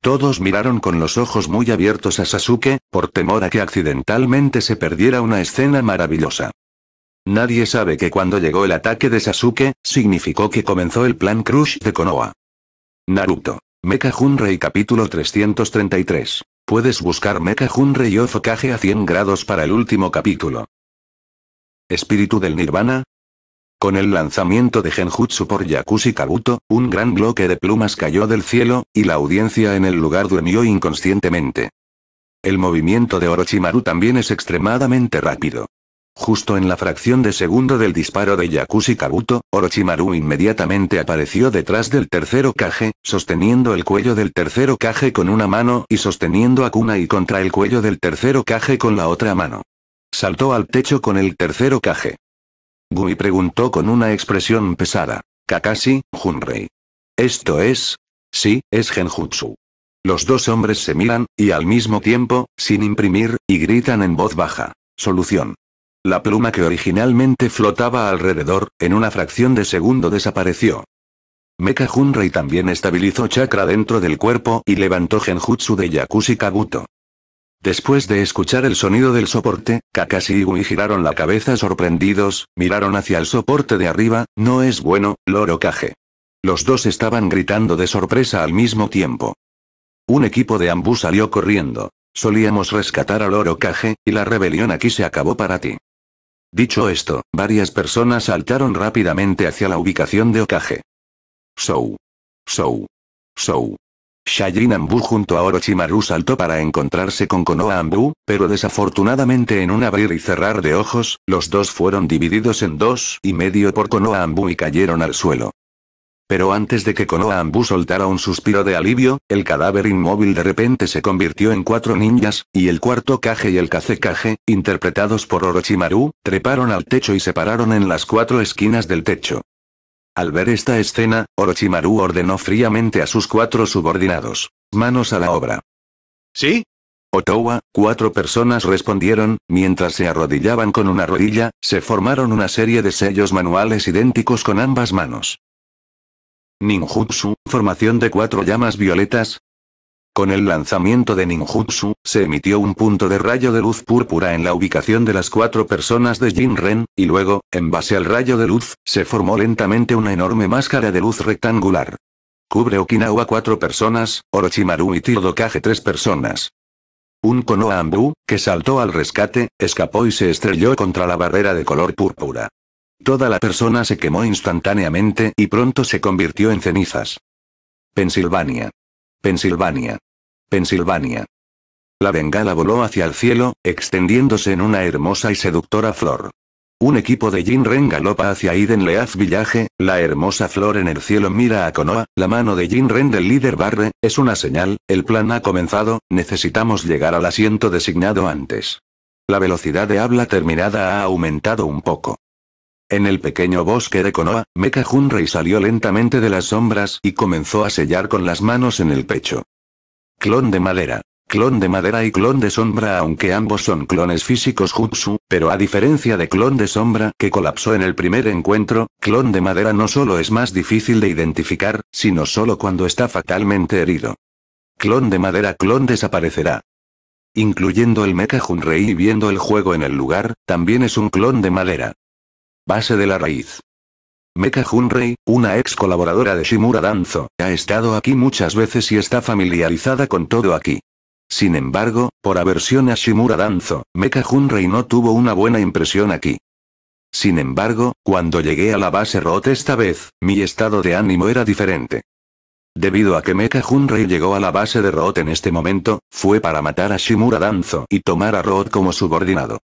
Todos miraron con los ojos muy abiertos a Sasuke, por temor a que accidentalmente se perdiera una escena maravillosa. Nadie sabe que cuando llegó el ataque de Sasuke, significó que comenzó el plan Crush de Konoha. Naruto. Mecha Junrei capítulo 333. Puedes buscar Mecha Junrei Ofokage a 100 grados para el último capítulo. Espíritu del Nirvana. Con el lanzamiento de Genjutsu por Yakushi Kabuto, un gran bloque de plumas cayó del cielo, y la audiencia en el lugar durmió inconscientemente. El movimiento de Orochimaru también es extremadamente rápido. Justo en la fracción de segundo del disparo de Yakushi Kabuto, Orochimaru inmediatamente apareció detrás del tercero Kage, sosteniendo el cuello del tercero Kage con una mano y sosteniendo a Kunai contra el cuello del tercero Kage con la otra mano. Saltó al techo con el tercero Kage. Gui preguntó con una expresión pesada. Kakashi, Junrei. ¿Esto es? Sí, es Genjutsu. Los dos hombres se miran, y al mismo tiempo, sin imprimir, y gritan en voz baja. Solución. La pluma que originalmente flotaba alrededor, en una fracción de segundo desapareció. Mecha Junrei también estabilizó chakra dentro del cuerpo y levantó genjutsu de Yakushi Kabuto. Después de escuchar el sonido del soporte, Kakashi y Gui giraron la cabeza sorprendidos, miraron hacia el soporte de arriba, no es bueno, Loro Kage. Los dos estaban gritando de sorpresa al mismo tiempo. Un equipo de ambú salió corriendo. Solíamos rescatar al Loro y la rebelión aquí se acabó para ti. Dicho esto, varias personas saltaron rápidamente hacia la ubicación de Okage. Sou. Sou. Sou. Shajin Ambu junto a Orochimaru saltó para encontrarse con Konoha Ambu, pero desafortunadamente en un abrir y cerrar de ojos, los dos fueron divididos en dos y medio por Konoha Ambu y cayeron al suelo. Pero antes de que Konoha Ambu soltara un suspiro de alivio, el cadáver inmóvil de repente se convirtió en cuatro ninjas, y el cuarto Kage y el Kazekage, interpretados por Orochimaru, treparon al techo y se pararon en las cuatro esquinas del techo. Al ver esta escena, Orochimaru ordenó fríamente a sus cuatro subordinados. Manos a la obra. ¿Sí? Otowa, cuatro personas respondieron, mientras se arrodillaban con una rodilla, se formaron una serie de sellos manuales idénticos con ambas manos. Ninjutsu, formación de cuatro llamas violetas. Con el lanzamiento de ninjutsu, se emitió un punto de rayo de luz púrpura en la ubicación de las cuatro personas de Jinren, y luego, en base al rayo de luz, se formó lentamente una enorme máscara de luz rectangular. Cubre Okinawa cuatro personas, Orochimaru y Tildokage tres personas. Un Konoha Ambu, que saltó al rescate, escapó y se estrelló contra la barrera de color púrpura. Toda la persona se quemó instantáneamente y pronto se convirtió en cenizas. Pensilvania. Pensilvania. Pensilvania. La bengala voló hacia el cielo, extendiéndose en una hermosa y seductora flor. Un equipo de Jinren galopa hacia Iden Leaf Village, la hermosa flor en el cielo mira a Konoha, la mano de Jinren del líder Barre, es una señal, el plan ha comenzado, necesitamos llegar al asiento designado antes. La velocidad de habla terminada ha aumentado un poco. En el pequeño bosque de Konoha, Mecha Hunrei salió lentamente de las sombras y comenzó a sellar con las manos en el pecho. Clon de madera. Clon de madera y clon de sombra aunque ambos son clones físicos Jutsu, pero a diferencia de clon de sombra que colapsó en el primer encuentro, clon de madera no solo es más difícil de identificar, sino solo cuando está fatalmente herido. Clon de madera clon desaparecerá. Incluyendo el Mecha Hunrei y viendo el juego en el lugar, también es un clon de madera. Base de la raíz. Mecha Hunrei, una ex colaboradora de Shimura Danzo, ha estado aquí muchas veces y está familiarizada con todo aquí. Sin embargo, por aversión a Shimura Danzo, Mecha Hunrei no tuvo una buena impresión aquí. Sin embargo, cuando llegué a la base Rot esta vez, mi estado de ánimo era diferente. Debido a que Mecha Hunrei llegó a la base de Rot en este momento, fue para matar a Shimura Danzo y tomar a Rot como subordinado.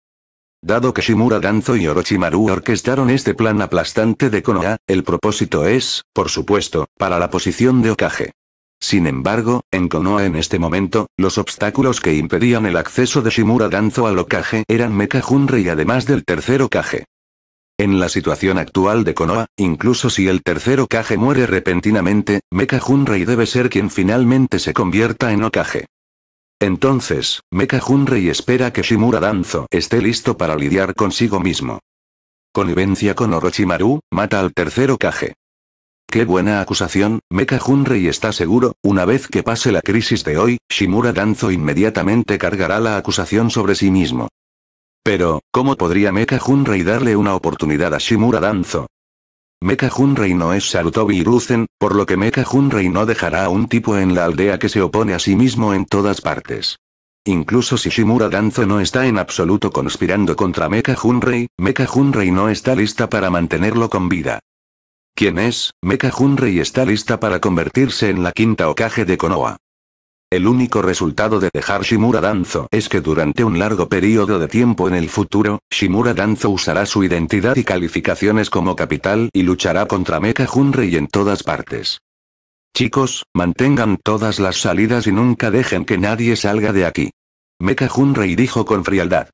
Dado que Shimura Danzo y Orochimaru orquestaron este plan aplastante de Konoha, el propósito es, por supuesto, para la posición de Okage. Sin embargo, en Konoha en este momento, los obstáculos que impedían el acceso de Shimura Danzo al Okage eran Mecha Hunrei además del tercer Okage. En la situación actual de Konoha, incluso si el tercer Okage muere repentinamente, Mecha Hunrei debe ser quien finalmente se convierta en Okage. Entonces, Mecha Hunrei espera que Shimura Danzo esté listo para lidiar consigo mismo. Connivencia con Orochimaru, mata al tercer Okage. Qué buena acusación, Mecha Hunrei está seguro, una vez que pase la crisis de hoy, Shimura Danzo inmediatamente cargará la acusación sobre sí mismo. Pero, ¿cómo podría Mecha Hunrei darle una oportunidad a Shimura Danzo? Mecha Hunrei no es Sarutobi Hiruzen, por lo que Mecha Hunrei no dejará a un tipo en la aldea que se opone a sí mismo en todas partes. Incluso si Shimura Danzo no está en absoluto conspirando contra Mecha Hunrei, Mecha Hunrei no está lista para mantenerlo con vida. ¿Quién es? Mecha Hunrei está lista para convertirse en la quinta Okage de Konoha. El único resultado de dejar Shimura Danzo es que durante un largo periodo de tiempo en el futuro, Shimura Danzo usará su identidad y calificaciones como capital y luchará contra Mecha Hunrei en todas partes. Chicos, mantengan todas las salidas y nunca dejen que nadie salga de aquí. Mecha Hunrei dijo con frialdad.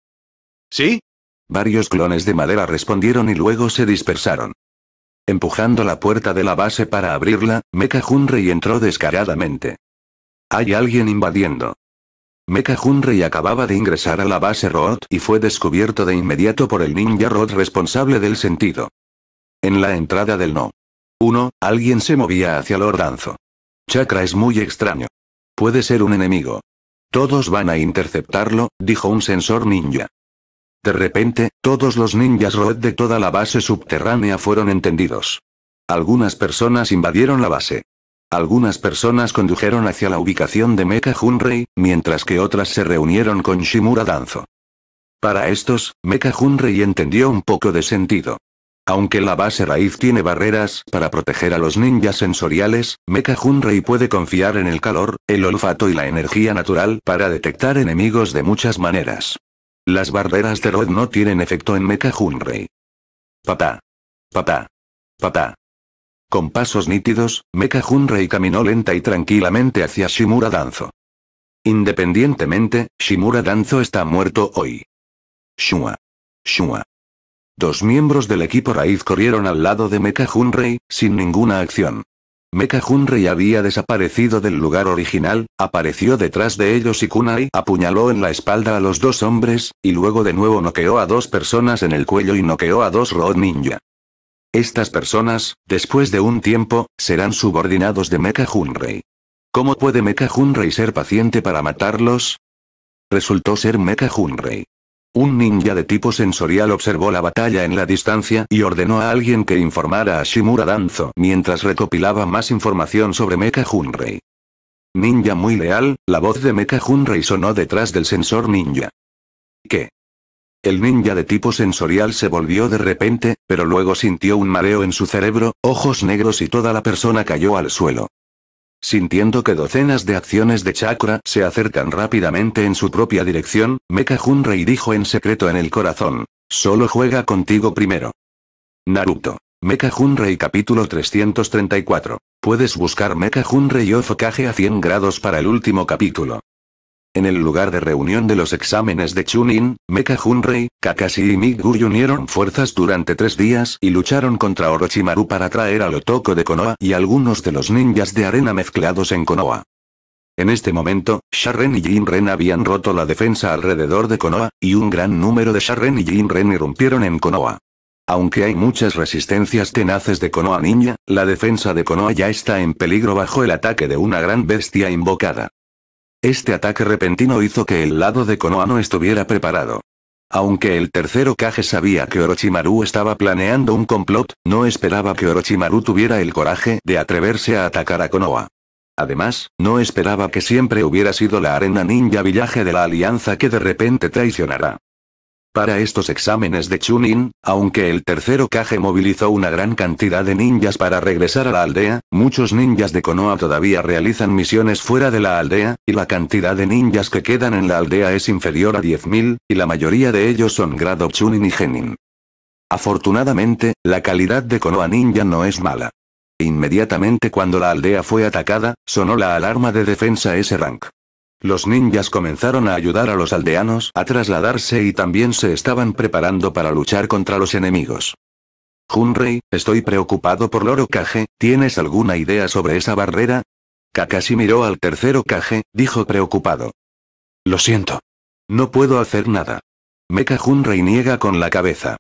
¿Sí? Varios clones de madera respondieron y luego se dispersaron. Empujando la puerta de la base para abrirla, Mecha Hunrei entró descaradamente. Hay alguien invadiendo. Mecha Hunrei acababa de ingresar a la base Road y fue descubierto de inmediato por el ninja Road responsable del sentido. En la entrada del No. 1, alguien se movía hacia Lord Danzo. Chakra es muy extraño. Puede ser un enemigo. Todos van a interceptarlo, dijo un sensor ninja. De repente, todos los ninjas Road de toda la base subterránea fueron entendidos. Algunas personas invadieron la base. Algunas personas condujeron hacia la ubicación de Mecha Hunrei, mientras que otras se reunieron con Shimura Danzo. Para estos, Mecha Hunrei entendió un poco de sentido. Aunque la base raíz tiene barreras para proteger a los ninjas sensoriales, Mecha Hunrei puede confiar en el calor, el olfato y la energía natural para detectar enemigos de muchas maneras. Las barreras de Rod no tienen efecto en Mecha Hunrei. Papá. Papá. Papá. Con pasos nítidos, Mecha Hunrei caminó lenta y tranquilamente hacia Shimura Danzo. Independientemente, Shimura Danzo está muerto hoy. Shua. Shua. Dos miembros del equipo raíz corrieron al lado de Mecha Hunrei, sin ninguna acción. Mecha Hunrei había desaparecido del lugar original, apareció detrás de ellos y Kunai apuñaló en la espalda a los dos hombres, y luego de nuevo noqueó a dos personas en el cuello y noqueó a dos Road Ninja. Estas personas, después de un tiempo, serán subordinados de Mecha Hunrei. ¿Cómo puede Mecha Hunrei ser paciente para matarlos? Resultó ser Mecha Hunrei. Un ninja de tipo sensorial observó la batalla en la distancia y ordenó a alguien que informara a Shimura Danzo mientras recopilaba más información sobre Mecha Hunrei. Ninja muy leal, la voz de Mecha Hunrei sonó detrás del sensor ninja. ¿Qué? El ninja de tipo sensorial se volvió de repente, pero luego sintió un mareo en su cerebro, ojos negros y toda la persona cayó al suelo. Sintiendo que docenas de acciones de chakra se acercan rápidamente en su propia dirección, Mecha Hunrei dijo en secreto en el corazón. Solo juega contigo primero. Naruto. Mecha Hunrei capítulo 334. Puedes buscar Mecha Hunrei Ofokage a 100 grados para el último capítulo. En el lugar de reunión de los exámenes de Chunin, Mecha Hunrei, Kakashi y Migu unieron fuerzas durante tres días y lucharon contra Orochimaru para traer al Otoko de Konoha y algunos de los ninjas de arena mezclados en Konoha. En este momento, Sharren y Jinren habían roto la defensa alrededor de Konoha, y un gran número de Sharren y Jinren irrumpieron en Konoha. Aunque hay muchas resistencias tenaces de Konoha Ninja, la defensa de Konoha ya está en peligro bajo el ataque de una gran bestia invocada. Este ataque repentino hizo que el lado de Konoha no estuviera preparado. Aunque el tercero Kage sabía que Orochimaru estaba planeando un complot, no esperaba que Orochimaru tuviera el coraje de atreverse a atacar a Konoha. Además, no esperaba que siempre hubiera sido la arena ninja villaje de la alianza que de repente traicionará. Para estos exámenes de Chunin, aunque el tercero Kage movilizó una gran cantidad de ninjas para regresar a la aldea, muchos ninjas de Konoha todavía realizan misiones fuera de la aldea, y la cantidad de ninjas que quedan en la aldea es inferior a 10.000, y la mayoría de ellos son grado Chunin y Genin. Afortunadamente, la calidad de Konoha Ninja no es mala. Inmediatamente cuando la aldea fue atacada, sonó la alarma de defensa S-Rank. Los ninjas comenzaron a ayudar a los aldeanos a trasladarse y también se estaban preparando para luchar contra los enemigos. Hunrei, estoy preocupado por Loro Kage, ¿tienes alguna idea sobre esa barrera? Kakashi miró al tercero Kage, dijo preocupado. Lo siento. No puedo hacer nada. Mecha Hunrei niega con la cabeza.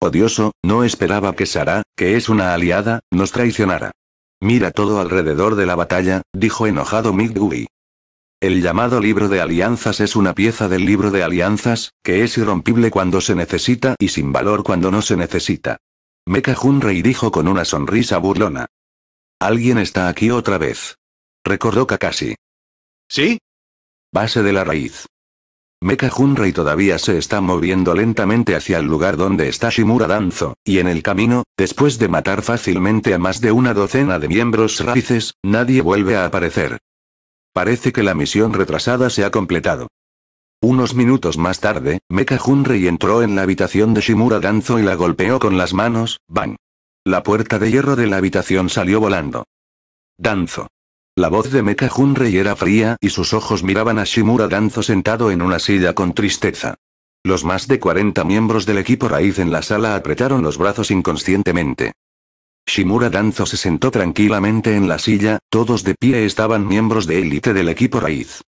Odioso, no esperaba que Sara, que es una aliada, nos traicionara. Mira todo alrededor de la batalla, dijo enojado Midgui. El llamado libro de alianzas es una pieza del libro de alianzas, que es irrompible cuando se necesita y sin valor cuando no se necesita. Mecha Hunrei dijo con una sonrisa burlona. Alguien está aquí otra vez. Recordó Kakashi. ¿Sí? Base de la raíz. Mecha Hunrei todavía se está moviendo lentamente hacia el lugar donde está Shimura Danzo, y en el camino, después de matar fácilmente a más de una docena de miembros raíces, nadie vuelve a aparecer. Parece que la misión retrasada se ha completado. Unos minutos más tarde, Mecha Hunrei entró en la habitación de Shimura Danzo y la golpeó con las manos, ¡bang! La puerta de hierro de la habitación salió volando. Danzo. La voz de Mecha Hunrei era fría y sus ojos miraban a Shimura Danzo sentado en una silla con tristeza. Los más de 40 miembros del equipo raíz en la sala apretaron los brazos inconscientemente. Shimura Danzo se sentó tranquilamente en la silla, todos de pie estaban miembros de élite del equipo raíz.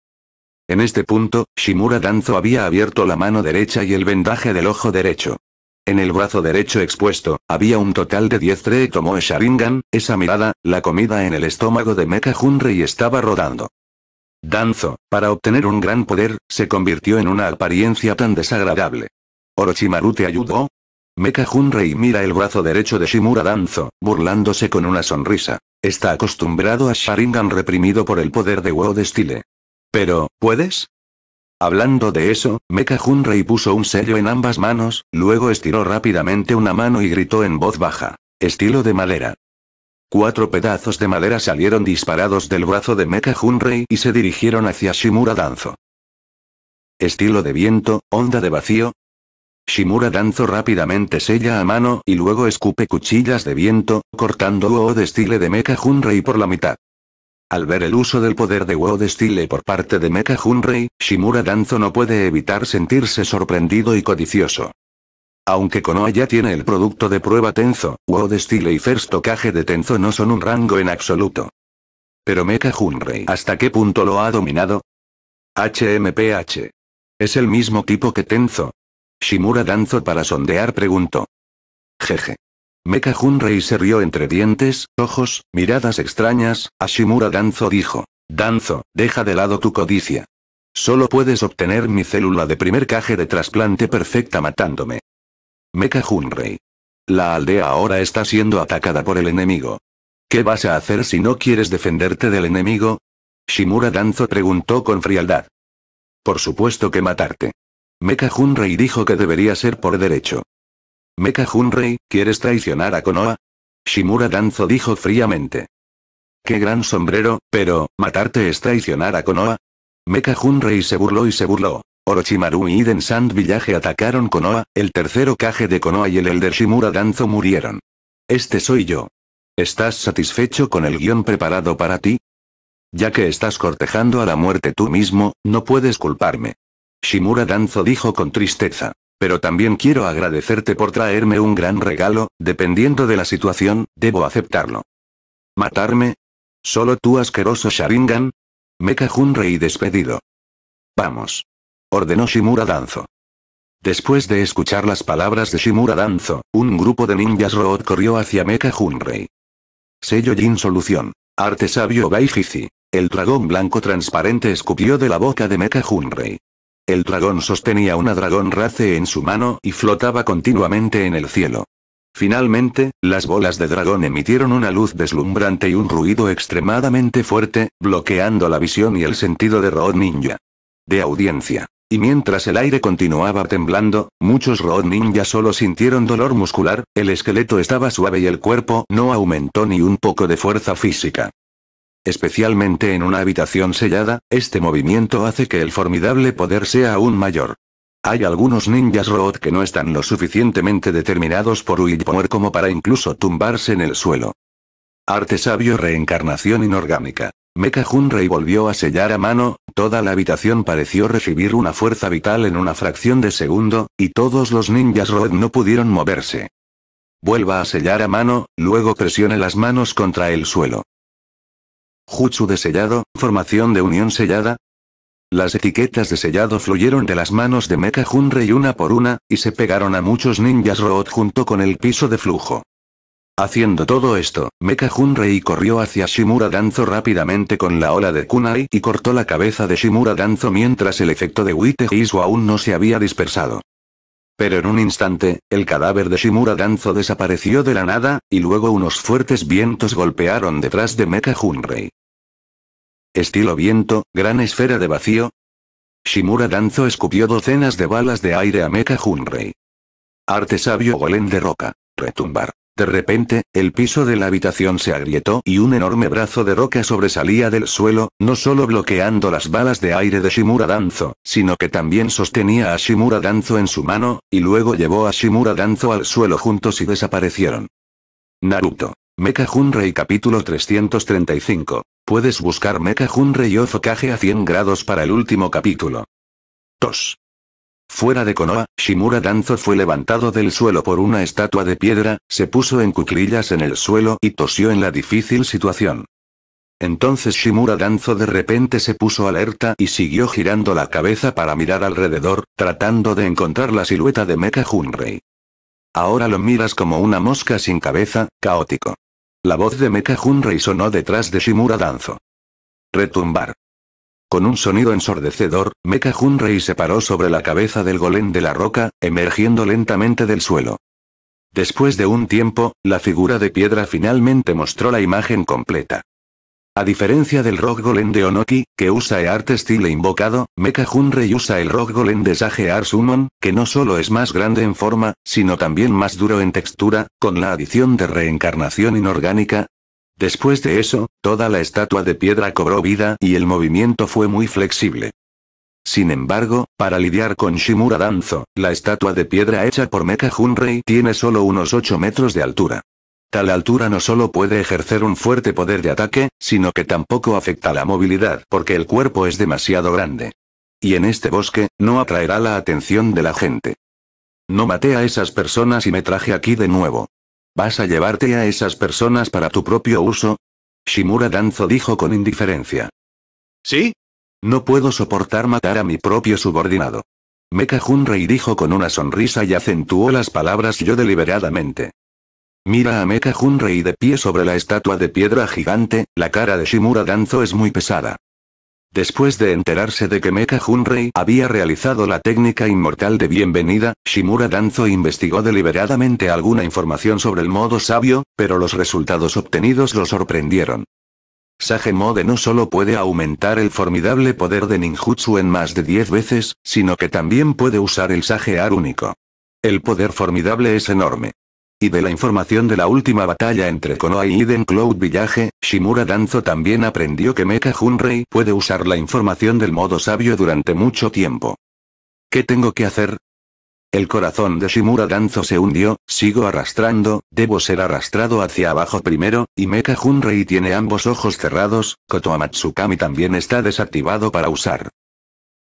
En este punto, Shimura Danzo había abierto la mano derecha y el vendaje del ojo derecho. En el brazo derecho expuesto, había un total de 10 Tree Tomoe Sharingan, esa mirada, la comida en el estómago de Mecha Hunrei estaba rodando. Danzo, para obtener un gran poder, se convirtió en una apariencia tan desagradable. ¿Orochimaru te ayudó? Mecha Hunrei mira el brazo derecho de Shimura Danzo, burlándose con una sonrisa. Está acostumbrado a Sharingan reprimido por el poder de World Style. Pero, ¿puedes? Hablando de eso, Mecha Hunrei puso un sello en ambas manos, luego estiró rápidamente una mano y gritó en voz baja. Estilo de madera. Cuatro pedazos de madera salieron disparados del brazo de Mecha Hunrei y se dirigieron hacia Shimura Danzo. Estilo de viento, onda de vacío, Shimura Danzo rápidamente sella a mano y luego escupe cuchillas de viento, cortando Wo de de Mecha Hunrei por la mitad. Al ver el uso del poder de Wo de por parte de Mecha Hunrei, Shimura Danzo no puede evitar sentirse sorprendido y codicioso. Aunque Konoha ya tiene el producto de prueba Tenzo, Wo de y First Tokage de Tenzo no son un rango en absoluto. Pero Mecha Hunrei ¿hasta qué punto lo ha dominado? HMPH. Es el mismo tipo que Tenzo, Shimura Danzo para sondear preguntó. Jeje. Mecha Hunrei se rió entre dientes, ojos, miradas extrañas, Ashimura Danzo dijo. Danzo, deja de lado tu codicia. Solo puedes obtener mi célula de primer caje de trasplante perfecta matándome. Mecha Hunrei. La aldea ahora está siendo atacada por el enemigo. ¿Qué vas a hacer si no quieres defenderte del enemigo? Shimura Danzo preguntó con frialdad. Por supuesto que matarte. Mecha Hunrei dijo que debería ser por derecho. Mecha Hunrei, ¿quieres traicionar a Konoha? Shimura Danzo dijo fríamente. Qué gran sombrero, pero, ¿matarte es traicionar a Konoha? Mecha Hunrei se burló y se burló. Orochimaru y Iden Sand Village atacaron Konoha, el tercero Kage de Konoha y el elder Shimura Danzo murieron. Este soy yo. ¿Estás satisfecho con el guion preparado para ti? Ya que estás cortejando a la muerte tú mismo, no puedes culparme. Shimura Danzo dijo con tristeza. Pero también quiero agradecerte por traerme un gran regalo, dependiendo de la situación, debo aceptarlo. ¿Matarme? ¿Solo tú asqueroso Sharingan? Mecha Hunrei despedido. Vamos. Ordenó Shimura Danzo. Después de escuchar las palabras de Shimura Danzo, un grupo de ninjas Road corrió hacia Mecha Hunrei. Sello Jin Solución. Arte sabio Baijiji. El dragón blanco transparente escupió de la boca de Mecha Hunrei. El dragón sostenía una dragón race en su mano y flotaba continuamente en el cielo. Finalmente, las bolas de dragón emitieron una luz deslumbrante y un ruido extremadamente fuerte, bloqueando la visión y el sentido de Road Ninja. De audiencia. Y mientras el aire continuaba temblando, muchos Road Ninja solo sintieron dolor muscular, el esqueleto estaba suave y el cuerpo no aumentó ni un poco de fuerza física. Especialmente en una habitación sellada, este movimiento hace que el formidable poder sea aún mayor. Hay algunos ninjas Road que no están lo suficientemente determinados por Willpower como para incluso tumbarse en el suelo. Arte sabio reencarnación inorgánica. Mecha Hunrei volvió a sellar a mano, toda la habitación pareció recibir una fuerza vital en una fracción de segundo, y todos los ninjas Road no pudieron moverse. Vuelva a sellar a mano, luego presione las manos contra el suelo. Jutsu de sellado, formación de unión sellada. Las etiquetas de sellado fluyeron de las manos de Mecha Hunrei una por una, y se pegaron a muchos ninjas Road junto con el piso de flujo. Haciendo todo esto, Mecha Hunrei corrió hacia Shimura Danzo rápidamente con la ola de kunai y cortó la cabeza de Shimura Danzo mientras el efecto de Wite Hisu aún no se había dispersado. Pero en un instante, el cadáver de Shimura Danzo desapareció de la nada, y luego unos fuertes vientos golpearon detrás de Mecha Hunrei. Estilo viento, gran esfera de vacío. Shimura Danzo escupió docenas de balas de aire a Mecha Hunrei. Arte sabio golem de roca. Retumbar. De repente, el piso de la habitación se agrietó y un enorme brazo de roca sobresalía del suelo, no solo bloqueando las balas de aire de Shimura Danzo, sino que también sostenía a Shimura Danzo en su mano, y luego llevó a Shimura Danzo al suelo juntos y desaparecieron. Naruto. Mecha Hunrei capítulo 335. Puedes buscar Mecha Hunrei Ofokage a 100 grados para el último capítulo. Tos. Fuera de Konoha, Shimura Danzo fue levantado del suelo por una estatua de piedra, se puso en cuclillas en el suelo y tosió en la difícil situación. Entonces Shimura Danzo de repente se puso alerta y siguió girando la cabeza para mirar alrededor, tratando de encontrar la silueta de Mecha Hunrei. Ahora lo miras como una mosca sin cabeza, caótico. La voz de Mecha Hunrei sonó detrás de Shimura Danzo. Retumbar. Con un sonido ensordecedor, Mecha Hunrei se paró sobre la cabeza del golem de la roca, emergiendo lentamente del suelo. Después de un tiempo, la figura de piedra finalmente mostró la imagen completa. A diferencia del Rock Golem de Onoki, que usa el arte estilo invocado, Mecha Hunrei usa el Rock Golem de Sage Summon, que no solo es más grande en forma, sino también más duro en textura, con la adición de reencarnación inorgánica, Después de eso, toda la estatua de piedra cobró vida y el movimiento fue muy flexible. Sin embargo, para lidiar con Shimura Danzo, la estatua de piedra hecha por Mecha Hunrei tiene solo unos 8 metros de altura. Tal altura no solo puede ejercer un fuerte poder de ataque, sino que tampoco afecta la movilidad porque el cuerpo es demasiado grande. Y en este bosque, no atraerá la atención de la gente. No maté a esas personas y me traje aquí de nuevo. ¿Vas a llevarte a esas personas para tu propio uso? Shimura Danzo dijo con indiferencia. ¿Sí? No puedo soportar matar a mi propio subordinado. Mecha Hunrei dijo con una sonrisa y acentuó las palabras yo deliberadamente. Mira a Mecha Hunrei de pie sobre la estatua de piedra gigante, la cara de Shimura Danzo es muy pesada. Después de enterarse de que Mecha Hunrei había realizado la técnica inmortal de bienvenida, Shimura Danzo investigó deliberadamente alguna información sobre el modo sabio, pero los resultados obtenidos lo sorprendieron. Sage Mode no solo puede aumentar el formidable poder de ninjutsu en más de 10 veces, sino que también puede usar el Sage Ar único. El poder formidable es enorme. Y de la información de la última batalla entre Konoha y Eden Cloud Village, Shimura Danzo también aprendió que Mecha Hunrei puede usar la información del modo sabio durante mucho tiempo. ¿Qué tengo que hacer? El corazón de Shimura Danzo se hundió, sigo arrastrando, debo ser arrastrado hacia abajo primero, y Mecha Hunrei tiene ambos ojos cerrados, Koto Amatsukami también está desactivado para usar.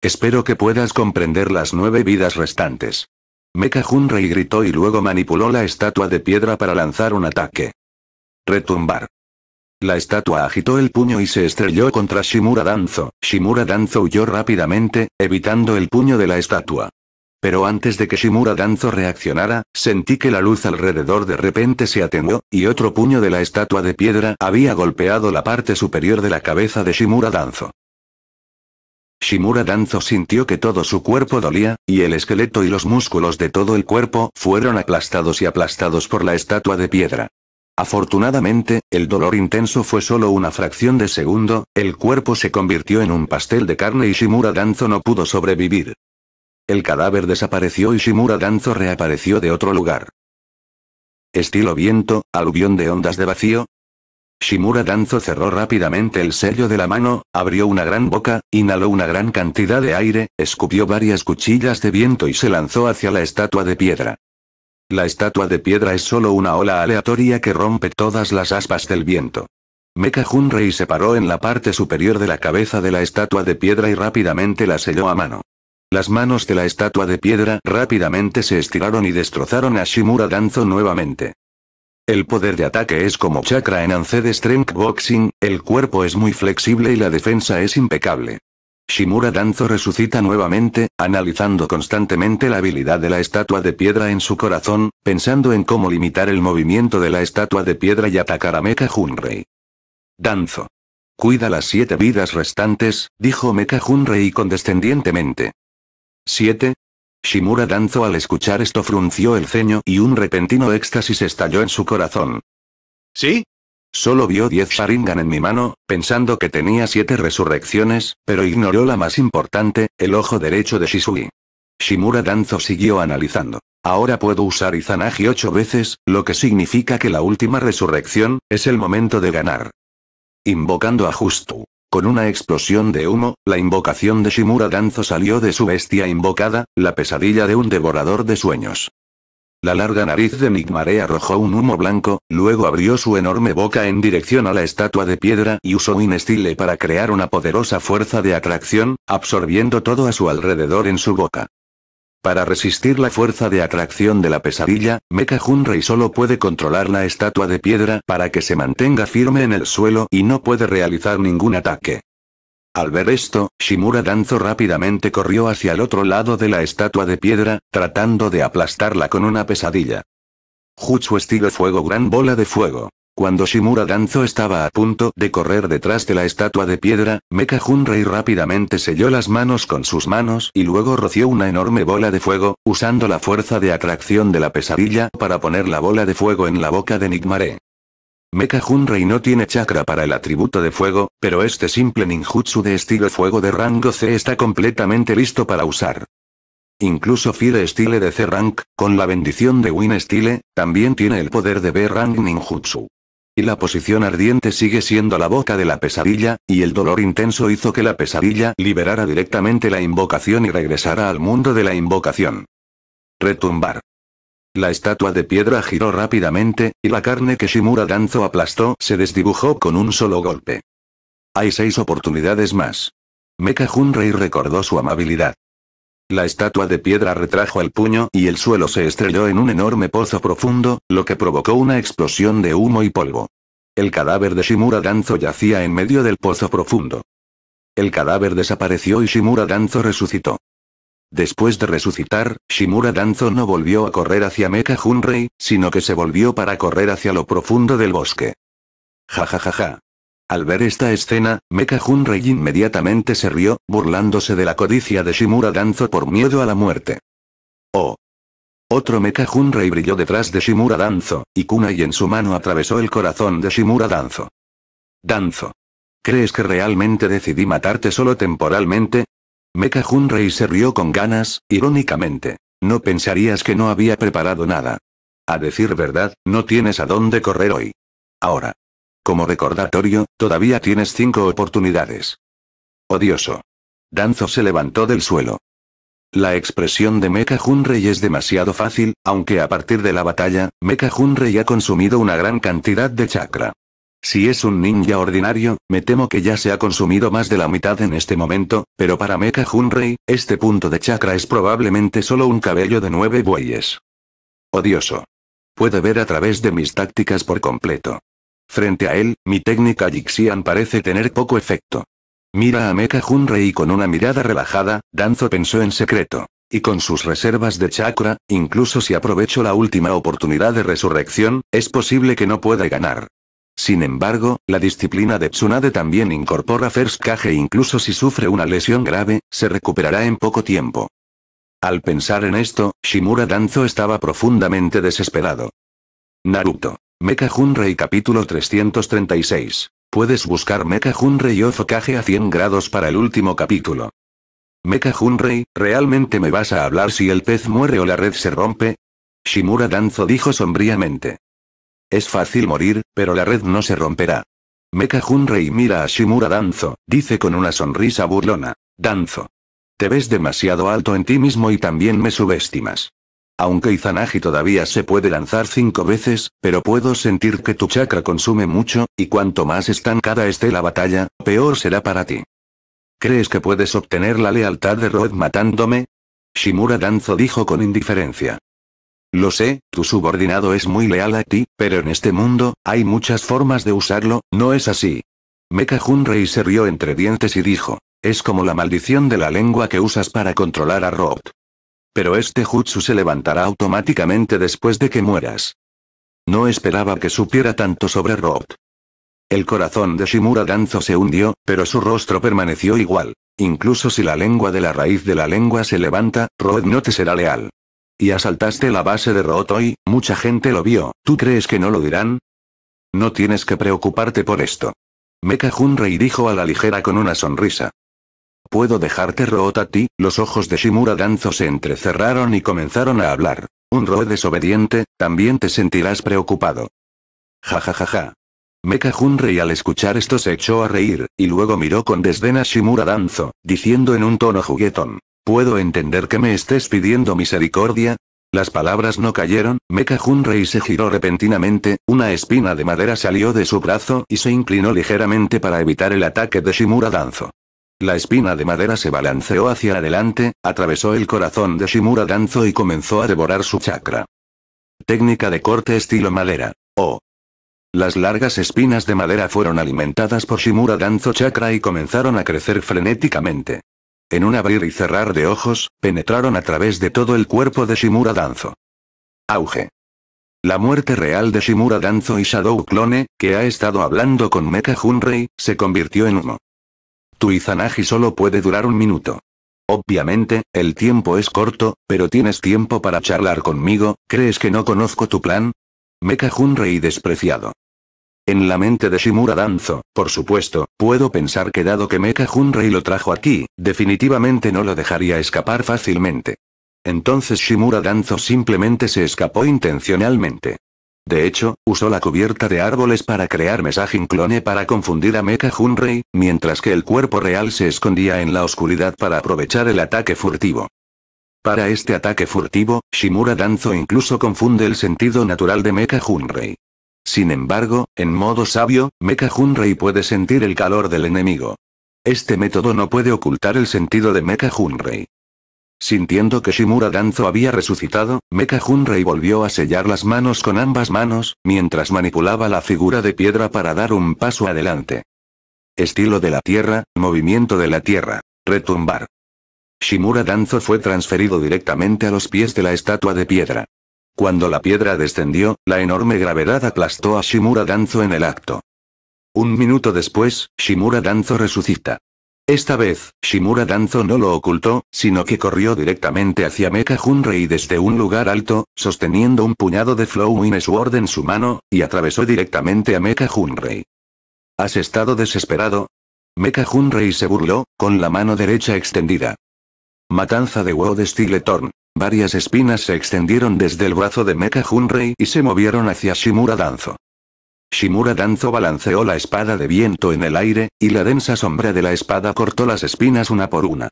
Espero que puedas comprender las nueve vidas restantes. Mecha Hunrei gritó y luego manipuló la estatua de piedra para lanzar un ataque. Retumbar. La estatua agitó el puño y se estrelló contra Shimura Danzo. Shimura Danzo huyó rápidamente, evitando el puño de la estatua. Pero antes de que Shimura Danzo reaccionara, sentí que la luz alrededor de repente se atenuó, y otro puño de la estatua de piedra había golpeado la parte superior de la cabeza de Shimura Danzo. Shimura Danzo sintió que todo su cuerpo dolía, y el esqueleto y los músculos de todo el cuerpo fueron aplastados y aplastados por la estatua de piedra. Afortunadamente, el dolor intenso fue solo una fracción de segundo, el cuerpo se convirtió en un pastel de carne y Shimura Danzo no pudo sobrevivir. El cadáver desapareció y Shimura Danzo reapareció de otro lugar. Estilo viento, aluvión de ondas de vacío, Shimura Danzo cerró rápidamente el sello de la mano, abrió una gran boca, inhaló una gran cantidad de aire, escupió varias cuchillas de viento y se lanzó hacia la estatua de piedra. La estatua de piedra es solo una ola aleatoria que rompe todas las aspas del viento. Mecha Hunrei se paró en la parte superior de la cabeza de la estatua de piedra y rápidamente la selló a mano. Las manos de la estatua de piedra rápidamente se estiraron y destrozaron a Shimura Danzo nuevamente. El poder de ataque es como chakra en Anced Strength Boxing, el cuerpo es muy flexible y la defensa es impecable. Shimura Danzo resucita nuevamente, analizando constantemente la habilidad de la estatua de piedra en su corazón, pensando en cómo limitar el movimiento de la estatua de piedra y atacar a Mecha Hunrei. Danzo. Cuida las siete vidas restantes, dijo Mecha Hunrei condescendientemente. ¿Siete? Shimura Danzo al escuchar esto frunció el ceño y un repentino éxtasis estalló en su corazón. ¿Sí? Solo vio diez Sharingan en mi mano, pensando que tenía siete resurrecciones, pero ignoró la más importante, el ojo derecho de Shisui. Shimura Danzo siguió analizando. Ahora puedo usar Izanagi ocho veces, lo que significa que la última resurrección, es el momento de ganar. Invocando a Justu. Con una explosión de humo, la invocación de Shimura Danzo salió de su bestia invocada, la pesadilla de un devorador de sueños. La larga nariz de Nigmare arrojó un humo blanco, luego abrió su enorme boca en dirección a la estatua de piedra y usó Inestile para crear una poderosa fuerza de atracción, absorbiendo todo a su alrededor en su boca. Para resistir la fuerza de atracción de la pesadilla, Mecha Hunrei solo puede controlar la estatua de piedra para que se mantenga firme en el suelo y no puede realizar ningún ataque. Al ver esto, Shimura Danzo rápidamente corrió hacia el otro lado de la estatua de piedra, tratando de aplastarla con una pesadilla. Jutsu estilo fuego gran bola de fuego. Cuando Shimura Danzo estaba a punto de correr detrás de la estatua de piedra, Mecha Hunrei rápidamente selló las manos con sus manos y luego roció una enorme bola de fuego, usando la fuerza de atracción de la pesadilla para poner la bola de fuego en la boca de Nigmare. Mecha Hunrei no tiene chakra para el atributo de fuego, pero este simple ninjutsu de estilo fuego de rango C está completamente listo para usar. Incluso Fire Style de C-Rank, con la bendición de Win Style, también tiene el poder de B-Rank ninjutsu. Y la posición ardiente sigue siendo la boca de la pesadilla, y el dolor intenso hizo que la pesadilla liberara directamente la invocación y regresara al mundo de la invocación. Retumbar. La estatua de piedra giró rápidamente, y la carne que Shimura Danzo aplastó se desdibujó con un solo golpe. Hay seis oportunidades más. Mecha Hunrei recordó su amabilidad. La estatua de piedra retrajo el puño y el suelo se estrelló en un enorme pozo profundo, lo que provocó una explosión de humo y polvo. El cadáver de Shimura Danzo yacía en medio del pozo profundo. El cadáver desapareció y Shimura Danzo resucitó. Después de resucitar, Shimura Danzo no volvió a correr hacia Mecha Hunrei, sino que se volvió para correr hacia lo profundo del bosque. Ja ja ja ja. Al ver esta escena, Mecha Hunrei inmediatamente se rió, burlándose de la codicia de Shimura Danzo por miedo a la muerte. Oh. Otro Mecha Hunrei brilló detrás de Shimura Danzo, y Kunai en su mano atravesó el corazón de Shimura Danzo. Danzo. ¿Crees que realmente decidí matarte solo temporalmente? Mecha Hunrei se rió con ganas, irónicamente. No pensarías que no había preparado nada. A decir verdad, no tienes a dónde correr hoy. Ahora. Como recordatorio, todavía tienes cinco oportunidades. Odioso. Danzo se levantó del suelo. La expresión de Mecha Hunrei es demasiado fácil, aunque a partir de la batalla, Mecha Hunrei ha consumido una gran cantidad de chakra. Si es un ninja ordinario, me temo que ya se ha consumido más de la mitad en este momento, pero para Mecha Hunrei, este punto de chakra es probablemente solo un cabello de nueve bueyes. Odioso. Puede ver a través de mis tácticas por completo. Frente a él, mi técnica Jixian parece tener poco efecto. Mira a Mecha Hunrei con una mirada relajada, Danzo pensó en secreto. Y con sus reservas de chakra, incluso si aprovecho la última oportunidad de resurrección, es posible que no pueda ganar. Sin embargo, la disciplina de Tsunade también incorpora First e incluso si sufre una lesión grave, se recuperará en poco tiempo. Al pensar en esto, Shimura Danzo estaba profundamente desesperado. Naruto. Mecha Hunrei capítulo 336. Puedes buscar Mecha Hunrei Ozokage a 100 grados para el último capítulo. Mecha Hunrei, ¿realmente me vas a hablar si el pez muere o la red se rompe? Shimura Danzo dijo sombríamente. Es fácil morir, pero la red no se romperá. Mecha Hunrei mira a Shimura Danzo, dice con una sonrisa burlona. Danzo. Te ves demasiado alto en ti mismo y también me subestimas. Aunque Izanagi todavía se puede lanzar cinco veces, pero puedo sentir que tu chakra consume mucho, y cuanto más estancada esté la batalla, peor será para ti. ¿Crees que puedes obtener la lealtad de Rod matándome? Shimura Danzo dijo con indiferencia. Lo sé, tu subordinado es muy leal a ti, pero en este mundo, hay muchas formas de usarlo, ¿no es así? Mecha Hunrei se rió entre dientes y dijo. Es como la maldición de la lengua que usas para controlar a Rod. Pero este jutsu se levantará automáticamente después de que mueras. No esperaba que supiera tanto sobre Rod. El corazón de Shimura Danzo se hundió, pero su rostro permaneció igual. Incluso si la lengua de la raíz de la lengua se levanta, Rod no te será leal. Y asaltaste la base de Rod hoy, mucha gente lo vio, ¿tú crees que no lo dirán? No tienes que preocuparte por esto. Mecha Hunrei dijo a la ligera con una sonrisa. ¿Puedo dejarte Root a ti? Los ojos de Shimura Danzo se entrecerraron y comenzaron a hablar. Un Root desobediente, también te sentirás preocupado. Ja ja ja ja. Mecha Hunrei al escuchar esto se echó a reír, y luego miró con desdén a Shimura Danzo, diciendo en un tono juguetón. ¿Puedo entender que me estés pidiendo misericordia? Las palabras no cayeron, Mecha Hunrei se giró repentinamente, una espina de madera salió de su brazo y se inclinó ligeramente para evitar el ataque de Shimura Danzo. La espina de madera se balanceó hacia adelante, atravesó el corazón de Shimura Danzo y comenzó a devorar su chakra. Técnica de corte estilo madera. Oh. Las largas espinas de madera fueron alimentadas por Shimura Danzo chakra y comenzaron a crecer frenéticamente. En un abrir y cerrar de ojos, penetraron a través de todo el cuerpo de Shimura Danzo. Auge. La muerte real de Shimura Danzo y Shadow Clone, que ha estado hablando con Mecha Hunrei, se convirtió en humo. Tu Izanagi solo puede durar un minuto. Obviamente, el tiempo es corto, pero tienes tiempo para charlar conmigo, ¿crees que no conozco tu plan? Mecha Hunrei despreciado. En la mente de Shimura Danzo, por supuesto, puedo pensar que dado que Mecha Hunrei lo trajo aquí, definitivamente no lo dejaría escapar fácilmente. Entonces Shimura Danzo simplemente se escapó intencionalmente. De hecho, usó la cubierta de árboles para crear Mesajin clone para confundir a Mecha Hunrei, mientras que el cuerpo real se escondía en la oscuridad para aprovechar el ataque furtivo. Para este ataque furtivo, Shimura Danzo incluso confunde el sentido natural de Mecha Hunrei. Sin embargo, en modo sabio, Mecha Hunrei puede sentir el calor del enemigo. Este método no puede ocultar el sentido de Mecha Hunrei. Sintiendo que Shimura Danzo había resucitado, Mecha Hunrei volvió a sellar las manos con ambas manos, mientras manipulaba la figura de piedra para dar un paso adelante. Estilo de la tierra, movimiento de la tierra. Retumbar. Shimura Danzo fue transferido directamente a los pies de la estatua de piedra. Cuando la piedra descendió, la enorme gravedad aplastó a Shimura Danzo en el acto. Un minuto después, Shimura Danzo resucita. Esta vez, Shimura Danzo no lo ocultó, sino que corrió directamente hacia Mecha Hunrei desde un lugar alto, sosteniendo un puñado de Flowing Sword en su mano, y atravesó directamente a Mecha Hunrei. ¿Has estado desesperado? Mecha Hunrei se burló, con la mano derecha extendida. Matanza de Wood Stiletorn. Varias espinas se extendieron desde el brazo de Mecha Hunrei y se movieron hacia Shimura Danzo. Shimura Danzo balanceó la espada de viento en el aire, y la densa sombra de la espada cortó las espinas una por una.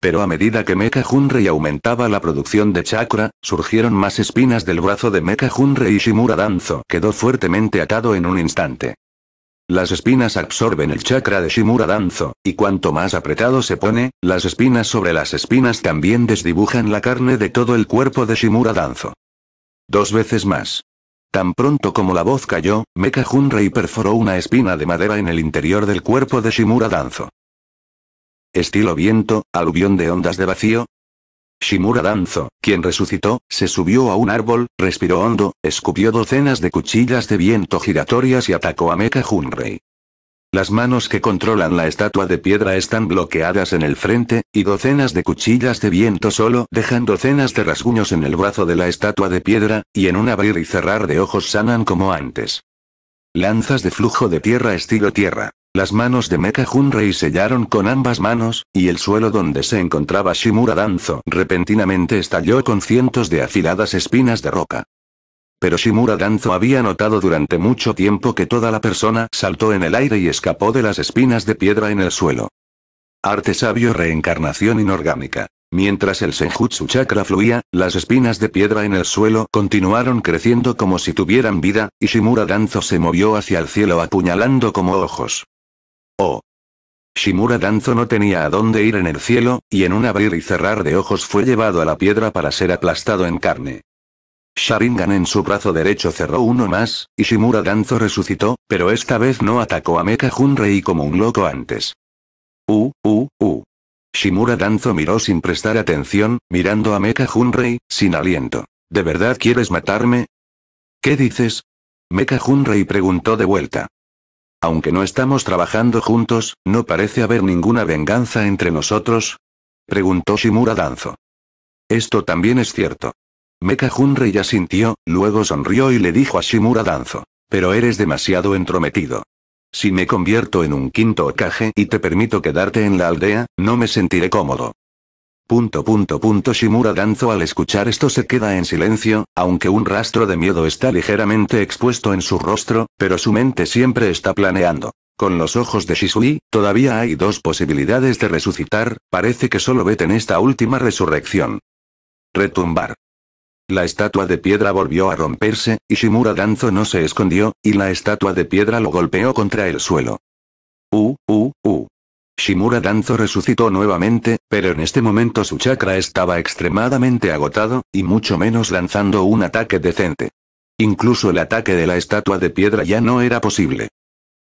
Pero a medida que Mecha Hunrei aumentaba la producción de chakra, surgieron más espinas del brazo de Mecha Hunrei y Shimura Danzo quedó fuertemente atado en un instante. Las espinas absorben el chakra de Shimura Danzo, y cuanto más apretado se pone, las espinas sobre las espinas también desdibujan la carne de todo el cuerpo de Shimura Danzo. Dos veces más. Tan pronto como la voz cayó, Mecha Hunrei perforó una espina de madera en el interior del cuerpo de Shimura Danzo. Estilo viento, aluvión de ondas de vacío. Shimura Danzo, quien resucitó, se subió a un árbol, respiró hondo, escupió docenas de cuchillas de viento giratorias y atacó a Mecha Hunrei. Las manos que controlan la estatua de piedra están bloqueadas en el frente, y docenas de cuchillas de viento solo dejan docenas de rasguños en el brazo de la estatua de piedra, y en un abrir y cerrar de ojos sanan como antes. Lanzas de flujo de tierra estilo tierra. Las manos de Mecha Hunrei sellaron con ambas manos, y el suelo donde se encontraba Shimura Danzo repentinamente estalló con cientos de afiladas espinas de roca. Pero Shimura Danzo había notado durante mucho tiempo que toda la persona saltó en el aire y escapó de las espinas de piedra en el suelo. Arte sabio reencarnación inorgánica. Mientras el Senjutsu chakra fluía, las espinas de piedra en el suelo continuaron creciendo como si tuvieran vida, y Shimura Danzo se movió hacia el cielo apuñalando como ojos. Oh. Shimura Danzo no tenía a dónde ir en el cielo, y en un abrir y cerrar de ojos fue llevado a la piedra para ser aplastado en carne. Sharingan en su brazo derecho cerró uno más, y Shimura Danzo resucitó, pero esta vez no atacó a Mecha Hunrei como un loco antes. Uh, uh, uh. Shimura Danzo miró sin prestar atención, mirando a Mecha Hunrei, sin aliento. ¿De verdad quieres matarme? ¿Qué dices? Mecha Hunrei preguntó de vuelta. Aunque no estamos trabajando juntos, ¿no parece haber ninguna venganza entre nosotros? Preguntó Shimura Danzo. Esto también es cierto. Mecha Hunrei ya sintió, luego sonrió y le dijo a Shimura Danzo. Pero eres demasiado entrometido. Si me convierto en un quinto Okage y te permito quedarte en la aldea, no me sentiré cómodo. Punto punto punto Shimura Danzo al escuchar esto se queda en silencio, aunque un rastro de miedo está ligeramente expuesto en su rostro, pero su mente siempre está planeando. Con los ojos de Shisui, todavía hay dos posibilidades de resucitar, parece que solo vete en esta última resurrección. Retumbar. La estatua de piedra volvió a romperse, y Shimura Danzo no se escondió, y la estatua de piedra lo golpeó contra el suelo. Uh, uh, uh. Shimura Danzo resucitó nuevamente, pero en este momento su chakra estaba extremadamente agotado, y mucho menos lanzando un ataque decente. Incluso el ataque de la estatua de piedra ya no era posible.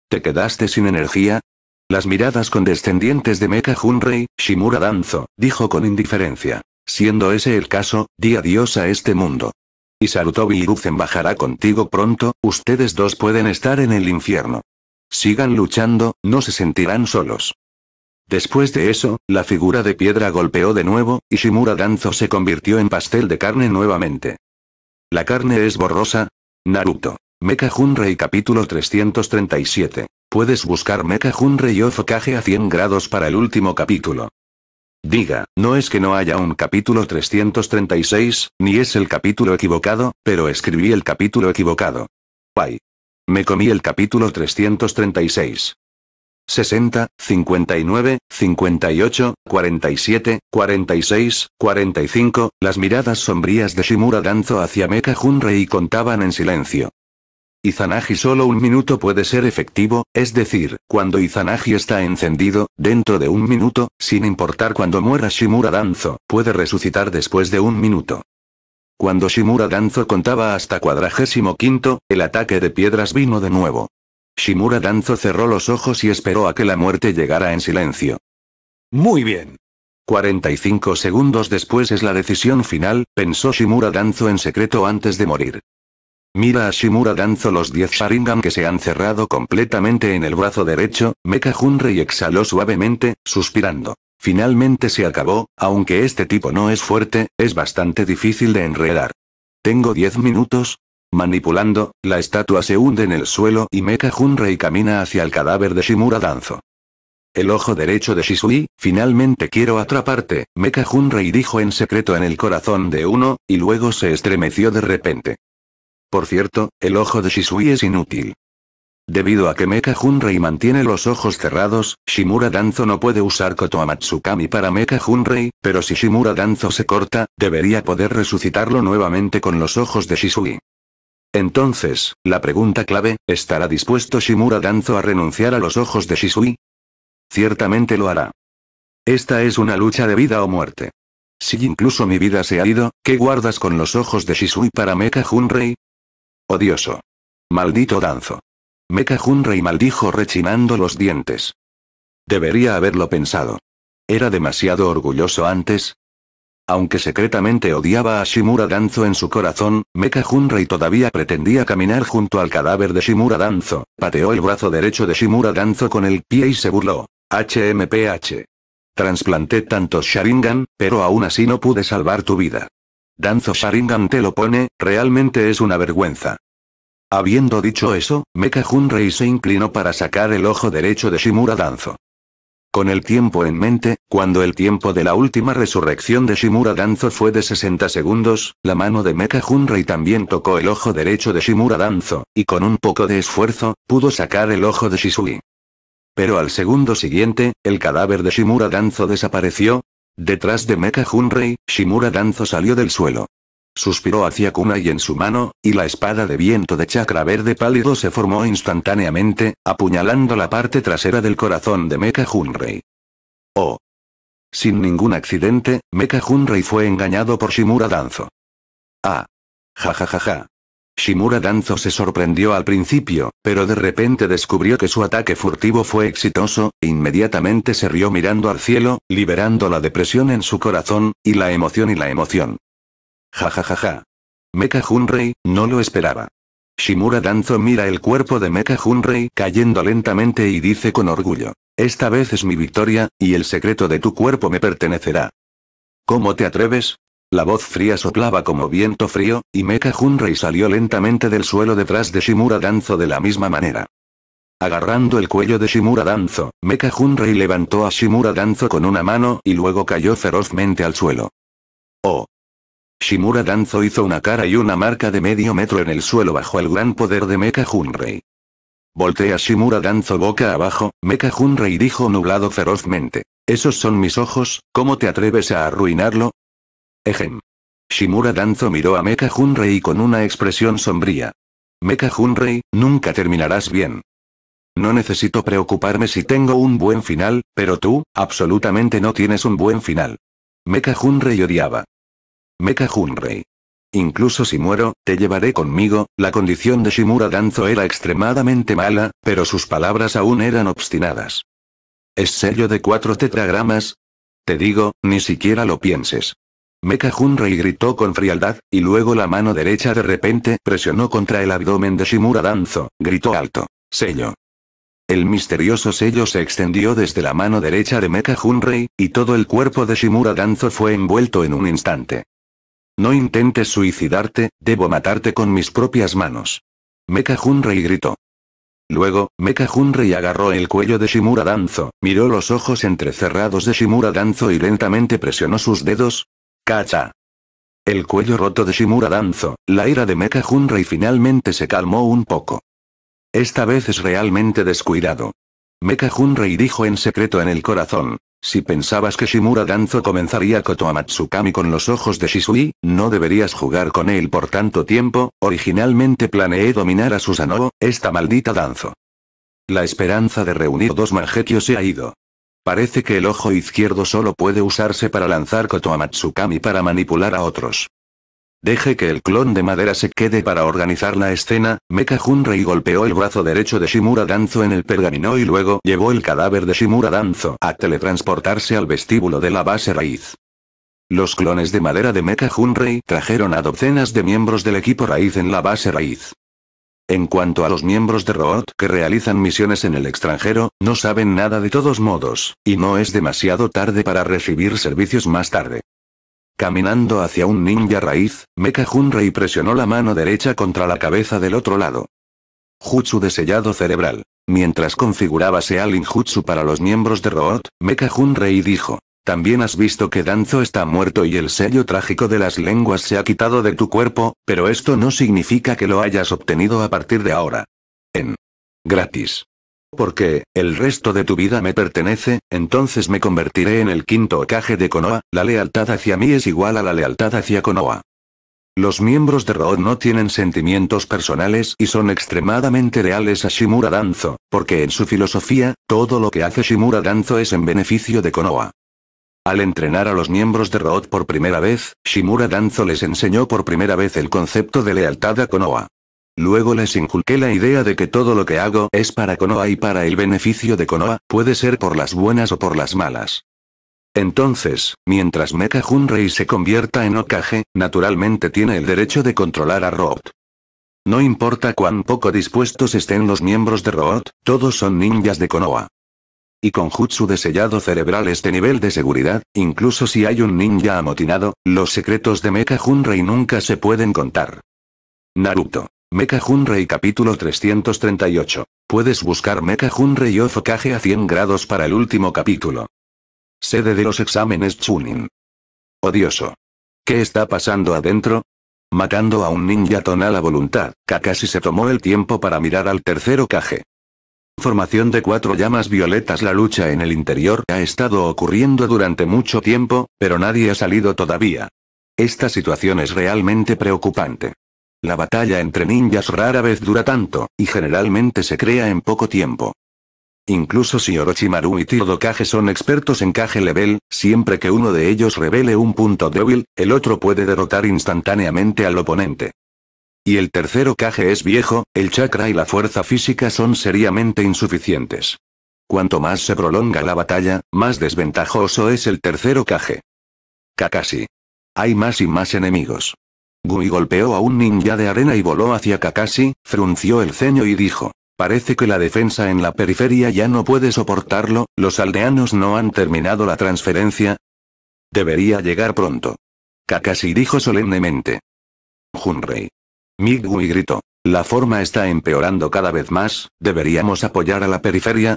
¿Te quedaste sin energía? Las miradas condescendientes de Mecha Hunrei, Shimura Danzo, dijo con indiferencia. Siendo ese el caso, di adiós a este mundo. Y Sarutobi Hiruzen bajará contigo pronto, ustedes dos pueden estar en el infierno. Sigan luchando, no se sentirán solos. Después de eso, la figura de piedra golpeó de nuevo, y Shimura Danzo se convirtió en pastel de carne nuevamente. La carne es borrosa. Naruto. Mecha Hunrei capítulo 337. Puedes buscar Mecha Hunrei Ofokage a 100 grados para el último capítulo. Diga, no es que no haya un capítulo 336, ni es el capítulo equivocado, pero escribí el capítulo equivocado. Bye. Me comí el capítulo 336. 60, 59, 58, 47, 46, 45, las miradas sombrías de Shimura Danzo hacia Mecha Hunrei contaban en silencio. Izanagi solo un minuto puede ser efectivo, es decir, cuando Izanagi está encendido, dentro de un minuto, sin importar cuando muera Shimura Danzo, puede resucitar después de un minuto. Cuando Shimura Danzo contaba hasta cuadragésimo quinto, el ataque de piedras vino de nuevo. Shimura Danzo cerró los ojos y esperó a que la muerte llegara en silencio. Muy bien. 45 segundos después es la decisión final, pensó Shimura Danzo en secreto antes de morir. Mira a Shimura Danzo los 10 Sharingan que se han cerrado completamente en el brazo derecho, Mecha Hunrei exhaló suavemente, suspirando. Finalmente se acabó, aunque este tipo no es fuerte, es bastante difícil de enredar. Tengo 10 minutos. Manipulando, la estatua se hunde en el suelo y Mecha Hunrei camina hacia el cadáver de Shimura Danzo. El ojo derecho de Shisui, finalmente quiero atraparte, Mecha Hunrei dijo en secreto en el corazón de uno, y luego se estremeció de repente. Por cierto, el ojo de Shisui es inútil. Debido a que Mecha Hunrei mantiene los ojos cerrados, Shimura Danzo no puede usar Koto Amatsukami para Mecha Hunrei, pero si Shimura Danzo se corta, debería poder resucitarlo nuevamente con los ojos de Shisui. Entonces, la pregunta clave, ¿estará dispuesto Shimura Danzo a renunciar a los ojos de Shisui? Ciertamente lo hará. Esta es una lucha de vida o muerte. Si incluso mi vida se ha ido, ¿qué guardas con los ojos de Shisui para Mecha Hunrei? Odioso. Maldito danzo. Mecha Hunrei maldijo rechinando los dientes. Debería haberlo pensado. Era demasiado orgulloso antes. Aunque secretamente odiaba a Shimura Danzo en su corazón, Mecha Hunrei todavía pretendía caminar junto al cadáver de Shimura Danzo, pateó el brazo derecho de Shimura Danzo con el pie y se burló. HMPH. Transplanté tantos Sharingan, pero aún así no pude salvar tu vida. Danzo Sharingan te lo pone, realmente es una vergüenza. Habiendo dicho eso, Mecha Hunrei se inclinó para sacar el ojo derecho de Shimura Danzo. Con el tiempo en mente, cuando el tiempo de la última resurrección de Shimura Danzo fue de 60 segundos, la mano de Mecha Hunrei también tocó el ojo derecho de Shimura Danzo, y con un poco de esfuerzo, pudo sacar el ojo de Shisui. Pero al segundo siguiente, el cadáver de Shimura Danzo desapareció. Detrás de Mecha Hunrei, Shimura Danzo salió del suelo. Suspiró hacia Kunai en su mano, y la espada de viento de chakra verde pálido se formó instantáneamente, apuñalando la parte trasera del corazón de Mecha Hunrei. Oh. Sin ningún accidente, Mecha Hunrei fue engañado por Shimura Danzo. Ah. Ja ja ja ja. Shimura Danzo se sorprendió al principio, pero de repente descubrió que su ataque furtivo fue exitoso, e inmediatamente se rió mirando al cielo, liberando la depresión en su corazón, y la emoción y la emoción. Ja ja ja ja. Mecha Hunrei, no lo esperaba. Shimura Danzo mira el cuerpo de Mecha Hunrei cayendo lentamente y dice con orgullo. Esta vez es mi victoria, y el secreto de tu cuerpo me pertenecerá. ¿Cómo te atreves? La voz fría soplaba como viento frío, y Mecha Hunrei salió lentamente del suelo detrás de Shimura Danzo de la misma manera. Agarrando el cuello de Shimura Danzo, Mecha Hunrei levantó a Shimura Danzo con una mano y luego cayó ferozmente al suelo. Oh. Shimura Danzo hizo una cara y una marca de medio metro en el suelo bajo el gran poder de Mecha Hunrei. Voltea Shimura Danzo boca abajo, Mecha Hunrei dijo nublado ferozmente. Esos son mis ojos, ¿cómo te atreves a arruinarlo? Ejem. Shimura Danzo miró a Mecha Hunrei con una expresión sombría. Mecha Hunrei, nunca terminarás bien. No necesito preocuparme si tengo un buen final, pero tú, absolutamente no tienes un buen final. Mecha Hunrei odiaba. Mecha Hunrei. Incluso si muero, te llevaré conmigo, la condición de Shimura Danzo era extremadamente mala, pero sus palabras aún eran obstinadas. ¿Es sello de cuatro tetragramas? Te digo, ni siquiera lo pienses. Mecha Hunrei gritó con frialdad, y luego la mano derecha de repente presionó contra el abdomen de Shimura Danzo, gritó alto. Sello. El misterioso sello se extendió desde la mano derecha de Mecha Hunrei, y todo el cuerpo de Shimura Danzo fue envuelto en un instante. No intentes suicidarte, debo matarte con mis propias manos. Mecha Hunrei gritó. Luego, Mecha Hunrei agarró el cuello de Shimura Danzo, miró los ojos entrecerrados de Shimura Danzo y lentamente presionó sus dedos, El cuello roto de Shimura Danzo, la ira de Mecha Hunrei finalmente se calmó un poco. Esta vez es realmente descuidado. Mecha Hunrei dijo en secreto en el corazón. Si pensabas que Shimura Danzo comenzaría Koto Amatsukami con los ojos de Shisui, no deberías jugar con él por tanto tiempo, originalmente planeé dominar a Susanoo, esta maldita Danzo. La esperanza de reunir dos Mangekyou se ha ido. Parece que el ojo izquierdo solo puede usarse para lanzar Koto Amatsukami para manipular a otros. Deje que el clon de madera se quede para organizar la escena, Mecha Hunrei golpeó el brazo derecho de Shimura Danzo en el pergamino y luego llevó el cadáver de Shimura Danzo a teletransportarse al vestíbulo de la base raíz. Los clones de madera de Mecha Hunrei trajeron a docenas de miembros del equipo raíz en la base raíz. En cuanto a los miembros de Root que realizan misiones en el extranjero, no saben nada de todos modos, y no es demasiado tarde para recibir servicios más tarde. Caminando hacia un ninja raíz, Mecha Hunrei presionó la mano derecha contra la cabeza del otro lado. Jutsu de sellado cerebral. Mientras configuraba Sealin Jutsu para los miembros de Root, Mecha Hunrei dijo. También has visto que Danzo está muerto y el sello trágico de las lenguas se ha quitado de tu cuerpo, pero esto no significa que lo hayas obtenido a partir de ahora. En. Gratis. Porque, el resto de tu vida me pertenece, entonces me convertiré en el quinto Okage de Konoha, la lealtad hacia mí es igual a la lealtad hacia Konoha. Los miembros de Road no tienen sentimientos personales y son extremadamente leales a Shimura Danzo, porque en su filosofía, todo lo que hace Shimura Danzo es en beneficio de Konoha. Al entrenar a los miembros de Road por primera vez, Shimura Danzo les enseñó por primera vez el concepto de lealtad a Konoha. Luego les inculqué la idea de que todo lo que hago es para Konoha y para el beneficio de Konoha, puede ser por las buenas o por las malas. Entonces, mientras Mecha Hunrei se convierta en Okage, naturalmente tiene el derecho de controlar a Root. No importa cuán poco dispuestos estén los miembros de Root, todos son ninjas de Konoha. Y con jutsu de sellado cerebral este nivel de seguridad, incluso si hay un ninja amotinado, los secretos de Mecha Hunrei nunca se pueden contar. Naruto. Mecha Hunrei capítulo 338. Puedes buscar Mecha Hunrei of Okage a 100 grados para el último capítulo. Sede de los exámenes Chunin. Odioso. ¿Qué está pasando adentro? Matando a un ninja tonal a voluntad, Kakashi se tomó el tiempo para mirar al tercero Kage. Formación de cuatro llamas violetas La lucha en el interior ha estado ocurriendo durante mucho tiempo, pero nadie ha salido todavía. Esta situación es realmente preocupante. La batalla entre ninjas rara vez dura tanto, y generalmente se crea en poco tiempo. Incluso si Orochimaru y Kage son expertos en Kage Level, siempre que uno de ellos revele un punto débil, el otro puede derrotar instantáneamente al oponente. Y el tercero Kage es viejo, el chakra y la fuerza física son seriamente insuficientes. Cuanto más se prolonga la batalla, más desventajoso es el tercero Kage. Kakashi. Hay más y más enemigos. Gui golpeó a un ninja de arena y voló hacia Kakashi, frunció el ceño y dijo. Parece que la defensa en la periferia ya no puede soportarlo, los aldeanos no han terminado la transferencia. Debería llegar pronto. Kakashi dijo solemnemente. Junrei. Migui gritó. La forma está empeorando cada vez más, ¿deberíamos apoyar a la periferia?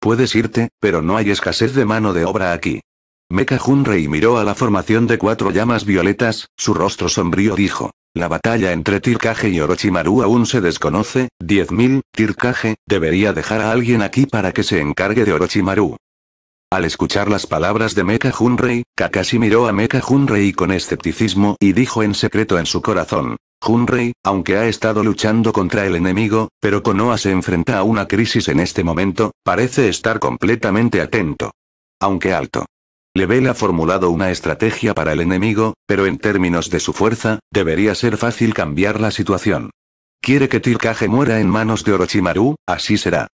Puedes irte, pero no hay escasez de mano de obra aquí. Mecha Hunrei miró a la formación de cuatro llamas violetas, su rostro sombrío dijo. La batalla entre Tirkage y Orochimaru aún se desconoce, 10.000, Tirkage, debería dejar a alguien aquí para que se encargue de Orochimaru. Al escuchar las palabras de Mecha Hunrei, Kakashi miró a Mecha Hunrei con escepticismo y dijo en secreto en su corazón. Hunrei, aunque ha estado luchando contra el enemigo, pero Konoha se enfrenta a una crisis en este momento, parece estar completamente atento. Aunque alto. Level ha formulado una estrategia para el enemigo, pero en términos de su fuerza, debería ser fácil cambiar la situación. Quiere que Tilkage muera en manos de Orochimaru, así será.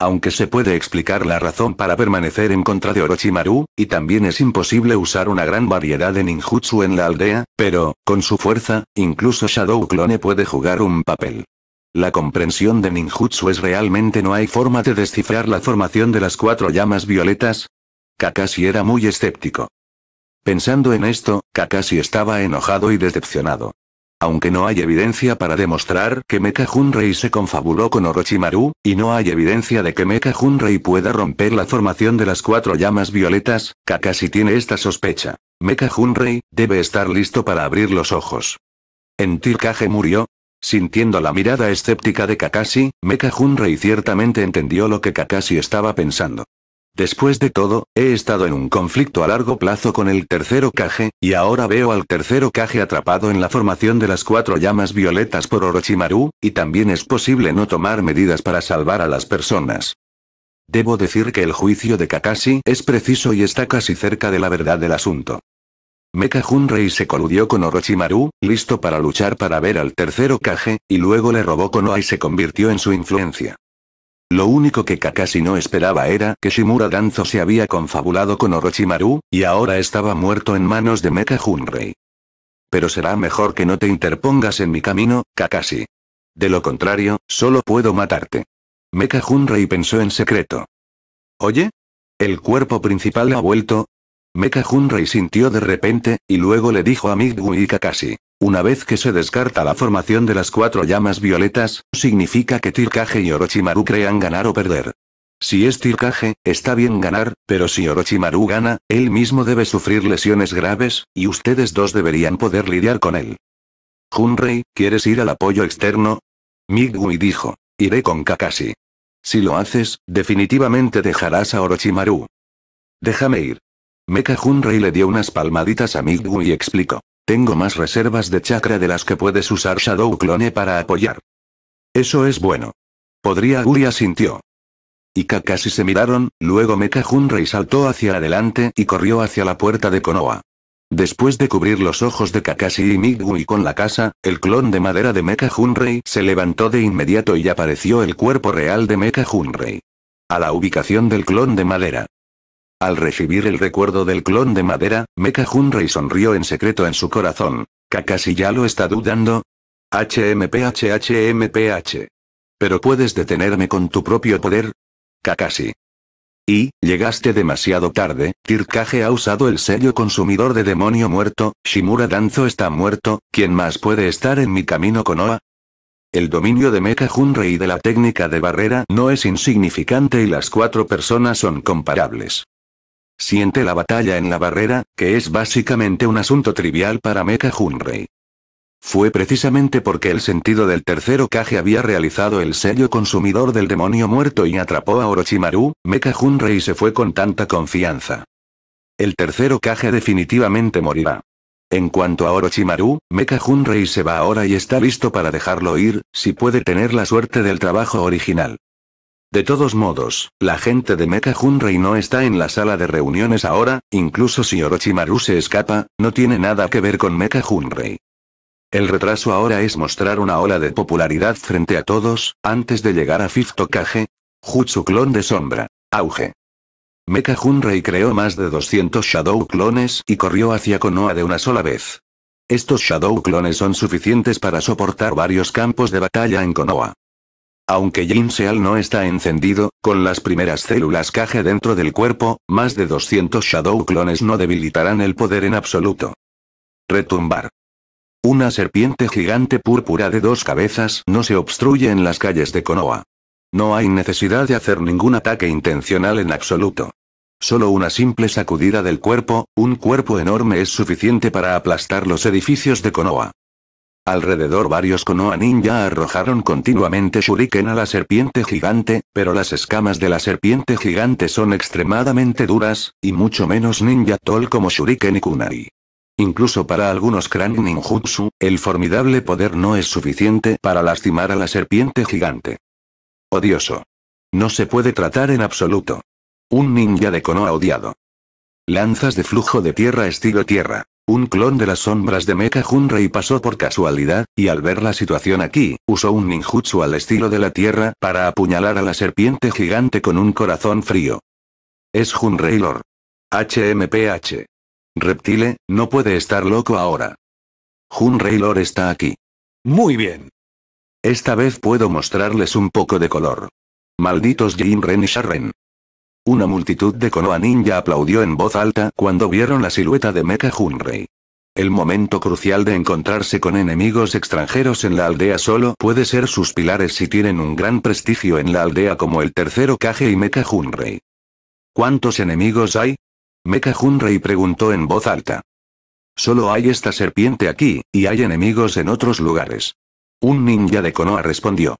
Aunque se puede explicar la razón para permanecer en contra de Orochimaru, y también es imposible usar una gran variedad de ninjutsu en la aldea, pero, con su fuerza, incluso Shadow Clone puede jugar un papel. La comprensión de ninjutsu es realmente no hay forma de descifrar la formación de las cuatro llamas violetas, Kakashi era muy escéptico. Pensando en esto, Kakashi estaba enojado y decepcionado. Aunque no hay evidencia para demostrar que Mecha Hunrei se confabuló con Orochimaru, y no hay evidencia de que Mecha Hunrei pueda romper la formación de las cuatro llamas violetas, Kakashi tiene esta sospecha. Mecha Hunrei, debe estar listo para abrir los ojos. En Tilkage murió. Sintiendo la mirada escéptica de Kakashi, Mecha Hunrei ciertamente entendió lo que Kakashi estaba pensando. Después de todo, he estado en un conflicto a largo plazo con el tercero Kage, y ahora veo al tercero Kage atrapado en la formación de las cuatro llamas violetas por Orochimaru, y también es posible no tomar medidas para salvar a las personas. Debo decir que el juicio de Kakashi es preciso y está casi cerca de la verdad del asunto. Mecha Hunrei se coludió con Orochimaru, listo para luchar para ver al tercero Kage, y luego le robó Konoha y se convirtió en su influencia. Lo único que Kakashi no esperaba era que Shimura Danzo se había confabulado con Orochimaru, y ahora estaba muerto en manos de Mecha Hunrei. Pero será mejor que no te interpongas en mi camino, Kakashi. De lo contrario, solo puedo matarte. Mecha Hunrei pensó en secreto. ¿Oye? ¿El cuerpo principal ha vuelto? Mecha Hunrei sintió de repente, y luego le dijo a Migu y Kakashi. Una vez que se descarta la formación de las cuatro llamas violetas, significa que Tirkage y Orochimaru crean ganar o perder. Si es Tirkage, está bien ganar, pero si Orochimaru gana, él mismo debe sufrir lesiones graves, y ustedes dos deberían poder lidiar con él. Hunrei, ¿quieres ir al apoyo externo? Migui dijo. Iré con Kakashi. Si lo haces, definitivamente dejarás a Orochimaru. Déjame ir. Mecha Hunrei le dio unas palmaditas a Migui y explicó. Tengo más reservas de chakra de las que puedes usar Shadow Clone para apoyar. Eso es bueno. Podría Guria sintió. Y Kakashi se miraron, luego Mecha Hunrei saltó hacia adelante y corrió hacia la puerta de Konoha. Después de cubrir los ojos de Kakashi y Migui con la casa, el clon de madera de Mecha Hunrei se levantó de inmediato y apareció el cuerpo real de Mecha Hunrei. A la ubicación del clon de madera. Al recibir el recuerdo del clon de madera, Mecha Hunrei sonrió en secreto en su corazón. ¿Kakashi ya lo está dudando? HMPH ¿Pero puedes detenerme con tu propio poder? Kakashi. Y, llegaste demasiado tarde, Tirkage ha usado el sello consumidor de demonio muerto, Shimura Danzo está muerto, ¿quién más puede estar en mi camino Konoha? El dominio de Mecha Hunrei y de la técnica de barrera no es insignificante y las cuatro personas son comparables. Siente la batalla en la barrera, que es básicamente un asunto trivial para Mecha Hunrei. Fue precisamente porque el sentido del tercero Kage había realizado el sello consumidor del demonio muerto y atrapó a Orochimaru, Mecha Hunrei se fue con tanta confianza. El tercero Kage definitivamente morirá. En cuanto a Orochimaru, Mecha Hunrei se va ahora y está listo para dejarlo ir, si puede tener la suerte del trabajo original. De todos modos, la gente de Mecha Hunrei no está en la sala de reuniones ahora, incluso si Orochimaru se escapa, no tiene nada que ver con Mecha Hunrei. El retraso ahora es mostrar una ola de popularidad frente a todos, antes de llegar a Fifth Kage. Jutsu clon de sombra. Auge. Mecha Hunrei creó más de 200 Shadow clones y corrió hacia Konoha de una sola vez. Estos Shadow clones son suficientes para soportar varios campos de batalla en Konoha. Aunque Jin Seal no está encendido, con las primeras células Kage dentro del cuerpo, más de 200 Shadow clones no debilitarán el poder en absoluto. Retumbar. Una serpiente gigante púrpura de dos cabezas no se obstruye en las calles de Konoha. No hay necesidad de hacer ningún ataque intencional en absoluto. Solo una simple sacudida del cuerpo, un cuerpo enorme es suficiente para aplastar los edificios de Konoha. Alrededor varios Konoha ninja arrojaron continuamente shuriken a la serpiente gigante, pero las escamas de la serpiente gigante son extremadamente duras, y mucho menos ninja toll como shuriken y kunai. Incluso para algunos Kran ninjutsu, el formidable poder no es suficiente para lastimar a la serpiente gigante. Odioso. No se puede tratar en absoluto. Un ninja de Konoha odiado. Lanzas de flujo de tierra estilo tierra. Un clon de las sombras de Mecha Hunrei pasó por casualidad, y al ver la situación aquí, usó un ninjutsu al estilo de la tierra para apuñalar a la serpiente gigante con un corazón frío. Es Hunrei Lord. HMPH. Reptile, no puede estar loco ahora. Hunrei Lord está aquí. Muy bien. Esta vez puedo mostrarles un poco de color. Malditos Jinren y Sharren. Una multitud de Konoha ninja aplaudió en voz alta cuando vieron la silueta de Mecha Hunrei. El momento crucial de encontrarse con enemigos extranjeros en la aldea solo puede ser sus pilares si tienen un gran prestigio en la aldea como el tercero Kage y Mecha Hunrei. ¿Cuántos enemigos hay? Mecha Hunrei preguntó en voz alta. Solo hay esta serpiente aquí, y hay enemigos en otros lugares. Un ninja de Konoha respondió.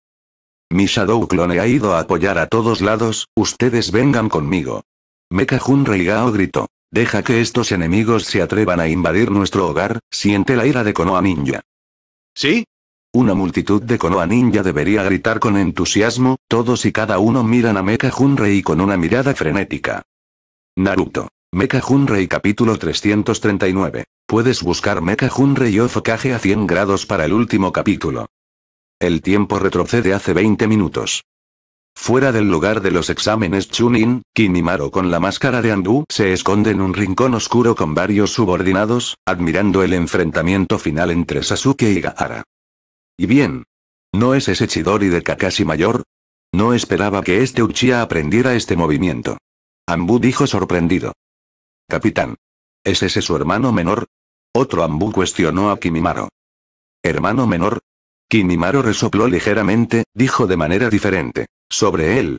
Mi Shadow Clone ha ido a apoyar a todos lados, ustedes vengan conmigo. Mecha Hunrei Gao gritó. Deja que estos enemigos se atrevan a invadir nuestro hogar, siente la ira de Konoha Ninja. ¿Sí? Una multitud de Konoha Ninja debería gritar con entusiasmo, todos y cada uno miran a Mecha Hunrei con una mirada frenética. Naruto. Mecha Hunrei capítulo 339. Puedes buscar Mecha Hunrei Ofokage a 100 grados para el último capítulo. El tiempo retrocede hace 20 minutos. Fuera del lugar de los exámenes Chunin, Kimimaro con la máscara de Anbu se esconde en un rincón oscuro con varios subordinados, admirando el enfrentamiento final entre Sasuke y Gaara. Y bien. ¿No es ese Chidori de Kakashi mayor? No esperaba que este Uchiha aprendiera este movimiento. Ambu dijo sorprendido. Capitán. ¿Es ese su hermano menor? Otro Ambu cuestionó a Kimimaro. ¿Hermano menor? Kimimaro resopló ligeramente, dijo de manera diferente. Sobre él.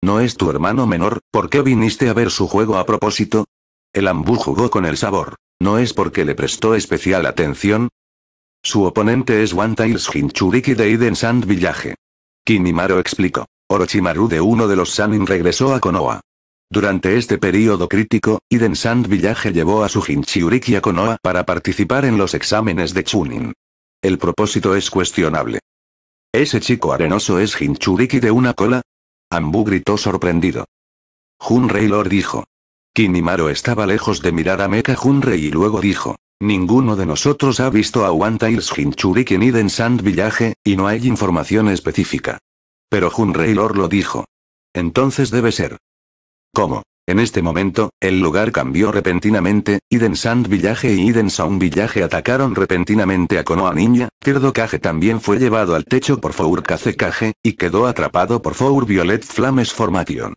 ¿No es tu hermano menor, por qué viniste a ver su juego a propósito? El Ambu jugó con el sabor. ¿No es porque le prestó especial atención? Su oponente es One Tails Hinchuriki de Iden Sand Village. Kimimaro explicó. Orochimaru de uno de los Sanin regresó a Konoha. Durante este período crítico, Iden Sand Village llevó a su Hinchiuriki a Konoha para participar en los exámenes de Chunin. El propósito es cuestionable. ¿Ese chico arenoso es Hinchuriki de una cola? Ambu gritó sorprendido. Junrei Lord dijo. Kimimaro estaba lejos de mirar a Mecha Junrei y luego dijo. Ninguno de nosotros ha visto a One Tails Hinchuriki en Eden Sand Village, y no hay información específica. Pero Junrei Lord lo dijo. Entonces debe ser. ¿Cómo? En este momento, el lugar cambió repentinamente, Iden Sand Village y Iden Sound Village atacaron repentinamente a Konoha Ninja, Kirdo Kage también fue llevado al techo por Four Kage, y quedó atrapado por Four Violet Flames Formation.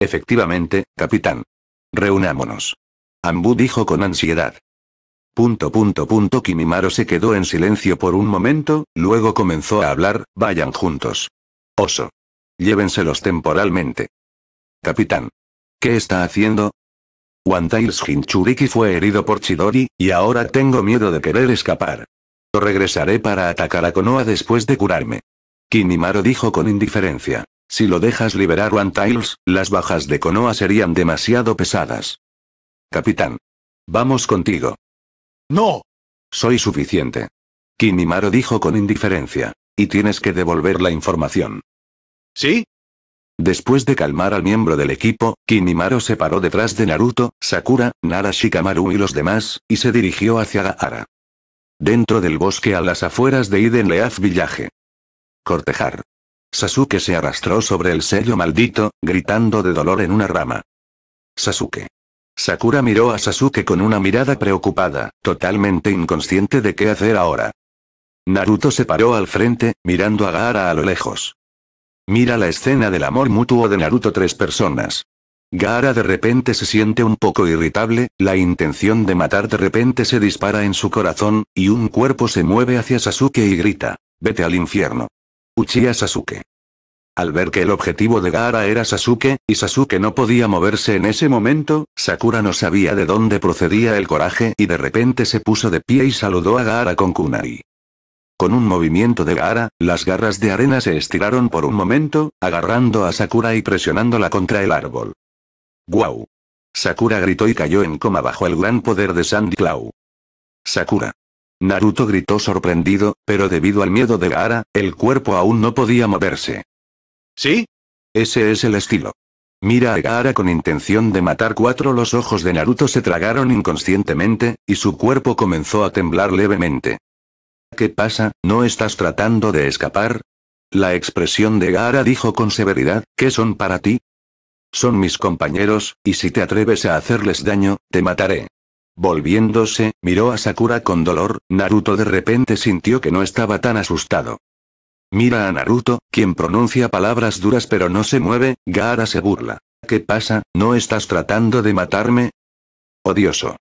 Efectivamente, capitán. Reunámonos. Ambu dijo con ansiedad. Punto punto punto Kimimaro se quedó en silencio por un momento, luego comenzó a hablar, vayan juntos. Oso. Llévenselos temporalmente. Capitán. ¿Qué está haciendo? Tails Hinchuriki fue herido por Chidori, y ahora tengo miedo de querer escapar. Regresaré para atacar a Konoha después de curarme. Kimimaro dijo con indiferencia. Si lo dejas liberar Tails, las bajas de Konoha serían demasiado pesadas. Capitán. Vamos contigo. No. Soy suficiente. Kimimaro dijo con indiferencia. Y tienes que devolver la información. ¿Sí? Después de calmar al miembro del equipo, Kimimaro se paró detrás de Naruto, Sakura, Nara Shikamaru y los demás, y se dirigió hacia Gaara. Dentro del bosque a las afueras de Iden Leaf Village. Cortejar. Sasuke se arrastró sobre el sello maldito, gritando de dolor en una rama. Sasuke. Sakura miró a Sasuke con una mirada preocupada, totalmente inconsciente de qué hacer ahora. Naruto se paró al frente, mirando a Gaara a lo lejos. Mira la escena del amor mutuo de Naruto tres personas. Gaara de repente se siente un poco irritable, la intención de matar de repente se dispara en su corazón, y un cuerpo se mueve hacia Sasuke y grita, vete al infierno. Uchiha Sasuke. Al ver que el objetivo de Gaara era Sasuke, y Sasuke no podía moverse en ese momento, Sakura no sabía de dónde procedía el coraje y de repente se puso de pie y saludó a Gaara con kunai. Con un movimiento de Gaara, las garras de arena se estiraron por un momento, agarrando a Sakura y presionándola contra el árbol. ¡Guau! Sakura gritó y cayó en coma bajo el gran poder de Sandy Claw. Sakura. Naruto gritó sorprendido, pero debido al miedo de Gaara, el cuerpo aún no podía moverse. ¿Sí? Ese es el estilo. Mira a Gaara con intención de matar cuatro los ojos de Naruto se tragaron inconscientemente, y su cuerpo comenzó a temblar levemente. ¿Qué pasa, no estás tratando de escapar? La expresión de Gaara dijo con severidad, ¿qué son para ti? Son mis compañeros, y si te atreves a hacerles daño, te mataré. Volviéndose, miró a Sakura con dolor, Naruto de repente sintió que no estaba tan asustado. Mira a Naruto, quien pronuncia palabras duras pero no se mueve, Gaara se burla. ¿Qué pasa, no estás tratando de matarme? Odioso.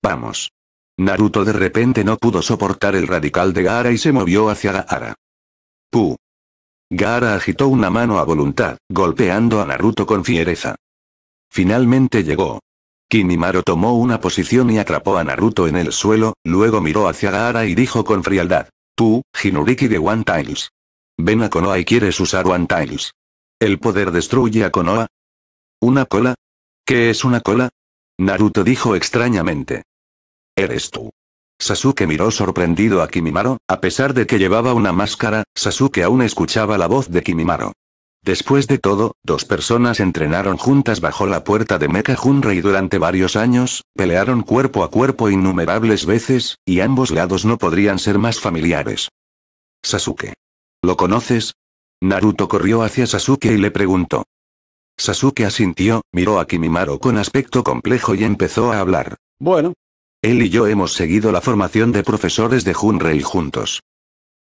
Vamos. Naruto de repente no pudo soportar el radical de Gaara y se movió hacia Gaara. ¡Pu! Gaara agitó una mano a voluntad, golpeando a Naruto con fiereza. Finalmente llegó. Kimimaro tomó una posición y atrapó a Naruto en el suelo, luego miró hacia Gaara y dijo con frialdad. Tú, Jinuriki de One Tails. Ven a Konoha y quieres usar One Tails. ¿El poder destruye a Konoha? ¿Una cola? ¿Qué es una cola? Naruto dijo extrañamente. Eres tú. Sasuke miró sorprendido a Kimimaro, a pesar de que llevaba una máscara, Sasuke aún escuchaba la voz de Kimimaro. Después de todo, dos personas entrenaron juntas bajo la puerta de Mecha Hunrei durante varios años, pelearon cuerpo a cuerpo innumerables veces, y ambos lados no podrían ser más familiares. Sasuke. ¿Lo conoces? Naruto corrió hacia Sasuke y le preguntó. Sasuke asintió, miró a Kimimaro con aspecto complejo y empezó a hablar. Bueno. Él y yo hemos seguido la formación de profesores de Hunrei juntos.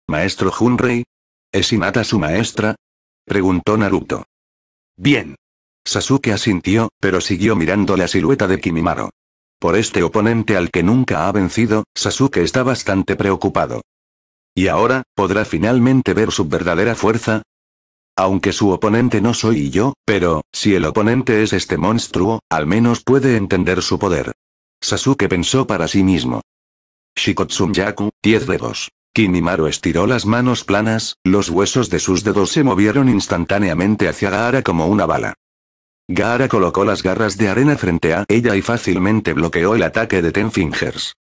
Maestro Hunrei. ¿Es Hinata su maestra? Preguntó Naruto. Bien. Sasuke asintió, pero siguió mirando la silueta de Kimimaro. Por este oponente al que nunca ha vencido, Sasuke está bastante preocupado. ¿Y ahora, podrá finalmente ver su verdadera fuerza? Aunque su oponente no soy yo, pero, si el oponente es este monstruo, al menos puede entender su poder. Sasuke pensó para sí mismo. Shikotsunyaku, 10 dedos. Kimimaro estiró las manos planas, los huesos de sus dedos se movieron instantáneamente hacia Gaara como una bala. Gaara colocó las garras de arena frente a ella y fácilmente bloqueó el ataque de Ten Fingers.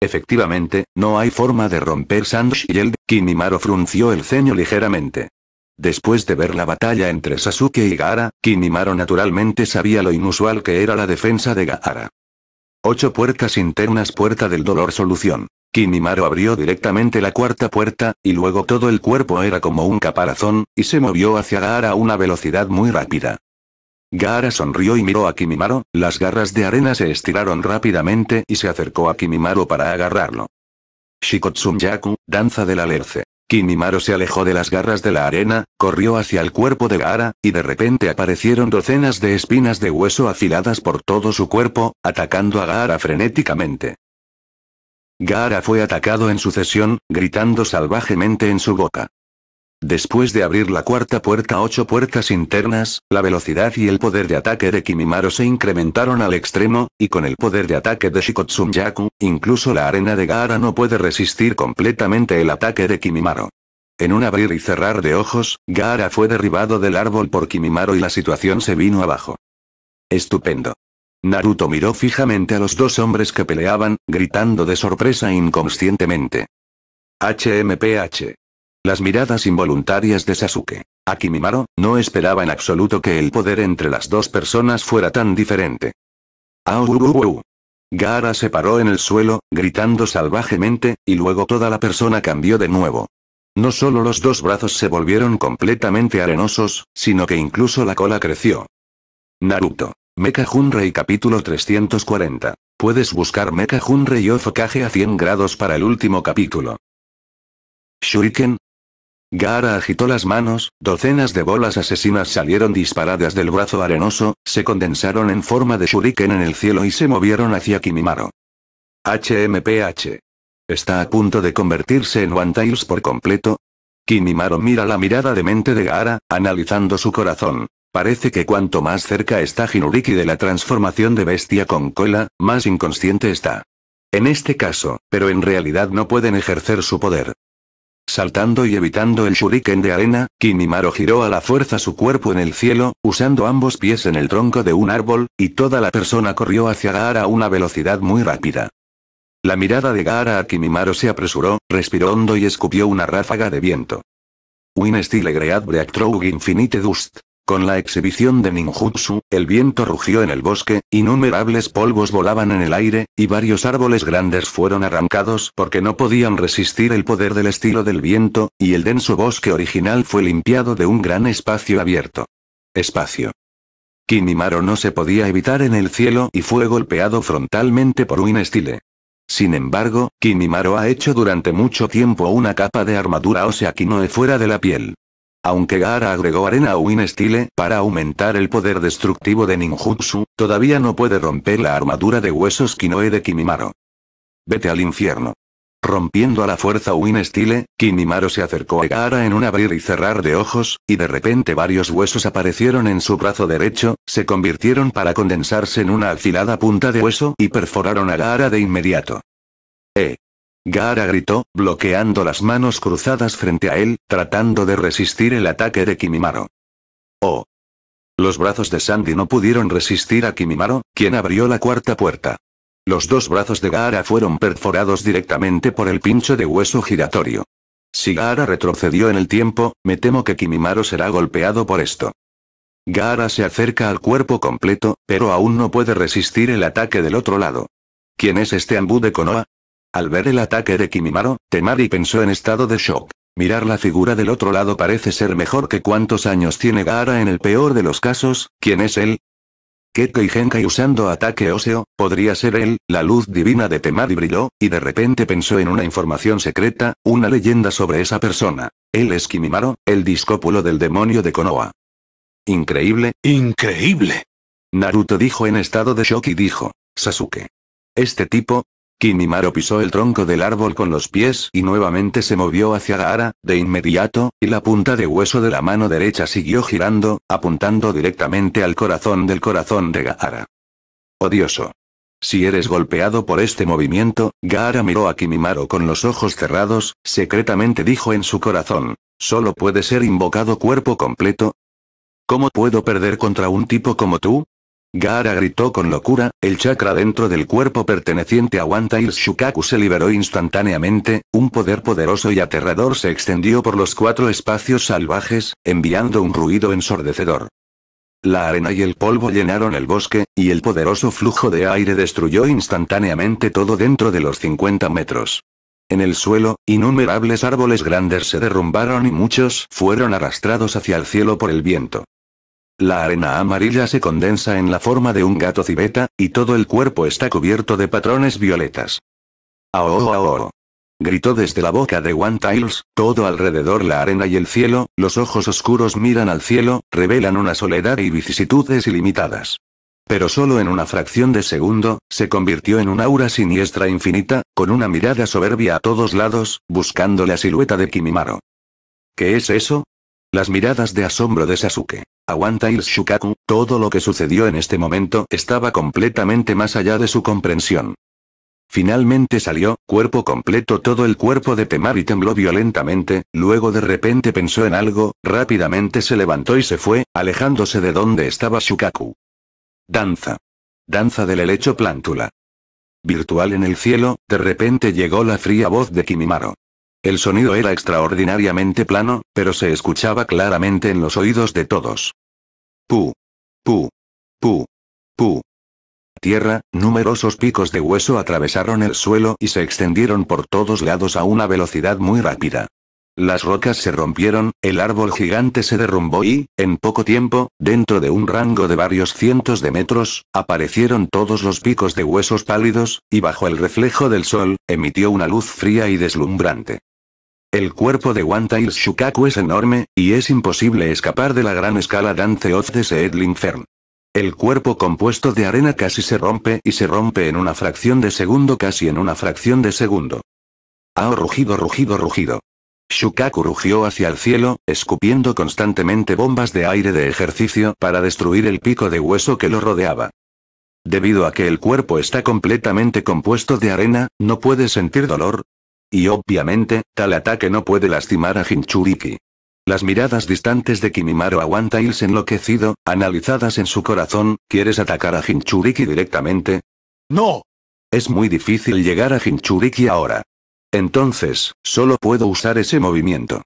Efectivamente, no hay forma de romper Sand Shield, Kimimaro frunció el ceño ligeramente. Después de ver la batalla entre Sasuke y Gaara, Kimimaro naturalmente sabía lo inusual que era la defensa de Gaara. Ocho puertas internas Puerta del dolor solución. Kimimaro abrió directamente la cuarta puerta, y luego todo el cuerpo era como un caparazón, y se movió hacia Gaara a una velocidad muy rápida. Gaara sonrió y miró a Kimimaro, las garras de arena se estiraron rápidamente y se acercó a Kimimaro para agarrarlo. Shikotsunyaku, danza del alerce. Kimimaro se alejó de las garras de la arena, corrió hacia el cuerpo de Gaara, y de repente aparecieron docenas de espinas de hueso afiladas por todo su cuerpo, atacando a Gaara frenéticamente. Gaara fue atacado en sucesión, gritando salvajemente en su boca. Después de abrir la cuarta puerta ocho puertas internas, la velocidad y el poder de ataque de Kimimaro se incrementaron al extremo, y con el poder de ataque de Shikotsunyaku, incluso la arena de Gaara no puede resistir completamente el ataque de Kimimaro. En un abrir y cerrar de ojos, Gaara fue derribado del árbol por Kimimaro y la situación se vino abajo. Estupendo. Naruto miró fijamente a los dos hombres que peleaban, gritando de sorpresa inconscientemente. HMPH. Las miradas involuntarias de Sasuke. Akimimaro, no esperaba en absoluto que el poder entre las dos personas fuera tan diferente. Au, uh, Gaara se paró en el suelo, gritando salvajemente, y luego toda la persona cambió de nuevo. No solo los dos brazos se volvieron completamente arenosos, sino que incluso la cola creció. Naruto. Mecha Hunrei capítulo 340. Puedes buscar Mecha Hunrei Ofokage a 100 grados para el último capítulo. Shuriken. Gaara agitó las manos, docenas de bolas asesinas salieron disparadas del brazo arenoso, se condensaron en forma de shuriken en el cielo y se movieron hacia Kimimaro. HMPH. ¿Está a punto de convertirse en One Tails por completo? Kimimaro mira la mirada de mente de Gaara, analizando su corazón. Parece que cuanto más cerca está Jinuriki de la transformación de bestia con cola, más inconsciente está. En este caso, pero en realidad no pueden ejercer su poder. Saltando y evitando el shuriken de arena, Kimimaro giró a la fuerza su cuerpo en el cielo, usando ambos pies en el tronco de un árbol, y toda la persona corrió hacia Gaara a una velocidad muy rápida. La mirada de Gaara a Kimimaro se apresuró, respiró hondo y escupió una ráfaga de viento. Win stile great breakthrough infinite dust. Con la exhibición de ninjutsu, el viento rugió en el bosque, innumerables polvos volaban en el aire, y varios árboles grandes fueron arrancados porque no podían resistir el poder del estilo del viento, y el denso bosque original fue limpiado de un gran espacio abierto. Espacio. Kimimaro no se podía evitar en el cielo y fue golpeado frontalmente por un estile. Sin embargo, Kimimaro ha hecho durante mucho tiempo una capa de armadura ósea Kinoe fuera de la piel. Aunque Gaara agregó arena a Win Style para aumentar el poder destructivo de ninjutsu, todavía no puede romper la armadura de huesos Kinoe de Kimimaro. Vete al infierno. Rompiendo a la fuerza Win Style, Kimimaro se acercó a Gaara en un abrir y cerrar de ojos, y de repente varios huesos aparecieron en su brazo derecho, se convirtieron para condensarse en una afilada punta de hueso y perforaron a Gaara de inmediato. Gaara gritó, bloqueando las manos cruzadas frente a él, tratando de resistir el ataque de Kimimaro. Oh. Los brazos de Sandy no pudieron resistir a Kimimaro, quien abrió la cuarta puerta. Los dos brazos de Gaara fueron perforados directamente por el pincho de hueso giratorio. Si Gaara retrocedió en el tiempo, me temo que Kimimaro será golpeado por esto. Gaara se acerca al cuerpo completo, pero aún no puede resistir el ataque del otro lado. ¿Quién es este Ambu de Konoha? Al ver el ataque de Kimimaro, Temari pensó en estado de shock. Mirar la figura del otro lado parece ser mejor que cuántos años tiene Gaara en el peor de los casos, ¿quién es él? Keke y Genkai usando ataque óseo, podría ser él, la luz divina de Temari brilló, y de repente pensó en una información secreta, una leyenda sobre esa persona. Él es Kimimaro, el discópulo del demonio de Konoha. Increíble, Increíble. Naruto dijo en estado de shock y dijo, Sasuke. Este tipo, Kimimaro pisó el tronco del árbol con los pies y nuevamente se movió hacia Gaara, de inmediato, y la punta de hueso de la mano derecha siguió girando, apuntando directamente al corazón del corazón de Gaara. Odioso. Si eres golpeado por este movimiento, Gaara miró a Kimimaro con los ojos cerrados, secretamente dijo en su corazón, solo puede ser invocado cuerpo completo. ¿Cómo puedo perder contra un tipo como tú? Gaara gritó con locura, el chakra dentro del cuerpo perteneciente a One Tails Shukaku se liberó instantáneamente, un poder poderoso y aterrador se extendió por los cuatro espacios salvajes, enviando un ruido ensordecedor. La arena y el polvo llenaron el bosque, y el poderoso flujo de aire destruyó instantáneamente todo dentro de los 50 metros. En el suelo, innumerables árboles grandes se derrumbaron y muchos fueron arrastrados hacia el cielo por el viento. La arena amarilla se condensa en la forma de un gato civeta, y todo el cuerpo está cubierto de patrones violetas. ¡Ao, ao! Gritó desde la boca de One Tiles, todo alrededor la arena y el cielo, los ojos oscuros miran al cielo, revelan una soledad y vicisitudes ilimitadas. Pero solo en una fracción de segundo, se convirtió en una aura siniestra infinita, con una mirada soberbia a todos lados, buscando la silueta de Kimimaro. ¿Qué es eso? Las miradas de asombro de Sasuke. A One Tails Shukaku, todo lo que sucedió en este momento estaba completamente más allá de su comprensión. Finalmente salió, cuerpo completo todo el cuerpo de Temari tembló violentamente, luego de repente pensó en algo, rápidamente se levantó y se fue, alejándose de donde estaba Shukaku. Danza. Danza del helecho plántula. Virtual en el cielo, de repente llegó la fría voz de Kimimaro. El sonido era extraordinariamente plano, pero se escuchaba claramente en los oídos de todos. Pu. Pu. Pu. Pu. Tierra, numerosos picos de hueso atravesaron el suelo y se extendieron por todos lados a una velocidad muy rápida. Las rocas se rompieron, el árbol gigante se derrumbó y, en poco tiempo, dentro de un rango de varios cientos de metros, aparecieron todos los picos de huesos pálidos, y bajo el reflejo del sol, emitió una luz fría y deslumbrante. El cuerpo de Tails Shukaku es enorme, y es imposible escapar de la gran escala Dance of the Seedling Fern. El cuerpo compuesto de arena casi se rompe y se rompe en una fracción de segundo casi en una fracción de segundo. Ah, rugido, rugido, rugido. Shukaku rugió hacia el cielo, escupiendo constantemente bombas de aire de ejercicio para destruir el pico de hueso que lo rodeaba. Debido a que el cuerpo está completamente compuesto de arena, no puede sentir dolor, y obviamente, tal ataque no puede lastimar a Jinchuriki. Las miradas distantes de Kimimaro a One Tails enloquecido, analizadas en su corazón, ¿quieres atacar a Jinchuriki directamente? No. Es muy difícil llegar a Jinchuriki ahora. Entonces, solo puedo usar ese movimiento.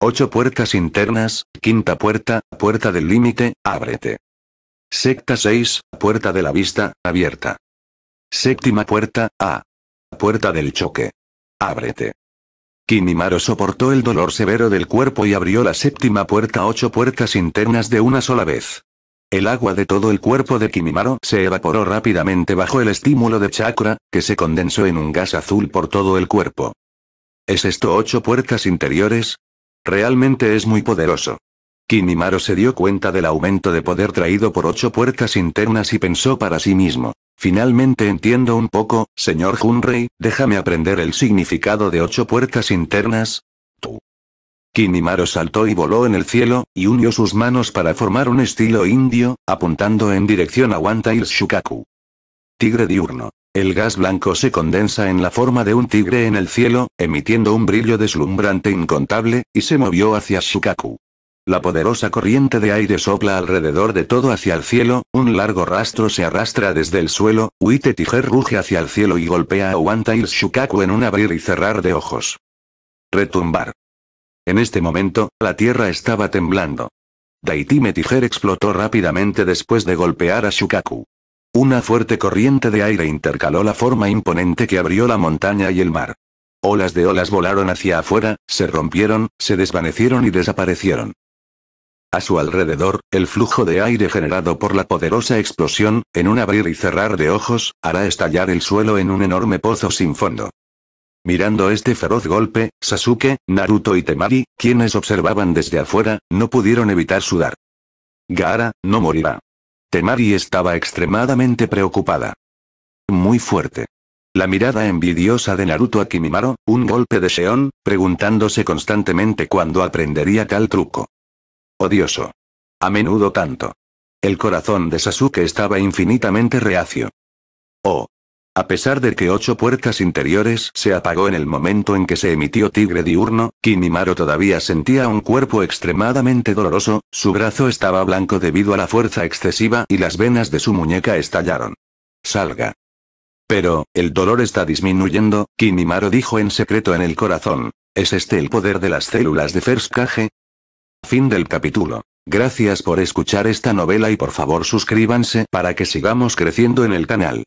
Ocho puertas internas, quinta puerta, puerta del límite, ábrete. Secta 6, puerta de la vista, abierta. Séptima puerta, A. Puerta del choque. Ábrete. Kimimaro soportó el dolor severo del cuerpo y abrió la séptima puerta ocho puertas internas de una sola vez. El agua de todo el cuerpo de Kimimaro se evaporó rápidamente bajo el estímulo de chakra, que se condensó en un gas azul por todo el cuerpo. ¿Es esto ocho puertas interiores? Realmente es muy poderoso. Kimimaro se dio cuenta del aumento de poder traído por ocho puertas internas y pensó para sí mismo. Finalmente entiendo un poco, señor Hunrei, déjame aprender el significado de ocho puertas internas. Tú. Kimimaro saltó y voló en el cielo, y unió sus manos para formar un estilo indio, apuntando en dirección a One Shukaku. Tigre diurno. El gas blanco se condensa en la forma de un tigre en el cielo, emitiendo un brillo deslumbrante incontable, y se movió hacia Shukaku. La poderosa corriente de aire sopla alrededor de todo hacia el cielo, un largo rastro se arrastra desde el suelo, Uite Tiger ruge hacia el cielo y golpea a One Shukaku en un abrir y cerrar de ojos. retumbar. En este momento, la tierra estaba temblando. Daitime Tiger explotó rápidamente después de golpear a Shukaku. Una fuerte corriente de aire intercaló la forma imponente que abrió la montaña y el mar. Olas de olas volaron hacia afuera, se rompieron, se desvanecieron y desaparecieron. A su alrededor, el flujo de aire generado por la poderosa explosión, en un abrir y cerrar de ojos, hará estallar el suelo en un enorme pozo sin fondo. Mirando este feroz golpe, Sasuke, Naruto y Temari, quienes observaban desde afuera, no pudieron evitar sudar. Gaara, no morirá. Temari estaba extremadamente preocupada. Muy fuerte. La mirada envidiosa de Naruto a Kimimaro, un golpe de Sheon, preguntándose constantemente cuándo aprendería tal truco. Odioso. A menudo tanto. El corazón de Sasuke estaba infinitamente reacio. Oh. A pesar de que ocho puertas interiores se apagó en el momento en que se emitió Tigre Diurno, Kimimaro todavía sentía un cuerpo extremadamente doloroso, su brazo estaba blanco debido a la fuerza excesiva y las venas de su muñeca estallaron. Salga. Pero, el dolor está disminuyendo, Kimimaro dijo en secreto en el corazón. ¿Es este el poder de las células de First Kage? Fin del capítulo. Gracias por escuchar esta novela y por favor suscríbanse para que sigamos creciendo en el canal.